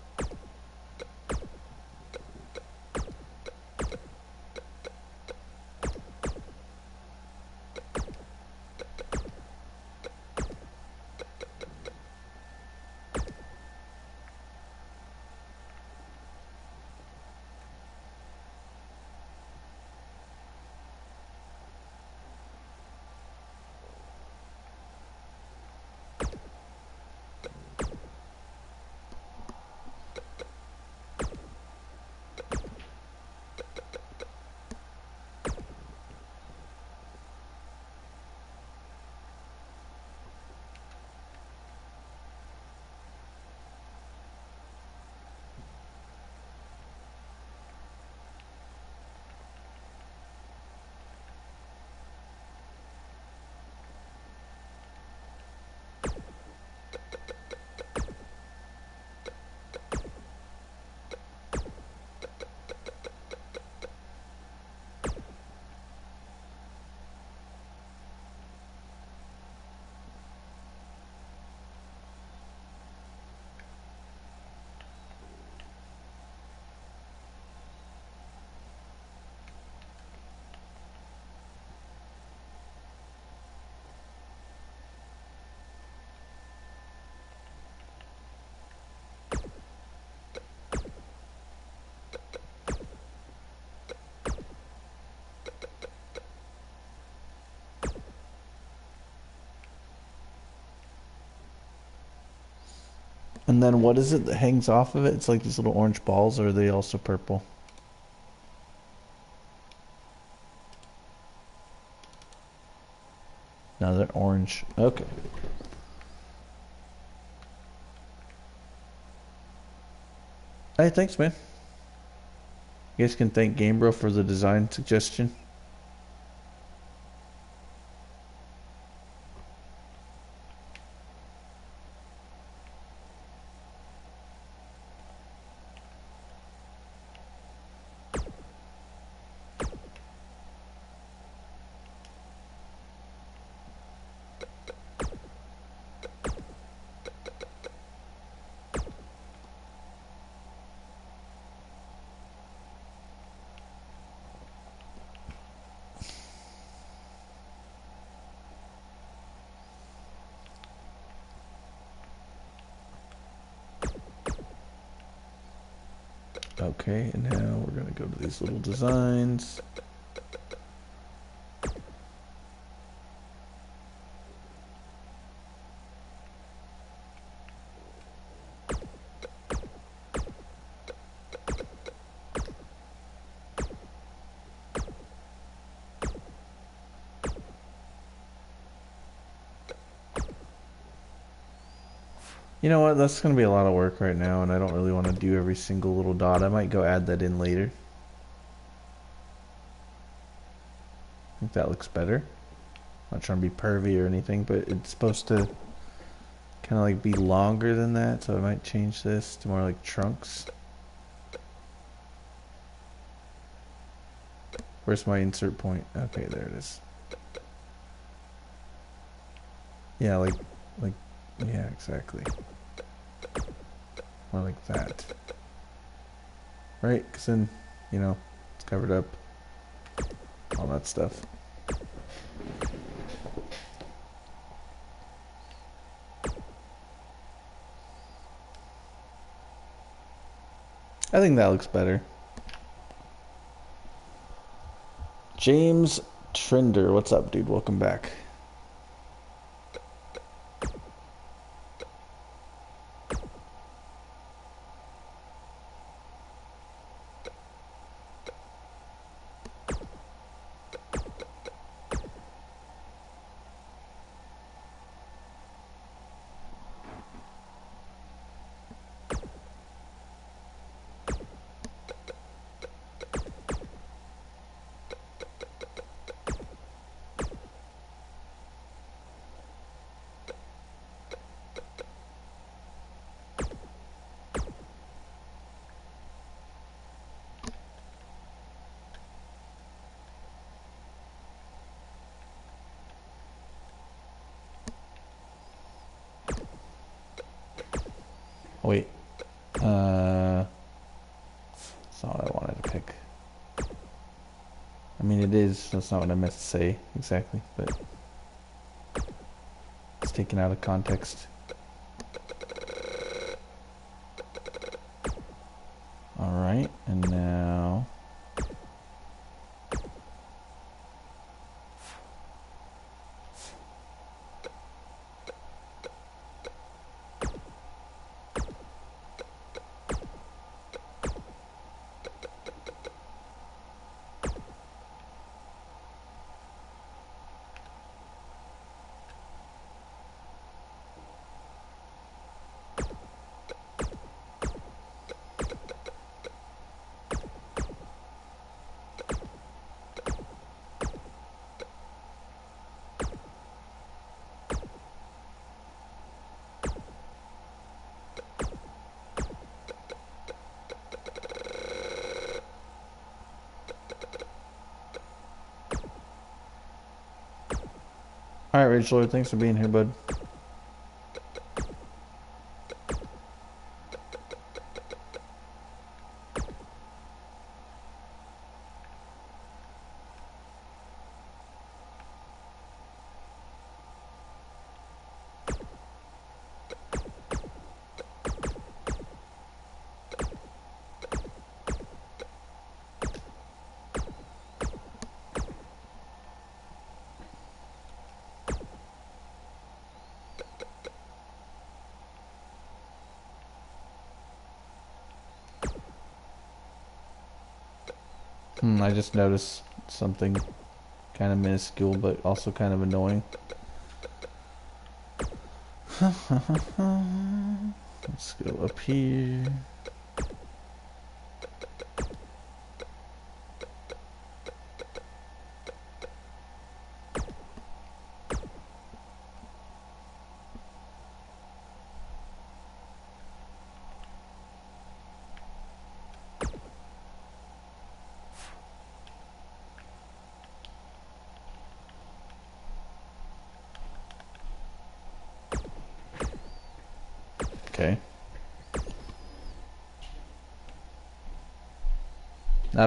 And then what is it that hangs off of it? It's like these little orange balls, or are they also purple? No, they're orange. Okay. Hey, thanks, man. You guys can thank Game Bro for the design suggestion. These little designs. You know what? That's going to be a lot of work right now, and I don't really want to do every single little dot. I might go add that in later. I think that looks better. Not trying to be pervy or anything, but it's supposed to kind of like be longer than that, so I might change this to more like trunks. Where's my insert point? Okay, there it is. Yeah, like, like, yeah, exactly. More like that. Right? Because then, you know, it's covered up. All that stuff. I think that looks better. James Trinder, what's up, dude? Welcome back. That's not what I meant to say exactly, but it's taken out of context. Thanks for being here, bud. Just noticed something kind of minuscule, but also kind of annoying. *laughs* Let's go up here.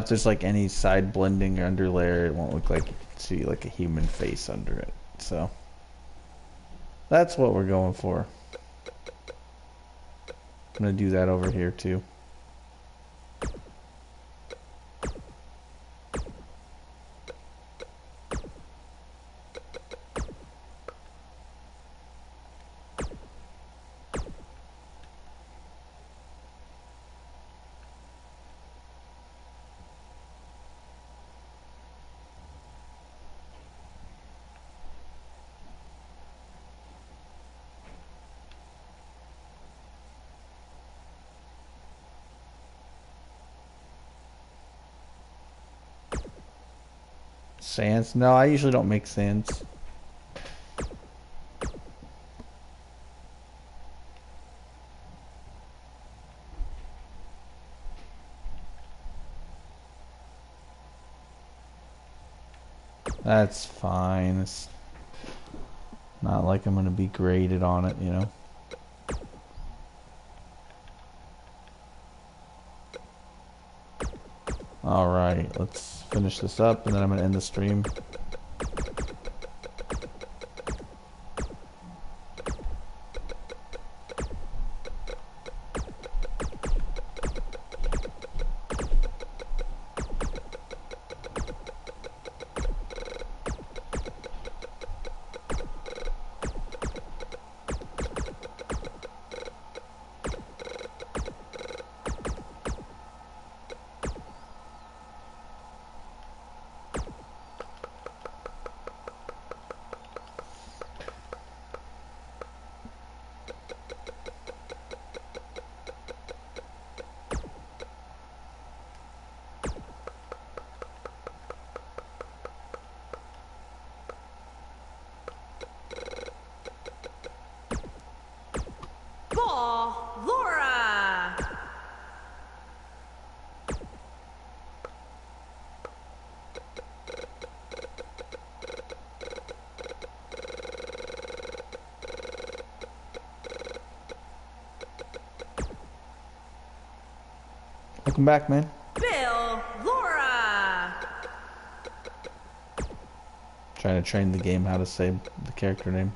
If there's like any side blending or underlayer, it won't look like you can see like a human face under it. So that's what we're going for. I'm gonna do that over here too. Sands? No, I usually don't make sense. That's fine. It's not like I'm going to be graded on it, you know? Alright, let's finish this up and then I'm going to end the stream. Welcome back, man. Bill, Laura. Trying to train the game how to say the character name.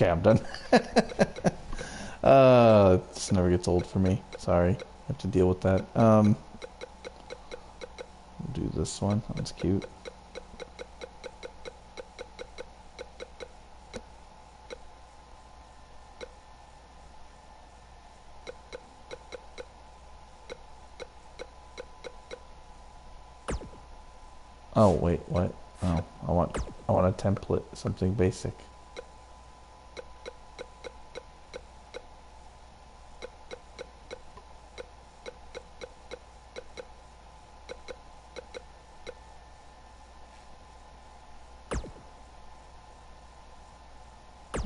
Okay, I'm done. uh, this never gets old for me. Sorry, I have to deal with that. Um, do this one. That's cute. Oh wait, what? Oh, I want I want a template, something basic.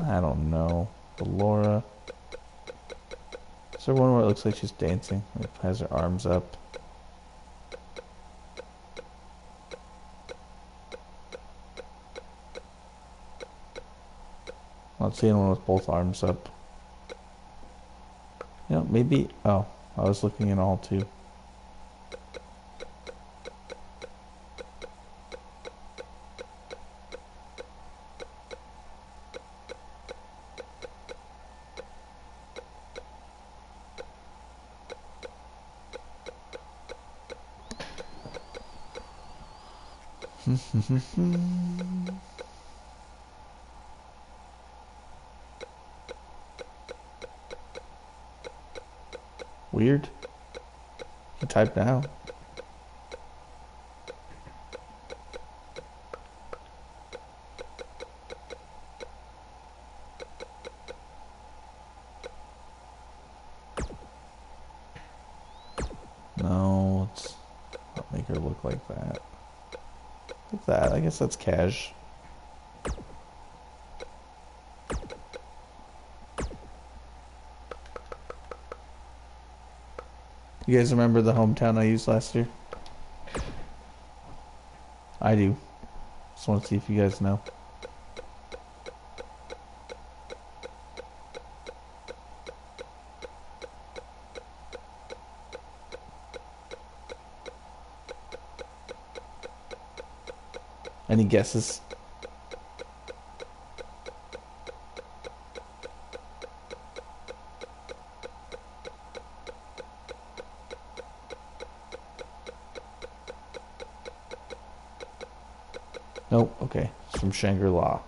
I don't know. The Laura. Is there one where it like she's dancing? Like has her arms up. Not seeing one with both arms up. Know, maybe. Oh, I was looking in all too. Weird. Now. No, let's not make her look like that. Like that. I guess that's cash. You guys remember the hometown I used last year? I do. Just want to see if you guys know. Any guesses? Nope, okay. It's from Shangri-La.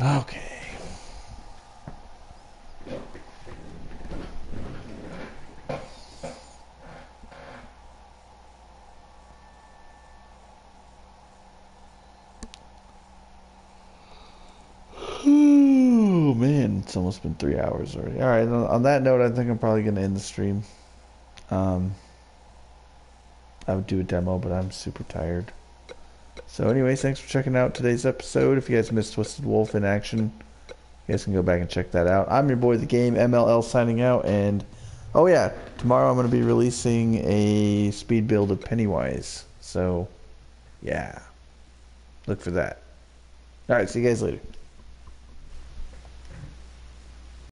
Okay. Oh man, it's almost been three hours already. All right, on, that note, I think I'm probably gonna end the stream. Um, I would do a demo, but I'm super tired. So, anyways, thanks for checking out today's episode. If you guys missed Twisted Wolf in action, you guys can go back and check that out. I'm your boy, the game MLL, signing out. And oh yeah, tomorrow I'm gonna be releasing a speed build of Pennywise. So, yeah, look for that. All right, see you guys later.